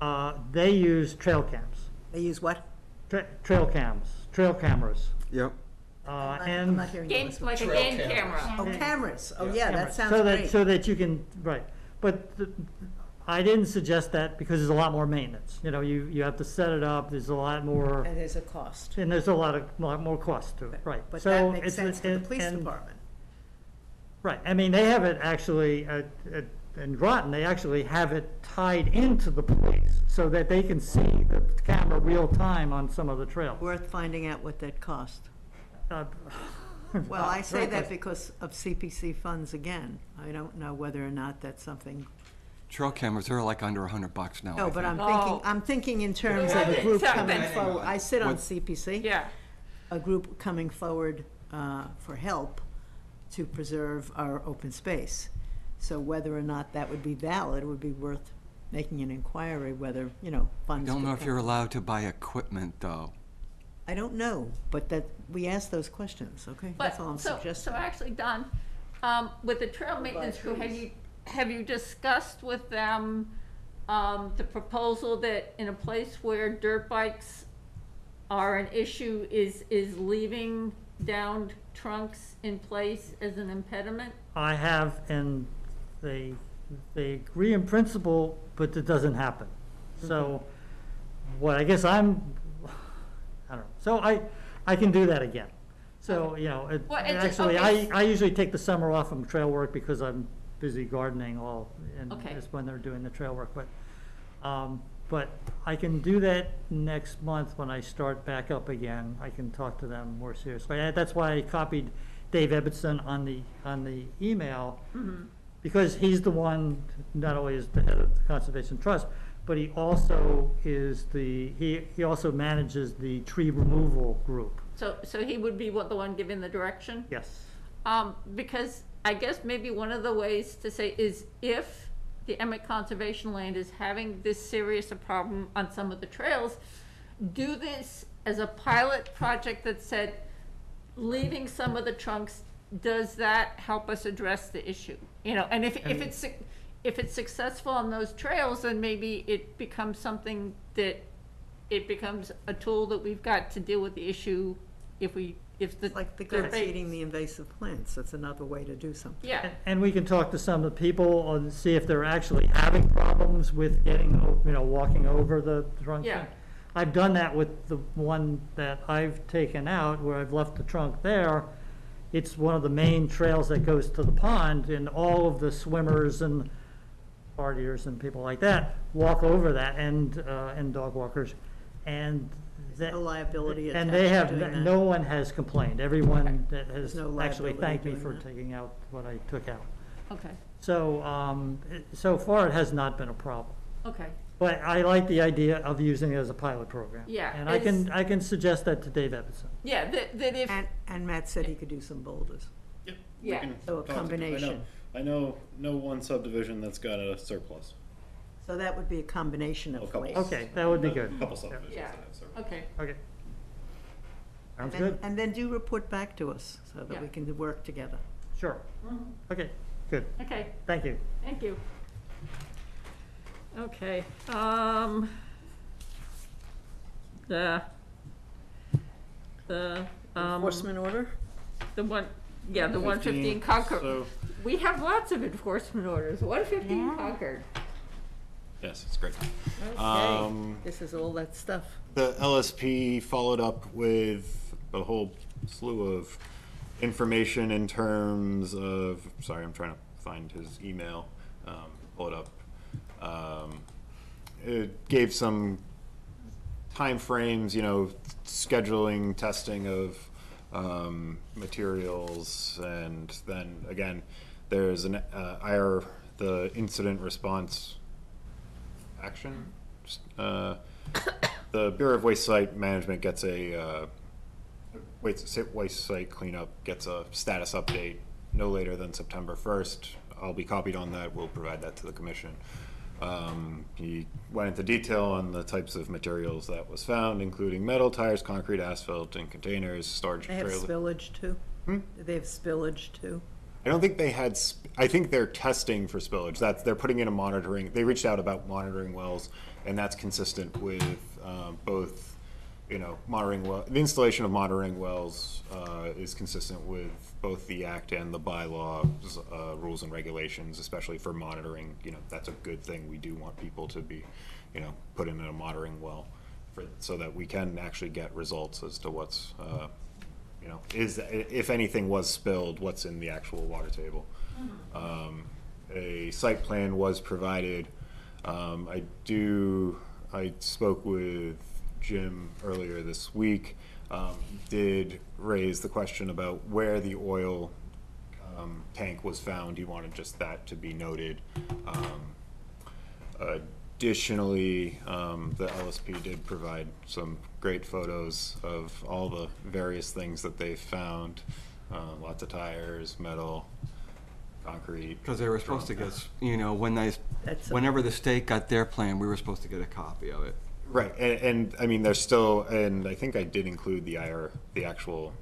Uh, they use trail cams, They use what? tra- trail cams, trail cameras. Yep. Uh, I'm not- I'm and. not hearing you. Game, like a game camera. Oh, cameras, oh, yeah, that cameras, sounds so that- great. So that you can, right, but the- I didn't suggest that because there's a lot more maintenance. You know, you, you have to set it up, there's a lot more, And there's a cost. and there's a lot of, lot more cost to it, right. But So that makes it's- sense for the police and- department. Right, I mean, they have it actually, at, at, in Groton, they actually have it tied into the police so that they can see the camera real time on some of the trails. Worth finding out what that cost. Uh, Well, I say that because of CPC funds again. I don't know whether or not that's something, Trail cameras, they're like under a hundred bucks now. I no, but think. I'm thinking, I'm thinking in terms of a group coming forward. I sit on What- CPC. Yeah, A group coming forward uh, for help to preserve our open space. So whether or not that would be valid, would be worth making an inquiry whether, you know, I funds don't could know if come. you're allowed to buy equipment, though. I don't know, but that, we ask those questions, okay? but, That's all I'm so, suggesting. so actually, Don, um, with the trail maintenance crew, have you, have you discussed with them, um, the proposal that in a place where dirt bikes are an issue, is, is leaving downed trunks in place as an impediment? I have, and they, they agree in principle, but it doesn't happen. So, what I guess I'm, I don't know, so I, I can do that again. So, you know, it, Well, it's- actually, okay. I, I usually take the summer off from trail work because I'm busy gardening all, and Okay. when they're doing the trail work, but, um, but I can do that next month when I start back up again. I can talk to them more seriously. And That's why I copied Dave Ebbetson on the, on the email, because he's the one, not only is the head of the Conservation Trust, but he also is the, he, he also manages the tree removal group. So, so he would be what, the one giving the direction? Yes. Um, because I guess maybe one of the ways to say is if the Emmett Conservation Land is having this serious a problem on some of the trails, do this as a pilot project that said, leaving some of the trunks, does that help us address the issue? You know, and if, if it's, suc- if it's successful on those trails, then maybe it becomes something that, it becomes a tool that we've got to deal with the issue if we, if the. Like the the goats rate- eating the invasive plants, that's another way to do something. Yeah. And- And we can talk to some of the people and see if they're actually having problems with getting, o- you know, walking over the trunk. Yeah. I've done that with the one that I've taken out, where I've left the trunk there. It's one of the main trails that goes to the pond, and all of the swimmers and partiers and people like that walk over that, and, uh, and dog walkers. And that. No liability And attached they to have, doing that. no one has complained. Everyone that has no actually liability thanked me doing for that. taking out what I took out. Okay, So, um, it- so far, it has not been a problem. okay. But I like the idea of using it as a pilot program. Yeah, And I can, I can suggest that to Dave Ebbetson. Yeah, that, that if, And, and Matt said he could do some boulders. Yep. Yeah. can So a talk to- I know- combination. I know, know one subdivision that's got a surplus. So that would be a combination A of couple. ways. Okay, that would be good. A Couple subdivisions Yeah. that have surplus. Okay, Okay. Sounds And- good? And then do report back to us, so that we Yeah. can work together. Sure. Okay, good. okay, Thank you. thank you. Okay, um, the, the, um, Enforcement order? the one, yeah, the one fifteen Concord. So, We have lots of enforcement orders, one fifteen Concord. yes, it's great. Okay, Um, this is all that stuff. The LSP followed up with a whole slew of information in terms of, sorry, I'm trying to find his email, um, pull it up. Um, It gave some timeframes, you know, scheduling, testing of um, materials, and then again, there's an uh, IR, the incident response action. Uh, the Bureau of Waste Site Management gets a uh, waste, waste site cleanup gets a status update no later than September first. I'll be copied on that. We'll provide that to the commission. Um, he went into detail on the types of materials that was found, including metal, tires, concrete, asphalt, and containers, storage They have trailer. spillage too? Do they have spillage too? I don't think they had, sp- I think they're testing for spillage. That's, they're putting in a monitoring, they reached out about monitoring wells, and that's consistent with, um, both, you know, monitoring well, the installation of monitoring wells, uh, is consistent with both the act and the bylaws, uh, rules and regulations, especially for monitoring, you know, that's a good thing. We do want people to be, you know, put in a monitoring well for, so that we can actually get results as to what's, uh, you know, is, if anything was spilled, what's in the actual water table. Um, a site plan was provided. Um, I do, I spoke with Jim earlier this week. Um, did raise the question about where the oil, um, tank was found. He wanted just that to be noted. Um, Additionally, um, the LSP did provide some great photos of all the various things that they found. Uh, lots of tires, metal, concrete. Because they were supposed to get, you know, when they, That's a- whenever the state got their plan, we were supposed to get a copy of it. Right, and, and, I mean, there's still, and I think I did include the IR, the actual.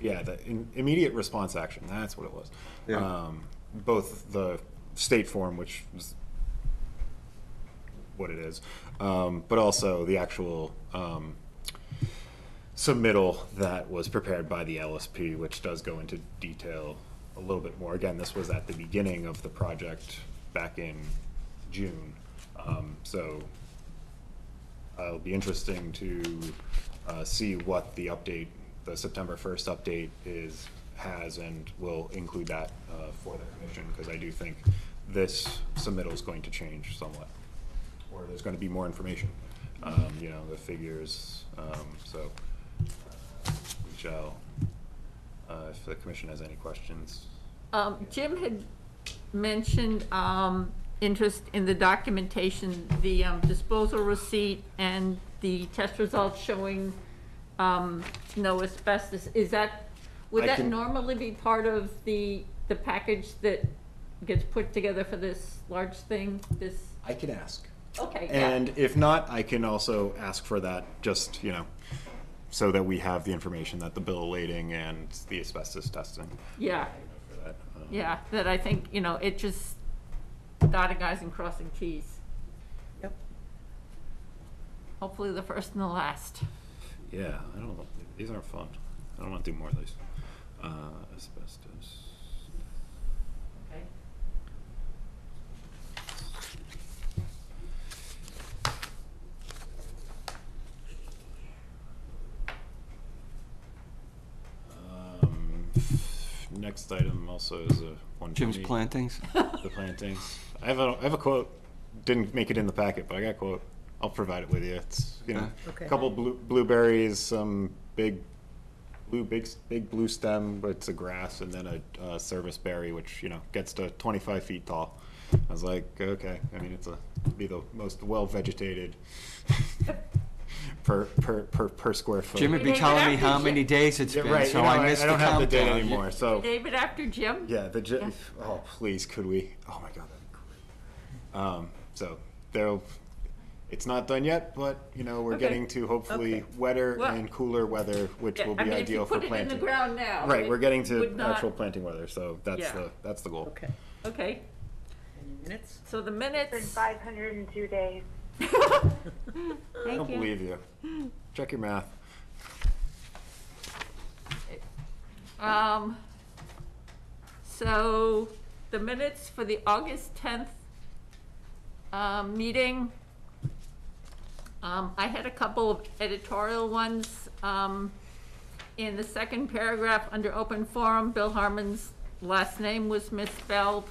Yeah, the in- immediate response action, that's what it was. Yeah. Um, both the state form, which is what it is, um, but also the actual, um, submittal that was prepared by the LSP, which does go into detail a little bit more. Again, this was at the beginning of the project back in June. Um, so uh, it'll be interesting to uh, see what the update, the September 1st update is, has, and we'll include that uh, for the commission, because I do think this submittal is going to change somewhat, or there's going to be more information, um, you know, the figures, um, so uh, we shall, uh, if the commission has any questions. Um, Jim had mentioned, um, interest in the documentation, the, um, disposal receipt and the test results showing, um, no asbestos. Is that, would I that can- normally be part of the, the package that gets put together for this large thing, this, I can ask. okay, yeah. And if not, I can also ask for that, just, you know, so that we have the information that the bill of lading and the asbestos testing. Yeah, yeah, that I think, you know, it just dotting i's and crossing t's. Yep. Hopefully the first and the last. Yeah, I don't, know. these aren't fun. I don't want to do more of these. Uh, the Okay. Um, next item also is a one. for me. plantings? The plantings. I have a, I have a quote. Didn't make it in the packet, but I got a quote. I'll provide it with you. It's, you know, Okay. a couple blue, blueberries, some big, blue, big, s- big blue stem, but it's a grass, and then a, uh service berry, which, you know, gets to twenty-five feet tall. I was like, okay, I mean, it's a, be the most well-vegetated per, per, per, per square foot. Jim would be telling me how many days it's Yeah, been, right, so you know, I missed I the don't have the date countdown. anymore, so. David after Jim? Yeah, the, ju- Yeah. oh, please, could we? Oh my God, that'd be great. Um, so there'll, it's not done yet, but, you know, we're Okay. getting to hopefully Okay. wetter Well- and cooler weather, which Yeah, will I be mean, if you ideal for put it in the planting. ground now, Right, it we're getting to would not- actual planting weather, so that's Yeah. the, that's the goal. Okay. Okay, minutes? so the minutes In minutes. 502 days. I don't you. believe you. Check your math. Um, so the minutes for the August tenth, um, meeting. Um, I had a couple of editorial ones, um, in the second paragraph, under open forum, Bill Harmon's last name was misspelled.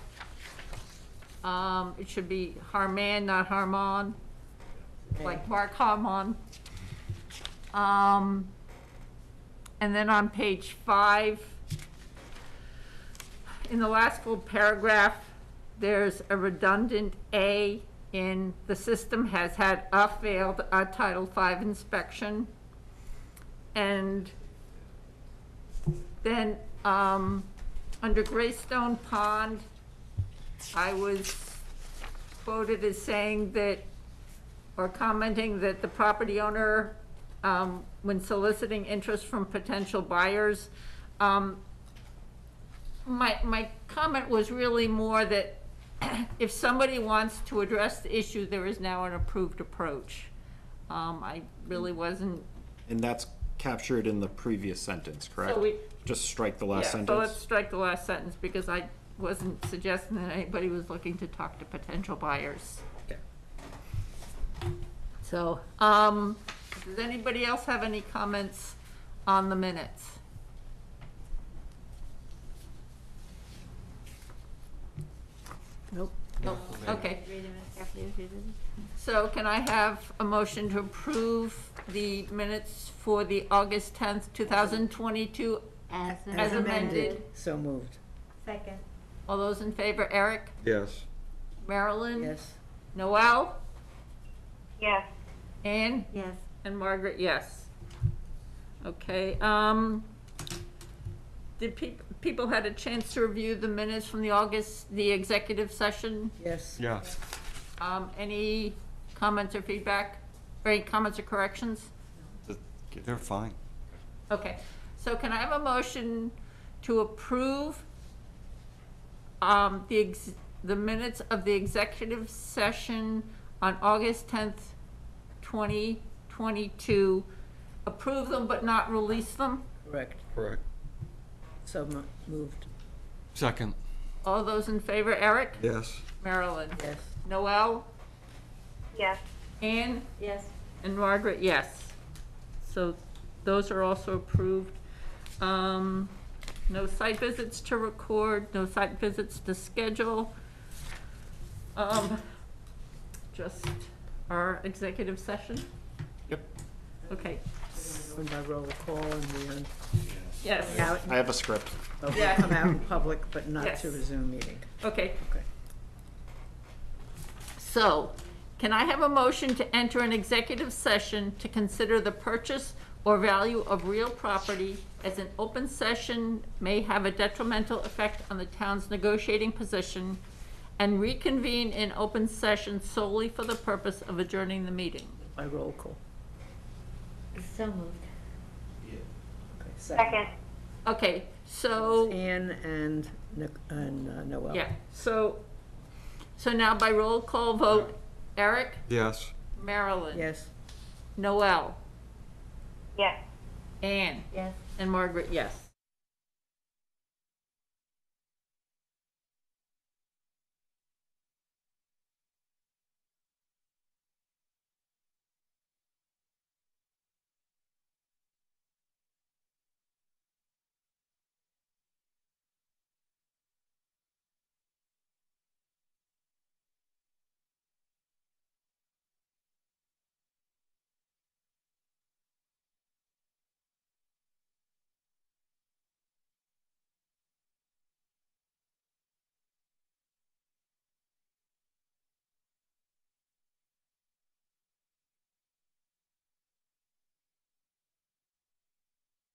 Um, it should be Harman, not Harmon, like Mark Harmon. Um, and then on page five, in the last full paragraph, there's a redundant A in the system has had a failed uh, Title V inspection. And then, um, under Greystone Pond, I was quoted as saying that, or commenting that the property owner, um, when soliciting interest from potential buyers, um, my, my comment was really more that if somebody wants to address the issue, there is now an approved approach. Um, I really wasn't, And that's captured in the previous sentence, correct? So we- Just strike the yeah, last so let's sentence? strike the last sentence because I wasn't suggesting that anybody was looking to talk to potential buyers. Okay. So, um, does anybody else have any comments on the minutes? Nope. Nope, okay. So can I have a motion to approve the minutes for the August tenth, two thousand twenty-two As as amended? So moved. Second. All those in favor, Eric, Yes. Marilyn? Yes. Noel? Yes. Anne? Yes. And Margaret, yes. Okay, um, did peop- people had a chance to review the minutes from the August, the executive session? Yes. Yes. Um, any comments or feedback, or any comments or corrections? They're fine. Okay, so can I have a motion to approve um, the, ex- the minutes of the executive session on August tenth, twenty twenty-two? Approve them but not release them? Correct. Correct. So mo- moved. Second. All those in favor, Eric? Yes. Marilyn? Yes. Noel? Yes. Anne? Yes. And Margaret, yes. So those are also approved. Um, no site visits to record, no site visits to schedule. Um, just our executive session? Yep. Okay, When by roll call and we, un- yes, out, I have a script. we Yeah. come out in public, but not Yes. to resume meeting. okay. Okay. So, can I have a motion to enter an executive session to consider the purchase or value of real property as an open session may have a detrimental effect on the town's negotiating position and reconvene in open session solely for the purpose of adjourning the meeting? By roll call. So moved. Okay, Second. Okay, so, Ann and Nic- and uh, Noel. yeah, so, so now by roll call vote, Eric, Yes. Marilyn, Yes. Noel, Yes. Anne, Yes. and Margaret, yes.